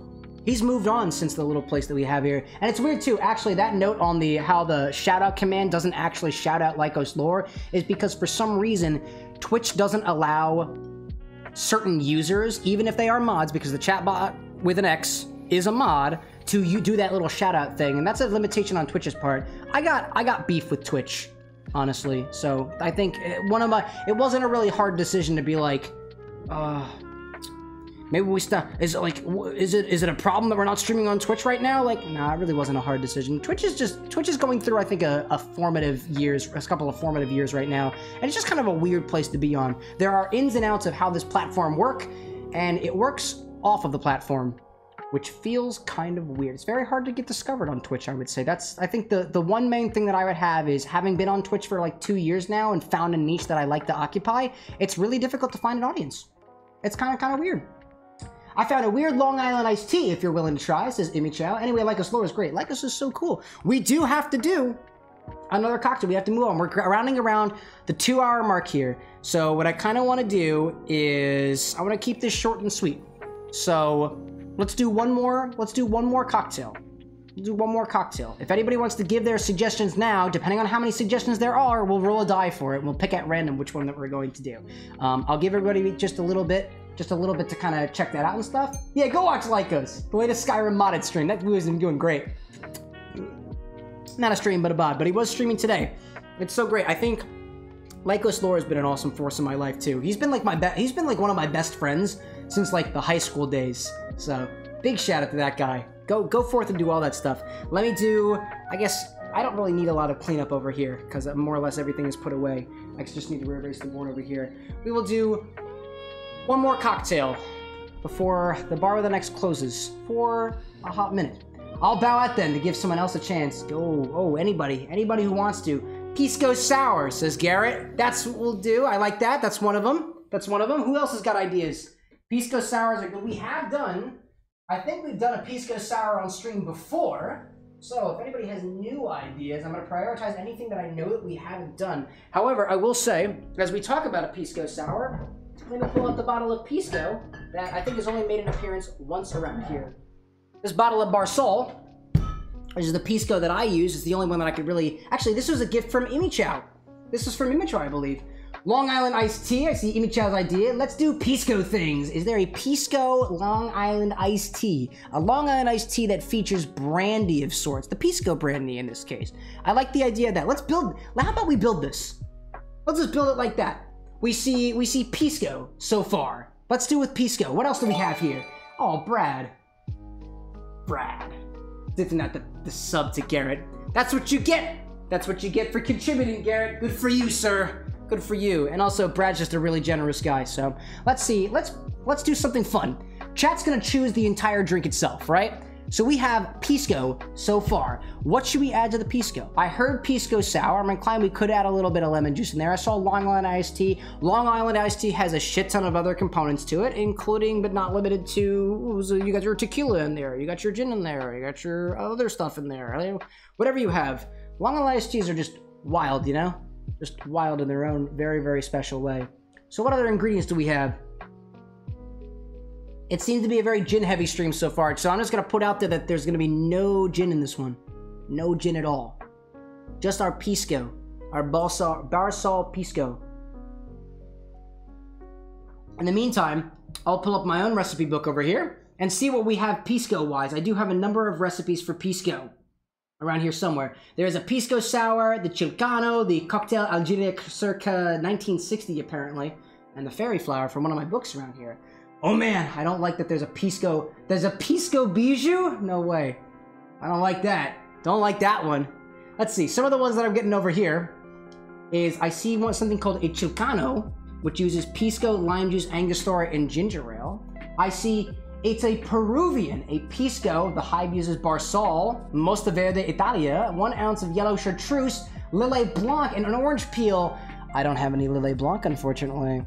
He's moved on since the little place that we have here. And it's weird too, actually, that note on the how the shout out command doesn't actually shout out Lycos lore is because for some reason, Twitch doesn't allow certain users, even if they are mods, because the chatbot with an X is a mod, to you do that little shout out thing. And that's a limitation on Twitch's part. I got I got beef with Twitch, honestly. So I think eh, one of my it wasn't a really hard decision to be like, uh Maybe we stop. Is it like, is it is it a problem that we're not streaming on Twitch right now? Like, nah, it really wasn't a hard decision. Twitch is just Twitch is going through, I think, a, a formative years, a couple of formative years right now, and it's just kind of a weird place to be on. There are ins and outs of how this platform work, and it works off of the platform, which feels kind of weird. It's very hard to get discovered on Twitch. I would say that's. I think the the one main thing that I would have is having been on Twitch for like two years now and found a niche that I like to occupy. It's really difficult to find an audience. It's kind of kind of weird. I found a weird Long Island iced tea if you're willing to try, says Imichao. Anyway, Lycos Lore is great. Lycos is so cool. We do have to do another cocktail. We have to move on. We're rounding around the two hour mark here. So what I kind of want to do is I want to keep this short and sweet. So let's do one more. Let's do one more cocktail. We'll do one more cocktail. If anybody wants to give their suggestions now, depending on how many suggestions there are, we'll roll a die for it. We'll pick at random which one that we're going to do. Um, I'll give everybody just a little bit just a little bit to kind of check that out and stuff. Yeah, go watch Lycos, the latest Skyrim modded stream. That was doing great. Not a stream, but a bod, but he was streaming today. It's so great. I think Lycos Lore has been an awesome force in my life too. He's been like my be- he's been like one of my best friends since like the high school days. So big shout out to that guy. Go go forth and do all that stuff. Let me do. I guess I don't really need a lot of cleanup over here because uh, more or less everything is put away. I just need to erase the board over here. We will do one more cocktail before the bar with the next closes for a hot minute. I'll bow out then to give someone else a chance. Go, oh, anybody, anybody who wants to. Pisco Sour, says Garrett. That's what we'll do. I like that. That's one of them. That's one of them. Who else has got ideas? Pisco Sours are good. We have done, I think we've done a Pisco Sour on stream before. So if anybody has new ideas, I'm going to prioritize anything that I know that we haven't done. However, I will say, as we talk about a Pisco Sour, I'm gonna pull out the bottle of Pisco that I think has only made an appearance once around here. This bottle of Barsol, which is the Pisco that I use, is the only one that I could really... Actually, this was a gift from Imichao. This was from Imichao, I believe. Long Island iced tea. I see Imichao's idea. Let's do Pisco things. Is there a Pisco Long Island iced tea? A Long Island iced tea that features brandy of sorts. The Pisco brandy in this case. I like the idea of that. Let's build... How about we build this? Let's just build it like that. We see we see Pisco so far. Let's do with Pisco. What else do we have here? Oh, Brad. Brad. Lifting out the, the sub to Garrett. That's what you get. That's what you get for contributing, Garrett. Good for you, sir. Good for you. And also, Brad's just a really generous guy. So let's see. Let's let's do something fun. Chat's gonna choose the entire drink itself, right? So we have Pisco so far. What should we add to the Pisco? I heard Pisco Sour. I'm inclined we could add a little bit of lemon juice in there. I saw Long Island iced tea. Long Island iced tea has a shit ton of other components to it, including but not limited to, you got your tequila in there, you got your gin in there, you got your other stuff in there, whatever you have. Long Island iced teas are just wild, you know? Just wild in their own very, very special way. So what other ingredients do we have? It seems to be a very gin heavy stream so far, so I'm just gonna put out there that there's gonna be no gin in this one. No gin at all. Just our pisco. Our Barsol, Barsol Pisco. In the meantime, I'll pull up my own recipe book over here and see what we have pisco wise. I do have a number of recipes for pisco around here somewhere. There's a pisco sour, the chilcano, the cocktail algeric circa 1960 apparently, and the fairy flower from one of my books around here. Oh man, I don't like that there's a pisco. There's a pisco bijou? No way. I don't like that. Don't like that one. Let's see. Some of the ones that I'm getting over here is I see one, something called a chilcano, which uses pisco, lime juice, angostura, and ginger ale. I see it's a Peruvian, a pisco. The hive uses Barsol, Mostoverde Italia, one ounce of yellow chartreuse, Lillet Blanc, and an orange peel. I don't have any Lillet Blanc, unfortunately.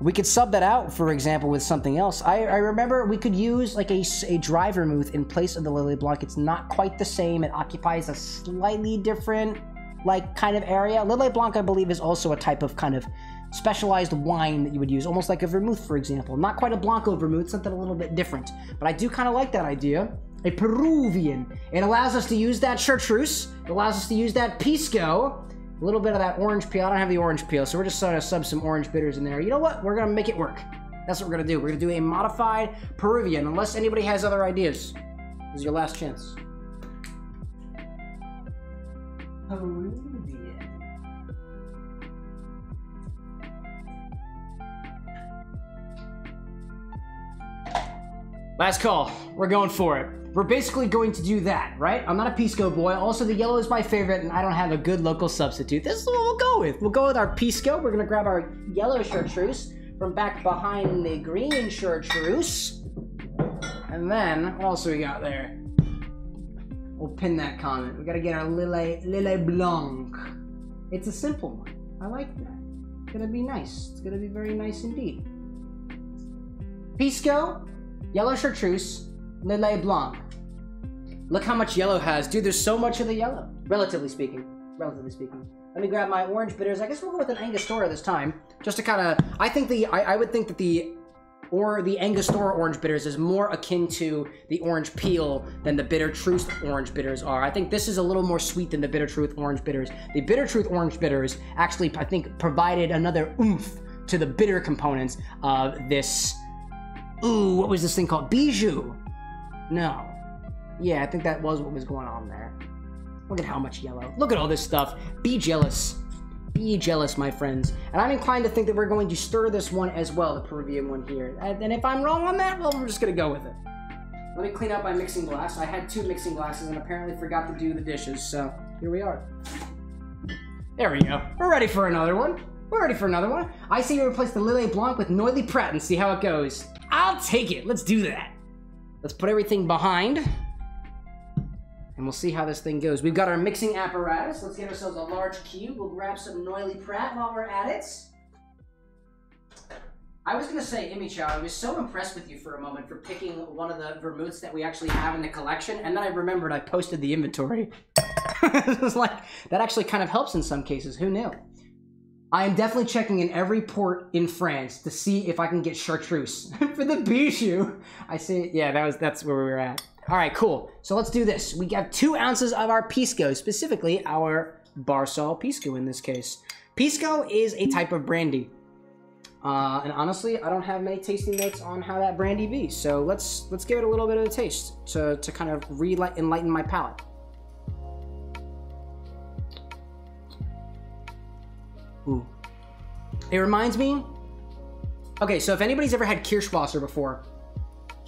We could sub that out, for example, with something else. I, I remember we could use like a, a dry vermouth in place of the Lillet Blanc. It's not quite the same. It occupies a slightly different like kind of area. Lillet Blanc, I believe, is also a type of kind of specialized wine that you would use, almost like a vermouth, for example. Not quite a Blanco vermouth, something a little bit different. But I do kind of like that idea. A Peruvian. It allows us to use that chartreuse. It allows us to use that pisco. A little bit of that orange peel. I don't have the orange peel, so we're just going to sub some orange bitters in there. You know what? We're going to make it work. That's what we're going to do. We're going to do a modified Peruvian, unless anybody has other ideas. This is your last chance. Peruvian. Last call. We're going for it. We're basically going to do that, right? I'm not a Pisco boy. Also, the yellow is my favorite, and I don't have a good local substitute. This is what we'll go with. We'll go with our Pisco. We're gonna grab our yellow chartreuse from back behind the green chartreuse. And then, what else we got there? We'll pin that comment. We gotta get our Lillet, Lillet Blanc. It's a simple one. I like that. It's gonna be nice. It's gonna be very nice indeed. Pisco, yellow chartreuse, Lillet Blanc. Look how much yellow has. Dude, there's so much of the yellow. Relatively speaking. Relatively speaking. Let me grab my orange bitters. I guess we'll go with an Angostura this time. Just to kind of... I think the... I, I would think that the... Or the Angostura orange bitters is more akin to the orange peel than the Bitter Truth orange bitters are. I think this is a little more sweet than the Bitter Truth orange bitters. The Bitter Truth orange bitters actually, I think, provided another oomph to the bitter components of this... Ooh, what was this thing called? Bijou. No. Yeah, I think that was what was going on there. Look at how much yellow. Look at all this stuff. Be jealous. Be jealous, my friends. And I'm inclined to think that we're going to stir this one as well, the Peruvian one here. And, if I'm wrong on that, well, we're just going to go with it. Let me clean out my mixing glass. I had two mixing glasses and apparently forgot to do the dishes, so here we are. There we go. We're ready for another one. We're ready for another one. I say we replace the Lillet Blanc with Noilly Prat and see how it goes. I'll take it. Let's do that. Let's put everything behind. And we'll see how this thing goes. We've got our mixing apparatus. Let's get ourselves a large cube. We'll grab some Noilly Prat while we're at it. I was gonna say, Imichao, I was so impressed with you for a moment for picking one of the vermouths that we actually have in the collection, and then I remembered I posted the inventory. it was like, that actually kind of helps in some cases, who knew? I am definitely checking in every port in France to see if I can get chartreuse for the bijou. I see, yeah, that was that's where we were at. All right, cool. So let's do this. We have two ounces of our pisco, specifically our Barsol pisco in this case. Pisco is a type of brandy. Uh, and honestly, I don't have many tasting notes on how that brandy be. So let's let's give it a little bit of a taste to, to kind of relight enlighten my palate. Ooh. It reminds me. Okay, so if anybody's ever had Kirschwasser before,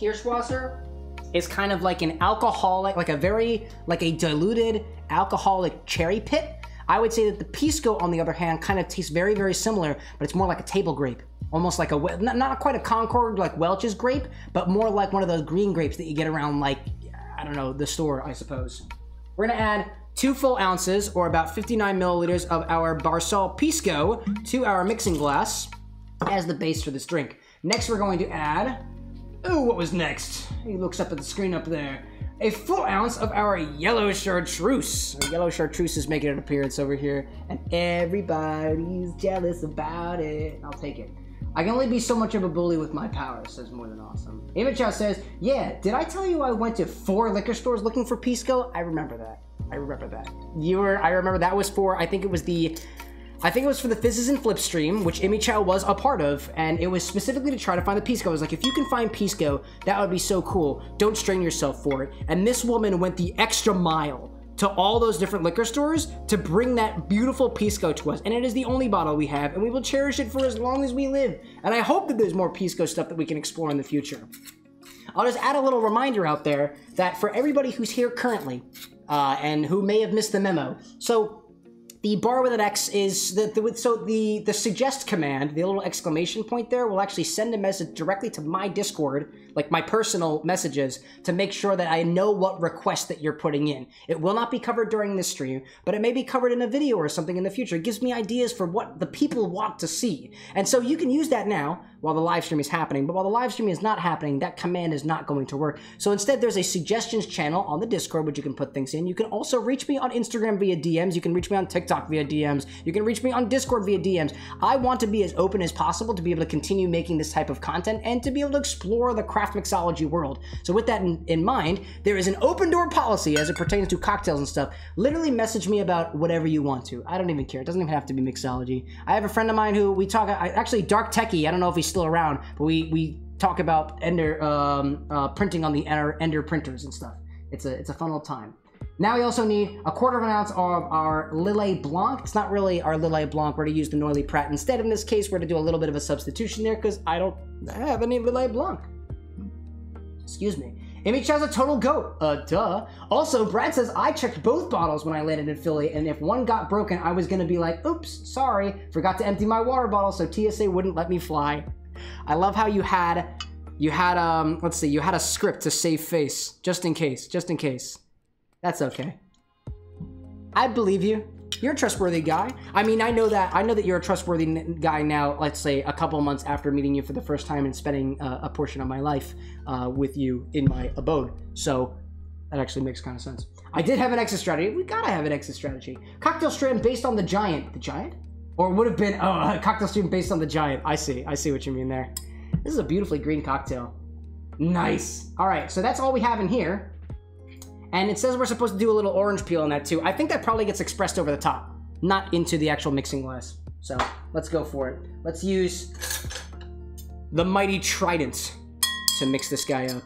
Kirschwasser is kind of like an alcoholic, like a very, like a diluted alcoholic cherry pit. I would say that the Pisco, on the other hand, kind of tastes very, very similar, but it's more like a table grape. Almost like a, not, not quite a Concord like Welch's grape, but more like one of those green grapes that you get around like, I don't know, the store, I suppose. We're gonna add two full ounces, or about 59 milliliters of our Barsol Pisco to our mixing glass as the base for this drink. Next, we're going to add, oh, what was next? He looks up at the screen up there. a full ounce of our yellow chartreuse. Our yellow chartreuse is making an appearance over here, and everybody's jealous about it. I'll take it. I can only be so much of a bully with my power, says More Than Awesome. Image says, Yeah, did I tell you I went to four liquor stores looking for Pisco? I remember that. I remember that. You were, I remember that was for, I think it was the, I think it was for the Fizzes and Flip stream, which Imichao was a part of, and it was specifically to try to find the Pisco. I was like, if you can find Pisco, that would be so cool. Don't strain yourself for it. And this woman went the extra mile to all those different liquor stores to bring that beautiful Pisco to us. And it is the only bottle we have, and we will cherish it for as long as we live. And I hope that there's more Pisco stuff that we can explore in the future. I'll just add a little reminder out there that for everybody who's here currently, uh, and who may have missed the memo. So the bar with an X is the, the so the the suggest command, the little exclamation point there, will actually send a message directly to my Discord, like my personal messages, to make sure that I know what request that you're putting in. It will not be covered during this stream, but it may be covered in a video or something in the future. It gives me ideas for what the people want to see, and so you can use that now while the live stream is happening. But while the live stream is not happening, that command is not going to work. So instead, there's a suggestions channel on the Discord which you can put things in. You can also reach me on Instagram via DMs. You can reach me on TikTok via DMs. You can reach me on Discord via DMs. I want to be as open as possible to be able to continue making this type of content and to be able to explore the craft mixology world. So with that in, in mind, there is an open door policy as it pertains to cocktails and stuff. Literally message me about whatever you want to. I don't even care. It doesn't even have to be mixology. I have a friend of mine who we talk, I, actually Dark Techie, I don't know if he's still around, but we we talk about Ender um, uh, printing on the Ender, Ender printers and stuff. It's a it's a fun little time. Now we also need a quarter of an ounce of our Lillet Blanc. It's not really our Lillet Blanc. We're to use the Noilly Prat instead. In this case, we're to do a little bit of a substitution there because I don't have any Lillet Blanc. Excuse me. Image has a total goat. Uh, duh. Also, Brad says I checked both bottles when I landed in Philly, and if one got broken, I was gonna be like, oops, sorry, forgot to empty my water bottle, so TSA wouldn't let me fly. I love how you had, you had, um, let's see, you had a script to save face, just in case, just in case. That's okay. I believe you. You're a trustworthy guy. I mean, I know that. I know that you're a trustworthy guy now. Let's say a couple months after meeting you for the first time and spending uh, a portion of my life uh, with you in my abode. So that actually makes kind of sense. I did have an exit strategy. We gotta have an exit strategy. Cocktail strand based on the giant. The giant? Or would have been oh, a cocktail strand based on the giant. I see. I see what you mean there. This is a beautifully green cocktail. Nice. All right, so that's all we have in here. And it says we're supposed to do a little orange peel on that too. I think that probably gets expressed over the top, not into the actual mixing glass. So let's go for it. Let's use the mighty trident to mix this guy up.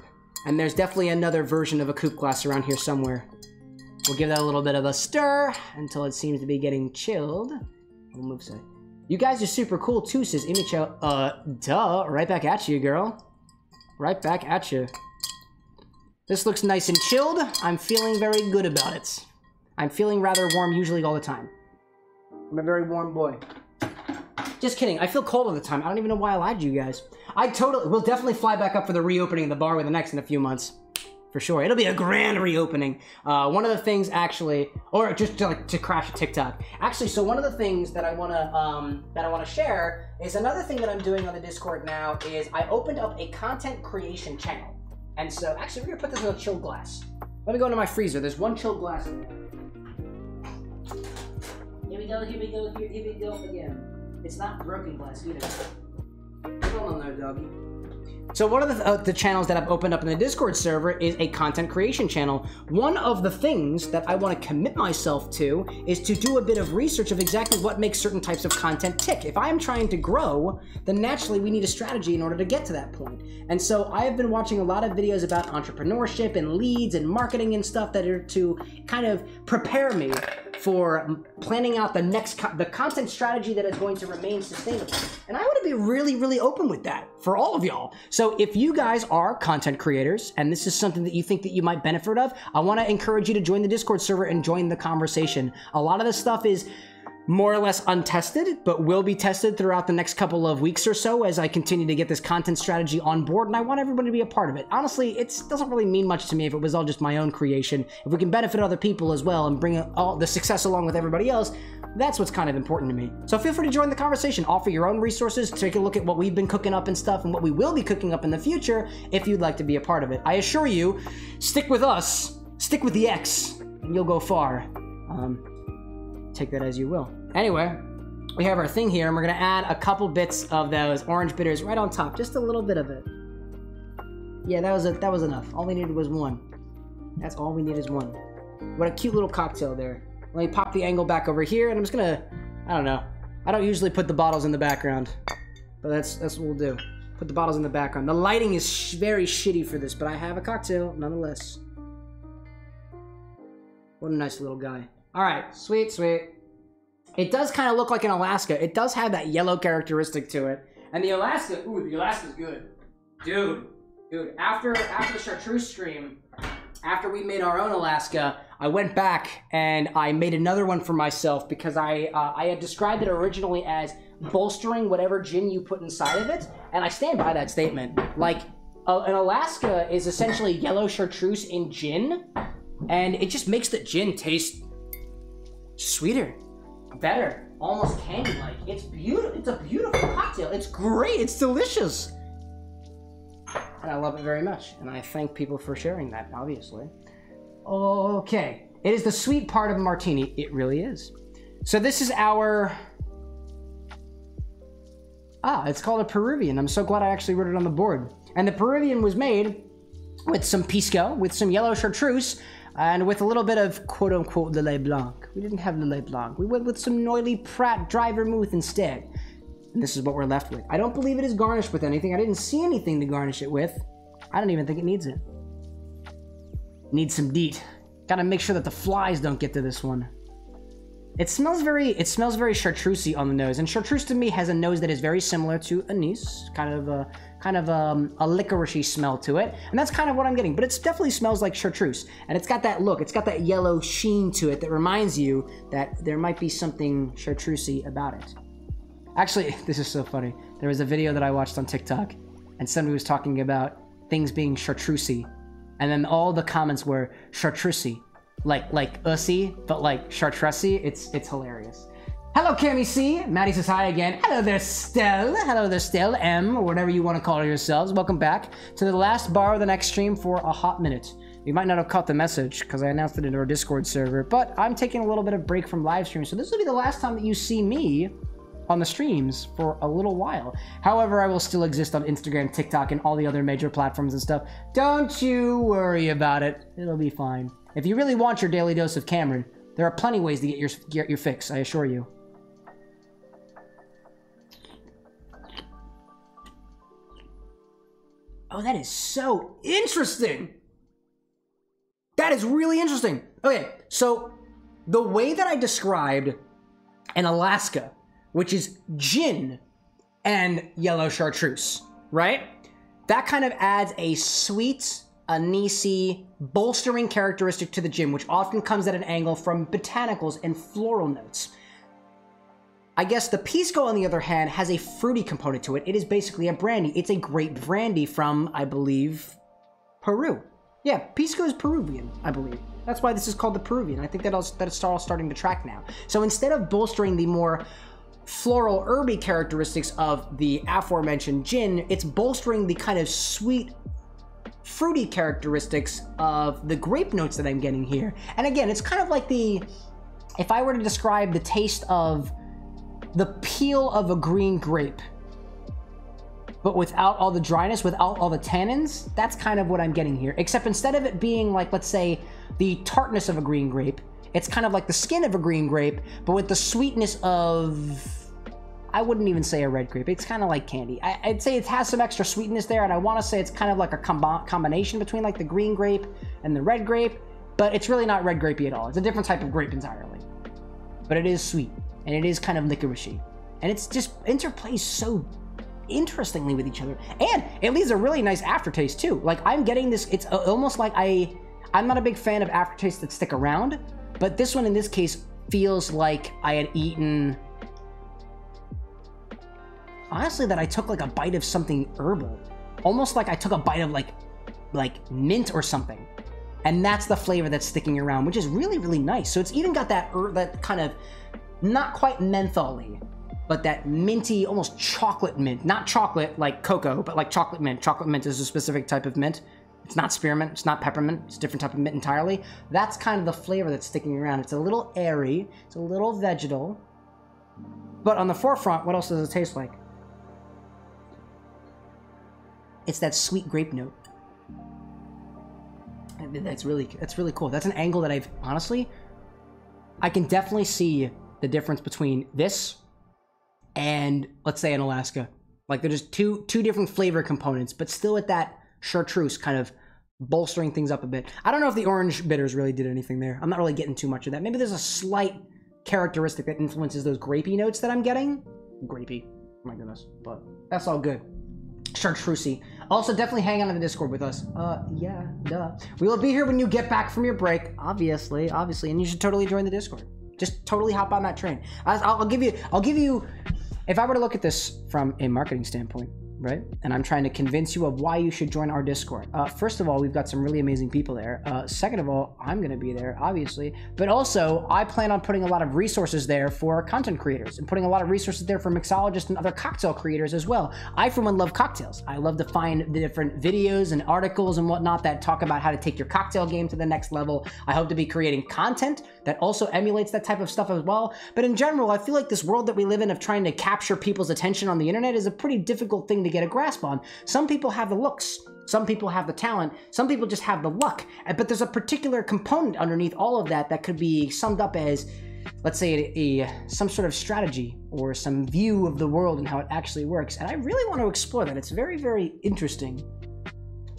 And there's definitely another version of a coupe glass around here somewhere. We'll give that a little bit of a stir until it seems to be getting chilled. Move. You guys are super cool too, says Imichao. Uh, duh. Right back at you, girl. Right back at you. This looks nice and chilled. I'm feeling very good about it. I'm feeling rather warm usually all the time. I'm a very warm boy. Just kidding. I feel cold all the time. I don't even know why I lied to you guys. I totally We'll definitely fly back up for the reopening of the bar with an X in a few months. For sure. It'll be a grand reopening. Uh, one of the things actually, or just to, like to crash a TikTok. Actually, so one of the things that I wanna um, that I wanna share is another thing that I'm doing on the Discord now is I opened up a content creation channel. And so, actually, we're gonna put this in a chilled glass. Let me go into my freezer. There's one chilled glass in there. Here we go, here we go, here, here we go again. It's not broken glass either. Hold on there, doggy. So one of the, uh, the channels that I've opened up in the Discord server is a content creation channel. One of the things that I want to commit myself to is to do a bit of research of exactly what makes certain types of content tick. If I'm trying to grow, then naturally we need a strategy in order to get to that point. And so I have been watching a lot of videos about entrepreneurship and leads and marketing and stuff that are to kind of prepare me for planning out the next co- the content strategy that is going to remain sustainable. And I want to be really really open with that for all of y'all. So if you guys are content creators and this is something that you think that you might benefit of, I want to encourage you to join the Discord server and join the conversation. A lot of this stuff is more or less untested, but will be tested throughout the next couple of weeks or so as I continue to get this content strategy on board, and I want everybody to be a part of it. Honestly, it doesn't really mean much to me if it was all just my own creation. If we can benefit other people as well and bring all the success along with everybody else, That's what's kind of important to me. So feel free to join the conversation. Offer your own resources. Take a look at what we've been cooking up and stuff and what we will be cooking up in the future if you'd like to be a part of it. I assure you, stick with us, stick with the X, and you'll go far. Um, take that as you will. Anyway, we have our thing here, and we're gonna add a couple bits of those orange bitters right on top, just a little bit of it. Yeah, that was a, that was enough. All we needed was one. That's all we need is one. What a cute little cocktail there. Let me pop the angle back over here, and I'm just gonna, I don't know. I don't usually put the bottles in the background, but that's that's what we'll do. Put the bottles in the background. The lighting is sh very shitty for this, but I have a cocktail nonetheless. What a nice little guy. All right, sweet, sweet. It does kind of look like an Alaska. It does have that yellow characteristic to it. And the Alaska, ooh, the Alaska's good. Dude, dude, after after the chartreuse stream, after we made our own Alaska, I went back and I made another one for myself because I uh, I had described it originally as bolstering whatever gin you put inside of it, and I stand by that statement. Like uh, an Alaska is essentially yellow chartreuse in gin, and it just makes the gin taste sweeter, better, almost candy-like. It's beautiful. It's a beautiful cocktail. It's great. It's delicious. And I love it very much. And I thank people for sharing that, obviously. Okay. It is the sweet part of a martini. It really is. So this is our... Ah, it's called a Peruvian. I'm so glad I actually wrote it on the board. And the Peruvian was made with some pisco, with some yellow chartreuse, and with a little bit of quote-unquote Lillet Blanc. We didn't have Lillet Blanc. We went with some Noilly Prat dry vermouth instead. And this is what we're left with. I don't believe it is garnished with anything. I didn't see anything to garnish it with. I don't even think it needs it. Needs some DEET. Gotta make sure that the flies don't get to this one. It smells very, it smells very chartreusey on the nose, and chartreuse to me has a nose that is very similar to anise, kind of a, kind of um, a licoricey smell to it, and that's kind of what I'm getting. But it definitely smells like chartreuse, and it's got that look, it's got that yellow sheen to it that reminds you that there might be something chartreusey about it. Actually, this is so funny. There was a video that I watched on TikTok, and somebody was talking about things being chartreusey, and then all the comments were chartreusey, like like ussy, but like chartreusey. It's it's hilarious. Hello, Cammy C. Maddie says hi again. Hello there, Stell. Hello there, Stell M, or whatever you want to call yourselves. Welcome back to the last bar of the next stream for a hot minute. You might not have caught the message because I announced it in our Discord server, but I'm taking a little bit of break from live stream, so this will be the last time that you see me on the streams for a little while. However, I will still exist on Instagram, TikTok, and all the other major platforms and stuff. Don't you worry about it. It'll be fine. If you really want your daily dose of Cameron, there are plenty ways to get your get your fix, I assure you. Oh, that is so interesting. That is really interesting. Okay, so the way that I described an Alaska, which is gin and yellow chartreuse, right? That kind of adds a sweet, anisey, bolstering characteristic to the gin, which often comes at an angle from botanicals and floral notes. I guess the Pisco, on the other hand, has a fruity component to it. It is basically a brandy. It's a grape brandy from, I believe, Peru. Yeah, Pisco is Peruvian, I believe. That's why this is called the Peruvian. I think that that's all starting to track now. So instead of bolstering the more floral herby characteristics of the aforementioned gin, it's bolstering the kind of sweet fruity characteristics of the grape notes that I'm getting here. And again, it's kind of like the if I were to describe the taste of the peel of a green grape, but without all the dryness, without all the tannins, that's kind of what I'm getting here. Except instead of it being like, let's say, the tartness of a green grape, it's kind of like the skin of a green grape, but with the sweetness of. I wouldn't even say a red grape. It's kind of like candy. I, would say it has some extra sweetness there, and I want to say it's kind of like a com- combination between like the green grape and the red grape, but it's really not red grapey at all. It's a different type of grape entirely. But it is sweet and it is kind of licoricey. And it's just interplays so interestingly with each other. And it leaves a really nice aftertaste too. Like I'm getting this, it's almost like I, I'm not a big fan of aftertastes that stick around, but this one in this case feels like I had eaten, honestly, that I took like a bite of something herbal. Almost like I took a bite of like, like mint or something. And that's the flavor that's sticking around, which is really, really nice. So it's even got that, that kind of not quite mentholy, but that minty, almost chocolate mint. Not chocolate like cocoa, but like chocolate mint. Chocolate mint is a specific type of mint. It's not spearmint, it's not peppermint, it's a different type of mint entirely. That's kind of the flavor that's sticking around. It's a little airy, it's a little vegetal. But on the forefront, what else does it taste like? It's that sweet grape note. That's really that's really cool. That's an angle that I've honestly I can definitely see the difference between this and let's say in Alaska. Like they're just two two different flavor components, but still at that chartreuse kind of bolstering things up a bit. I don't know if the orange bitters really did anything there. I'm not really getting too much of that. Maybe there's a slight characteristic that influences those grapey notes that I'm getting. Grapey, my goodness, but that's all good. Chartreusey. Also, definitely hang on to the Discord with us. Uh, yeah, duh. We will be here when you get back from your break, obviously, obviously, and you should totally join the Discord. Just totally hop on that train. I'll, I'll give you, I'll give you. If I were to look at this from a marketing standpoint, right, and I'm trying to convince you of why you should join our Discord. Uh, first of all, we've got some really amazing people there. Uh, second of all, I'm going to be there, obviously, but also I plan on putting a lot of resources there for content creators and putting a lot of resources there for mixologists and other cocktail creators as well. I, for one, love cocktails. I love to find the different videos and articles and whatnot that talk about how to take your cocktail game to the next level. I hope to be creating content that also emulates that type of stuff as well. But in general, I feel like this world that we live in of trying to capture people's attention on the internet is a pretty difficult thing to get a grasp on. Some people have the looks. Some people have the talent. Some people just have the luck. But there's a particular component underneath all of that that could be summed up as, let's say, a, a some sort of strategy or some view of the world and how it actually works. And I really want to explore that. It's very, very interesting.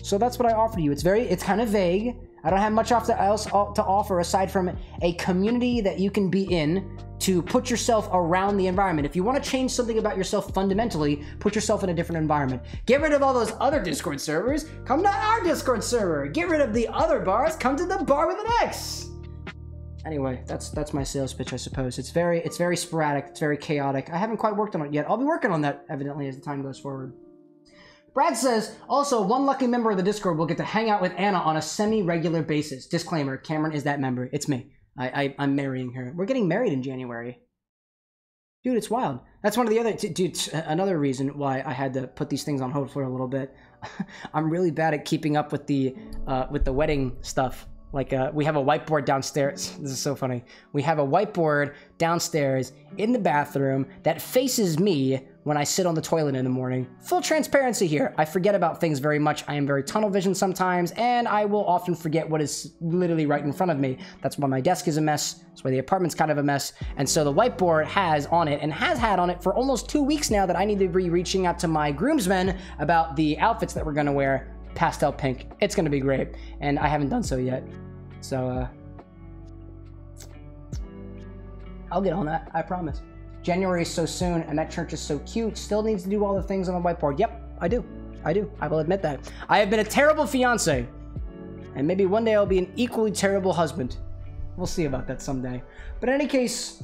So that's what I offer you. It's very, it's kind of vague. I don't have much else uh, to offer aside from a community that you can be in to put yourself around the environment. If you want to change something about yourself fundamentally, put yourself in a different environment. Get rid of all those other Discord servers. Come to our Discord server. Get rid of the other bars. Come to the bar with an X. Anyway, that's that's my sales pitch, I suppose. It's very it's very sporadic. It's very chaotic. I haven't quite worked on it yet. I'll be working on that evidently as the time goes forward. Brad says, also, one lucky member of the Discord will get to hang out with Anna on a semi regular basis. Disclaimer Cameron is that member. It's me. I, I, I'm marrying her. We're getting married in January. Dude, it's wild. That's one of the other, dude, another reason why I had to put these things on hold for a little bit. I'm really bad at keeping up with the, uh, with the wedding stuff. Like, uh, we have a whiteboard downstairs. This is so funny. We have a whiteboard downstairs in the bathroom that faces me when I sit on the toilet in the morning. Full transparency here. I forget about things very much. I am very tunnel vision sometimes, and I will often forget what is literally right in front of me. That's why my desk is a mess. That's why the apartment's kind of a mess. And so the whiteboard has on it, and has had on it for almost two weeks now, that I need to be reaching out to my groomsmen about the outfits that we're gonna wear. Pastel pink. It's gonna be great. And I haven't done so yet. So, uh, I'll get on that. I promise. January is so soon, and that church is so cute. Still needs to do all the things on the whiteboard. Yep, I do. I do. I will admit that. I have been a terrible fiance, and maybe one day I'll be an equally terrible husband. We'll see about that someday. But in any case,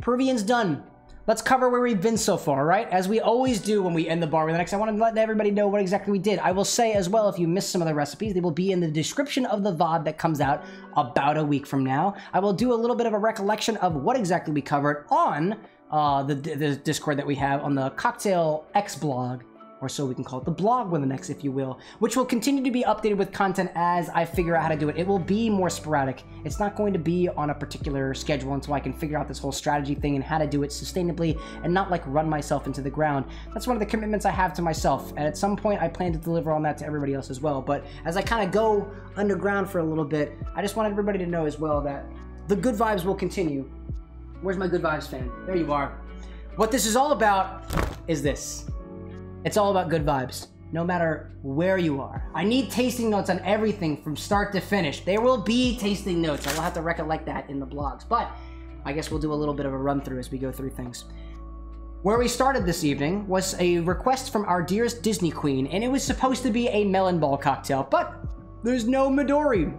Peruvian's done. Let's cover where we've been so far, right? As we always do when we end the bar with an X, I want to let everybody know what exactly we did. I will say as well, if you missed some of the recipes, they will be in the description of the VOD that comes out about a week from now. I will do a little bit of a recollection of what exactly we covered on uh, the, the Discord that we have on the Cocktail X blog or so we can call it the blog with an X, if you will, which will continue to be updated with content as I figure out how to do it. It will be more sporadic. It's not going to be on a particular schedule until I can figure out this whole strategy thing and how to do it sustainably and not like run myself into the ground. That's one of the commitments I have to myself, and at some point I plan to deliver on that to everybody else as well. But as I kind of go underground for a little bit, I just want everybody to know as well that the good vibes will continue. Where's my good vibes fan? There you are. What this is all about is this. It's all about good vibes, no matter where you are. I need tasting notes on everything from start to finish. There will be tasting notes. I will have to recollect that in the blogs, but I guess we'll do a little bit of a run through as we go through things. Where we started this evening was a request from our dearest Disney queen, and it was supposed to be a melon ball cocktail, but there's no Midori.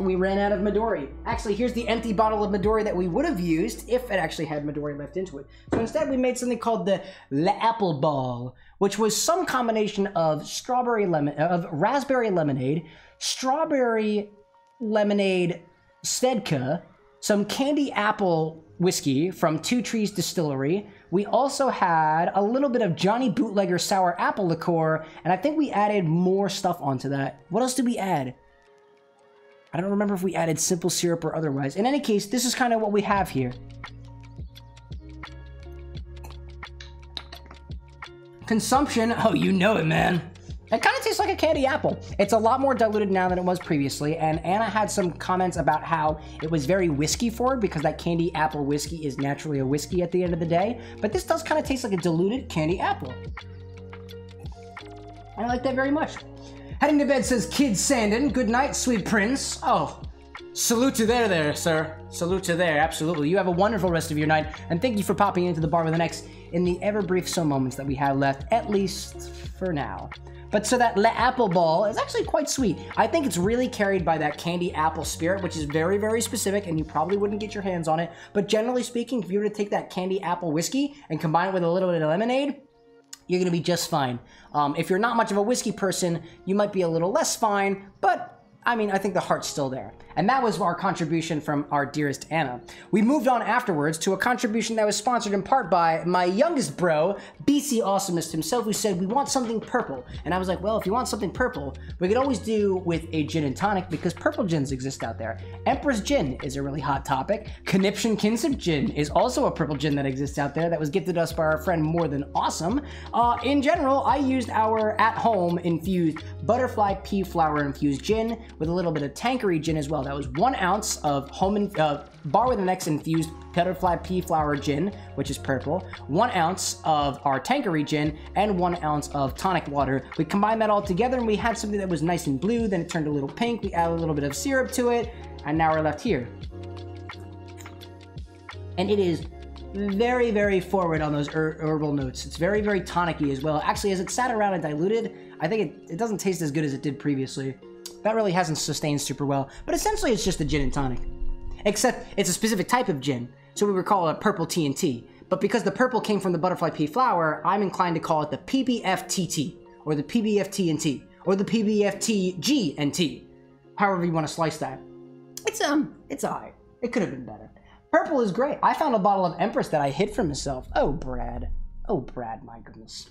We ran out of Midori. Actually, here's the empty bottle of Midori that we would have used if it actually had Midori left into it. So instead, we made something called the Le Apple Ball, which was some combination of strawberry lemon, of raspberry lemonade, strawberry lemonade Stedka, some candy apple whiskey from Two Trees Distillery. We also had a little bit of Johnny Bootlegger sour apple liqueur, and I think we added more stuff onto that. What else did we add? I don't remember if we added simple syrup or otherwise. In any case, this is kind of what we have here. Consumption, oh, you know it, man. It kind of tastes like a candy apple. It's a lot more diluted now than it was previously, and Anna had some comments about how it was very whiskey forward because that candy apple whiskey is naturally a whiskey at the end of the day. But this does kind of taste like a diluted candy apple. I like that very much. Heading to bed says Kidsandan. Good night, sweet prince. Oh, salute to there, there, sir. Salute to there, absolutely. You have a wonderful rest of your night, and thank you for popping into the bar with an X in the ever brief so moments that we have left, at least for now. But so that Le Apple Ball is actually quite sweet. I think it's really carried by that candy apple spirit, which is very, very specific, and you probably wouldn't get your hands on it. But generally speaking, if you were to take that candy apple whiskey and combine it with a little bit of lemonade, you're gonna be just fine. Um, if you're not much of a whiskey person, you might be a little less fine, but I mean, I think the heart's still there. And that was our contribution from our dearest Anna. We moved on afterwards to a contribution that was sponsored in part by my youngest bro, BC Awesomest himself, who said, We want something purple. And I was like, Well, if you want something purple, we could always do with a gin and tonic because purple gins exist out there. Empress Gin is a really hot topic. Conniption Kinship Gin is also a purple gin that exists out there that was gifted us by our friend More Than Awesome. Uh, in general, I used our at home infused butterfly pea flower infused gin with a little bit of Tanqueray gin as well. That was one ounce of home in, uh, bar with an X infused butterfly pea flower gin, which is purple, one ounce of our Tanqueray gin, and one ounce of tonic water. We combined that all together and we had something that was nice and blue, then it turned a little pink. We added a little bit of syrup to it, and now we're left here. And it is very, very forward on those her- herbal notes. It's very, very tonicy as well. Actually, as it sat around and diluted, I think it, it doesn't taste as good as it did previously. That really hasn't sustained super well. But essentially, it's just a gin and tonic. Except it's a specific type of gin, so we would call it purple TNT. But because the purple came from the butterfly pea flower, I'm inclined to call it the PBFTT, or the PBFTNT, or the PBFTGNT. However you want to slice that. It's um, it's alright. It could have been better. Purple is great. I found a bottle of Empress that I hid from myself. Oh, Brad. Oh, Brad, my goodness.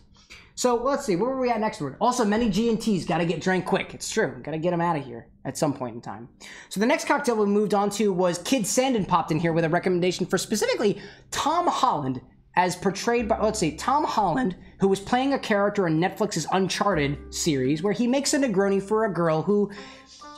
So let's see, where were we at next word? Also, many G&Ts got to get drank quick. It's true. Got to get them out of here at some point in time. So the next cocktail we moved on to was Kidsandan popped in here with a recommendation for specifically Tom Holland as portrayed by, let's see, Tom Holland, who was playing a character in Netflix's Uncharted series where he makes a Negroni for a girl who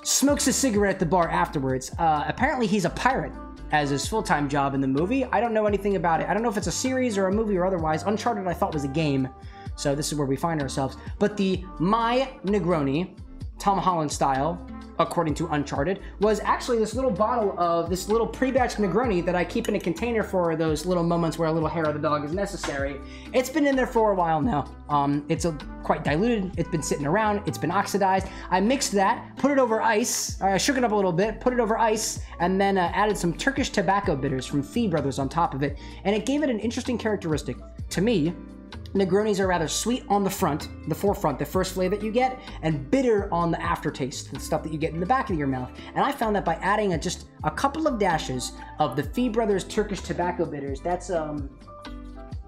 smokes a cigarette at the bar afterwards. Uh, apparently, he's a pirate as his full time job in the movie. I don't know anything about it. I don't know if it's a series or a movie or otherwise. Uncharted, I thought was a game. So this is where we find ourselves. But the My Negroni, Tom Holland style, according to Uncharted, was actually this little bottle of this little pre-batched Negroni that I keep in a container for those little moments where a little hair of the dog is necessary. It's been in there for a while now. Um, it's a, quite diluted. It's been sitting around. It's been oxidized. I mixed that, put it over ice. I shook it up a little bit, put it over ice, and then uh, added some Turkish tobacco bitters from Fee Brothers on top of it, and it gave it an interesting characteristic. To me, Negronis are rather sweet on the front, the forefront, the first flavor that you get, and bitter on the aftertaste, the stuff that you get in the back of your mouth. And I found that by adding a, just a couple of dashes of the Fee Brothers Turkish tobacco bitters, that's um,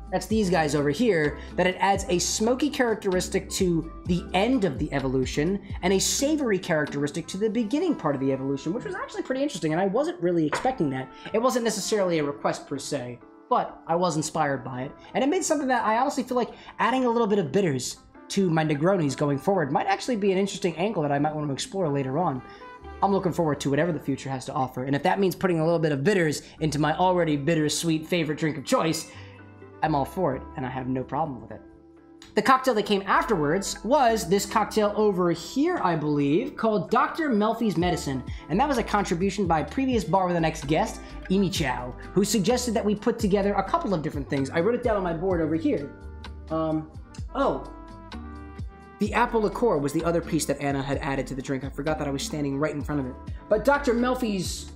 that's these guys over here, that it adds a smoky characteristic to the end of the evolution and a savory characteristic to the beginning part of the evolution, which was actually pretty interesting, and I wasn't really expecting that. It wasn't necessarily a request per se but I was inspired by it. And it made something that I honestly feel like adding a little bit of bitters to my Negronis going forward might actually be an interesting angle that I might want to explore later on. I'm looking forward to whatever the future has to offer. And if that means putting a little bit of bitters into my already bittersweet favorite drink of choice, I'm all for it, and I have no problem with it. The cocktail that came afterwards was this cocktail over here, I believe, called Dr. Melfi's Medicine. And that was a contribution by previous Bar with an X guest, Imichao, who suggested that we put together a couple of different things. I wrote it down on my board over here. Um, oh, the apple liqueur was the other piece that Anna had added to the drink. I forgot that I was standing right in front of it. But Dr. Melfi's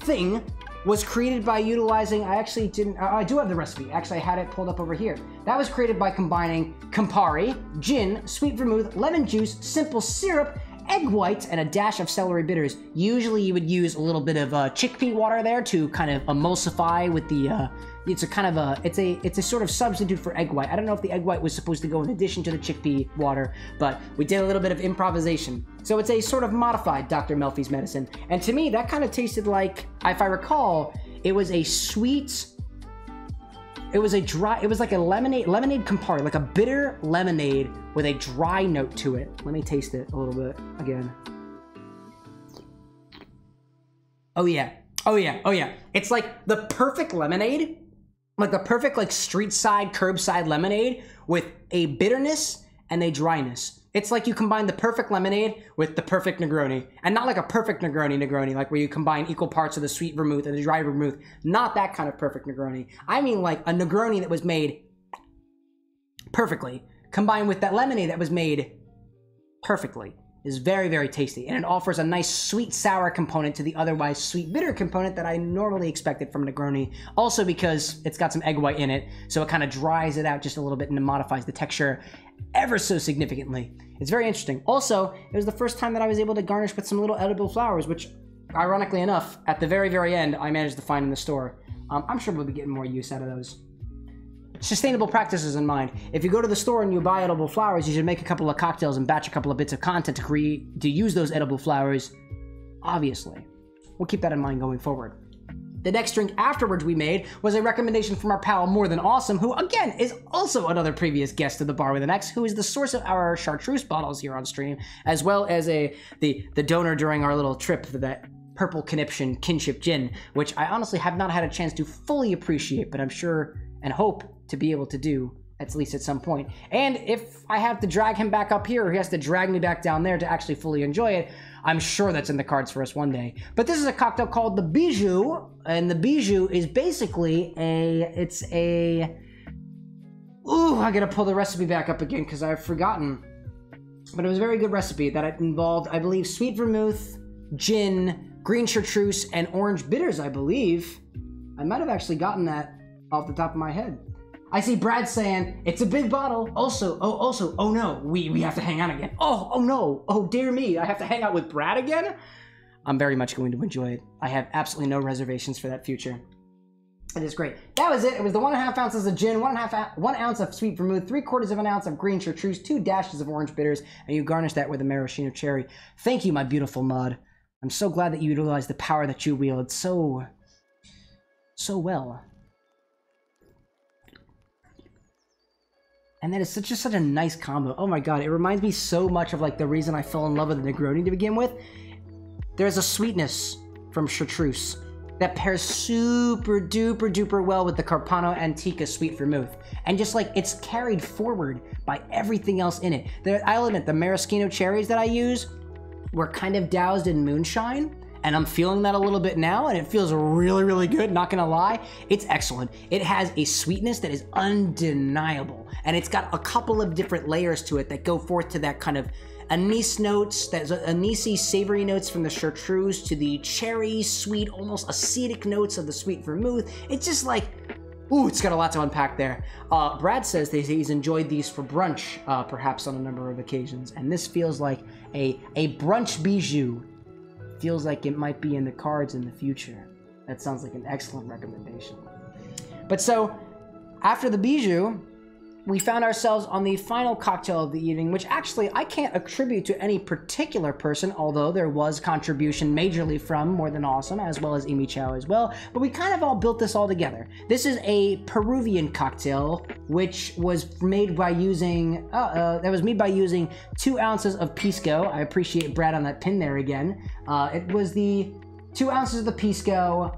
thing was created by utilizing, I actually didn't, I do have the recipe. Actually, I had it pulled up over here. That was created by combining Campari, gin, sweet vermouth, lemon juice, simple syrup, egg whites and a dash of celery bitters. Usually you would use a little bit of uh, chickpea water there to kind of emulsify with the, uh, it's a kind of a, it's a, it's a sort of substitute for egg white. I don't know if the egg white was supposed to go in addition to the chickpea water, but we did a little bit of improvisation. So it's a sort of modified Dr. Melfi's medicine. And to me, that kind of tasted like, if I recall, it was a sweet, it was a dry, it was like a lemonade, lemonade Campari, like a bitter lemonade with a dry note to it. Let me taste it a little bit again. Oh yeah, oh yeah, oh yeah. It's like the perfect lemonade, like the perfect like street side, curbside lemonade with a bitterness and a dryness. It's like you combine the perfect lemonade with the perfect Negroni. And not like a perfect Negroni Negroni, like where you combine equal parts of the sweet vermouth and the dry vermouth. Not that kind of perfect Negroni. I mean like a Negroni that was made perfectly, combined with that lemonade that was made perfectly. Is very, very tasty. And it offers a nice sweet sour component to the otherwise sweet bitter component that I normally expected from Negroni. Also because it's got some egg white in it, so it kind of dries it out just a little bit and modifies the texture ever so significantly. It's very interesting. Also, it was the first time that I was able to garnish with some little edible flowers, which, ironically enough, at the very, very end, I managed to find in the store. Um, I'm sure we'll be getting more use out of those. Sustainable practices in mind. If you go to the store and you buy edible flowers, you should make a couple of cocktails and batch a couple of bits of content to create to use those edible flowers. Obviously, we'll keep that in mind going forward. The next drink afterwards we made was a recommendation from our pal More Than Awesome, who again is also another previous guest of the bar with an X, who is the source of our chartreuse bottles here on stream, as well as a the the donor during our little trip that purple conniption kinship gin, which I honestly have not had a chance to fully appreciate, but I'm sure and hope to be able to do at least at some point. And if I have to drag him back up here, or he has to drag me back down there to actually fully enjoy it, I'm sure that's in the cards for us one day. But this is a cocktail called the Bijou, and the Bijou is basically a it's a Ooh, I gotta pull the recipe back up again because I've forgotten. But it was a very good recipe that involved, I believe, sweet vermouth, gin, green chartreuse, and orange bitters, I believe. I might have actually gotten that off the top of my head. I see Brad saying it's a big bottle. Also, oh, also, oh no, we we have to hang out again. Oh, oh no, oh dear me, I have to hang out with Brad again. I'm very much going to enjoy it. I have absolutely no reservations for that future. It is great. That was it. It was the one and a half ounces of gin, one and a half one ounce of sweet vermouth, three quarters of an ounce of green chartreuse, two dashes of orange bitters, and you garnish that with a maraschino cherry. Thank you, my beautiful mud. I'm so glad that you utilized the power that you wield so, so well. And that is such just such a nice combo. Oh my god, it reminds me so much of like the reason I fell in love with the Negroni to begin with. There's a sweetness from chartreuse that pairs super duper duper well with the Carpano Antica sweet vermouth. And just like it's carried forward by everything else in it. The, I'll admit, the maraschino cherries that I use were kind of doused in moonshine. And I'm feeling that a little bit now, and it feels really, really good. Not gonna lie, it's excellent. It has a sweetness that is undeniable, and it's got a couple of different layers to it that go forth to that kind of anise notes, that anisey savory notes from the chartreuse to the cherry sweet, almost acetic notes of the sweet vermouth. It's just like, ooh, it's got a lot to unpack there. Uh, Brad says that he's enjoyed these for brunch, uh, perhaps on a number of occasions, and this feels like a a brunch bijou. Feels like it might be in the cards in the future. That sounds like an excellent recommendation. But so, after the bijou, we found ourselves on the final cocktail of the evening, which actually I can't attribute to any particular person, although there was contribution majorly from More Than Awesome, as well as Imichao as well. But we kind of all built this all together. This is a Peruvian cocktail, which was made by using, uh, uh, that was made by using two ounces of Pisco. I appreciate Brad on that pin there again. Uh, it was the two ounces of the Pisco,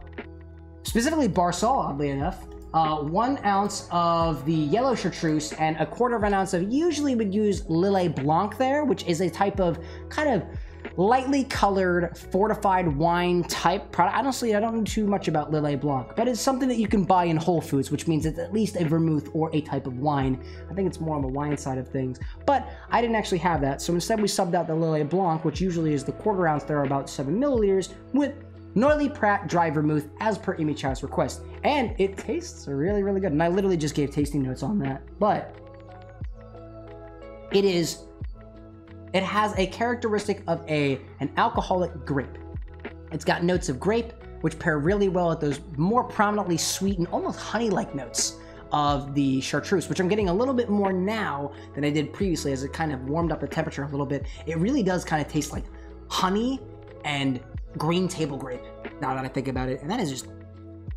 specifically Barsol, oddly enough, uh, one ounce of the yellow chartreuse and a quarter of an ounce of usually would use Lillet Blanc there, which is a type of kind of lightly colored fortified wine type product. Honestly, I don't know too much about Lillet Blanc, but it's something that you can buy in Whole Foods, which means it's at least a vermouth or a type of wine. I think it's more on the wine side of things, but I didn't actually have that. So instead we subbed out the Lillet Blanc, which usually is the quarter ounce there, are about seven milliliters, with Noilly Prat dry vermouth as per Imichao's request. And it tastes really, really good. And I literally just gave tasting notes on that. But it is It has a characteristic of a an alcoholic grape. It's got notes of grape, which pair really well with those more prominently sweet and almost honey-like notes of the chartreuse, which I'm getting a little bit more now than I did previously as it kind of warmed up the temperature a little bit. It really does kind of taste like honey and green table grape now that I think about it. And that is just,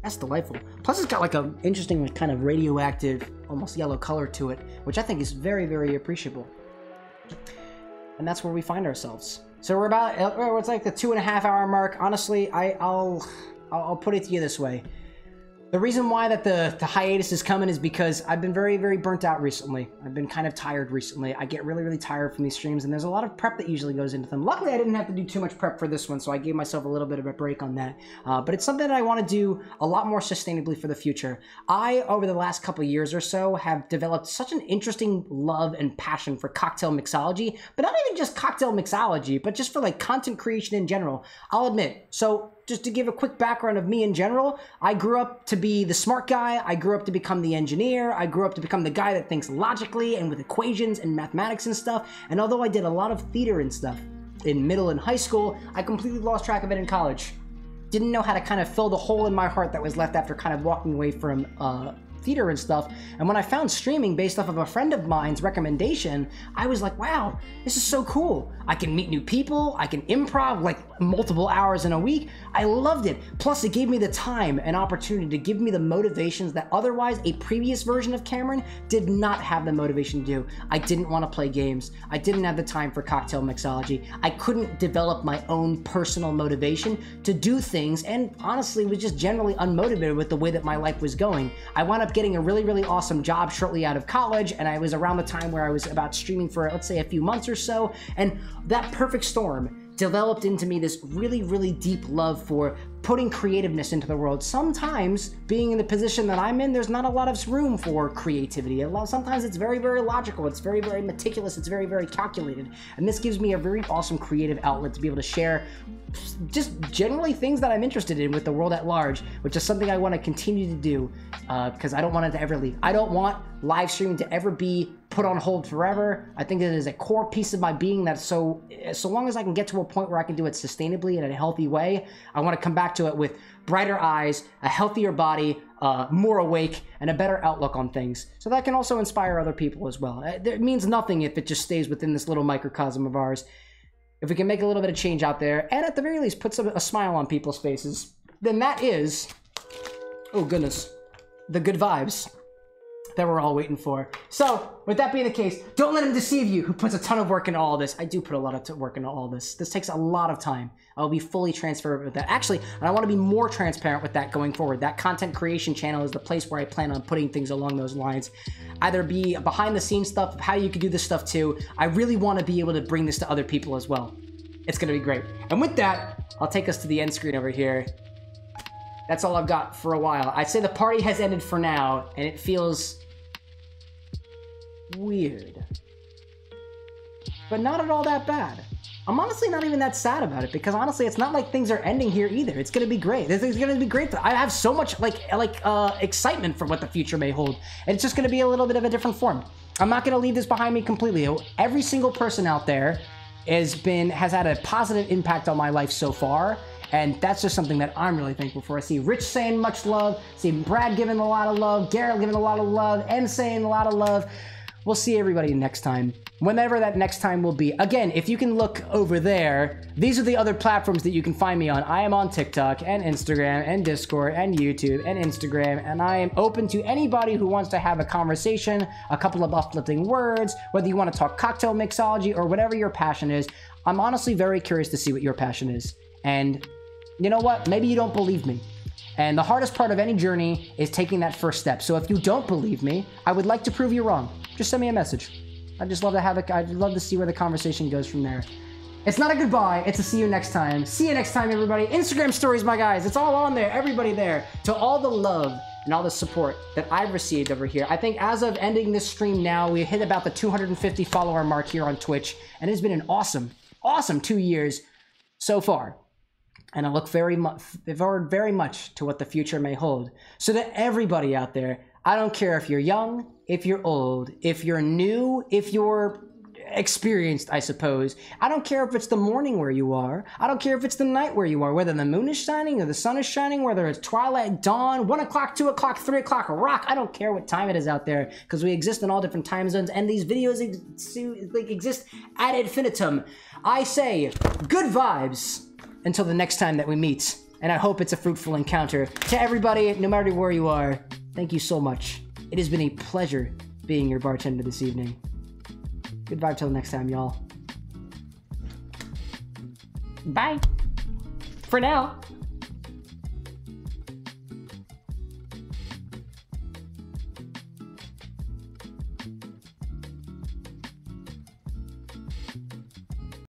that's delightful. Plus it's got like a interesting kind of radioactive, almost yellow color to it, which I think is very, very appreciable. And that's where we find ourselves. So we're about, uh, it's like the two and a half hour mark. Honestly, I, I'll I'll put it to you this way. The reason why that the, the hiatus is coming is because I've been very, very burnt out recently. I've been kind of tired recently. I get really, really tired from these streams, and there's a lot of prep that usually goes into them. Luckily, I didn't have to do too much prep for this one, so I gave myself a little bit of a break on that. Uh, but it's something that I want to do a lot more sustainably for the future. I, over the last couple years or so, have developed such an interesting love and passion for cocktail mixology, but not even just cocktail mixology, but just for like content creation in general. I'll admit. So just to give a quick background of me in general, I grew up to be the smart guy. I grew up to become the engineer. I grew up to become the guy that thinks logically and with equations and mathematics and stuff. And although I did a lot of theater and stuff in middle and high school, I completely lost track of it in college. Didn't know how to kind of fill the hole in my heart that was left after kind of walking away from uh, theater and stuff. And when I found streaming based off of a friend of mine's recommendation, I was like, wow, this is so cool. I can meet new people, I can improv like multiple hours in a week. I loved it. Plus, it gave me the time and opportunity to give me the motivations that otherwise a previous version of Cameron did not have the motivation to do. I didn't want to play games, I didn't have the time for cocktail mixology, I couldn't develop my own personal motivation to do things, and honestly, was just generally unmotivated with the way that my life was going. I wound up getting a really, really awesome job shortly out of college, and I was around the time where I was about streaming for, let's say, a few months or so, and that perfect storm developed into me this really, really deep love for putting creativeness into the world. Sometimes, being in the position that I'm in, there's not a lot of room for creativity. Lot, sometimes it's very, very logical. It's very, very meticulous. It's very, very calculated. And this gives me a very awesome creative outlet to be able to share just generally things that I'm interested in with the world at large, which is something I want to continue to do because I don't want it to ever leave. I don't want live streaming to ever be put on hold forever. I think it is a core piece of my being that so so long as I can get to a point where I can do it sustainably in a healthy way, I want to come back to it with brighter eyes, a healthier body, uh, more awake, and a better outlook on things. So that can also inspire other people as well. Uh, It means nothing if it just stays within this little microcosm of ours. If we can make a little bit of change out there, and at the very least put some, a smile on people's faces, then that is, oh goodness, the good vibes that we're all waiting for. So, with that being the case, don't let him deceive you who puts a ton of work into all this. I do put a lot of work into all this. This takes a lot of time. I'll be fully transparent with that. Actually, and I want to be more transparent with that going forward. That content creation channel is the place where I plan on putting things along those lines. Either be behind the scenes stuff how you could do this stuff too. I really want to be able to bring this to other people as well. It's going to be great. And with that, I'll take us to the end screen over here. That's all I've got for a while. I'd say the party has ended for now, and it feels weird. But not at all that bad. I'm honestly not even that sad about it because honestly, it's not like things are ending here either. It's gonna be great. This is gonna be great. I have so much like like uh, excitement for what the future may hold, and it's just gonna be a little bit of a different form. I'm not gonna leave this behind me completely. Every single person out there has been has had a positive impact on my life so far, and that's just something that I'm really thankful for. I see Rich saying much love, see Brad giving a lot of love, Garrett giving a lot of love, and saying a lot of love. We'll see everybody next time. Whenever that next time will be. Again, if you can look over there, these are the other platforms that you can find me on. I am on TikTok and Instagram and Discord and YouTube and Instagram, and I am open to anybody who wants to have a conversation, a couple of uplifting words, whether you want to talk cocktail mixology or whatever your passion is. I'm honestly very curious to see what your passion is. And you know what? Maybe you don't believe me. And the hardest part of any journey is taking that first step. So if you don't believe me, I would like to prove you wrong. Just send me a message. I'd just love to have it. I'd love to see where the conversation goes from there. It's not a goodbye. It's a see you next time. See you next time, everybody. Instagram stories, my guys. It's all on there. Everybody there. To all the love and all the support that I've received over here. I think as of ending this stream now, we hit about the 250 follower mark here on Twitch, and it's been an awesome, awesome two years so far and I look very much forward very much to what the future may hold. So that everybody out there, I don't care if you're young, if you're old, if you're new, if you're experienced, I suppose. I don't care if it's the morning where you are. I don't care if it's the night where you are, whether the moon is shining or the sun is shining, whether it's twilight, dawn, 1 o'clock, 2 o'clock, 3 o'clock, rock. I don't care what time it is out there because we exist in all different time zones and these videos ex- like, exist ad infinitum. I say good vibes until the next time that we meet. And I hope it's a fruitful encounter. To everybody, no matter where you are, thank you so much. It has been a pleasure being your bartender this evening. Good vibe till next time, y'all. Bye. For now.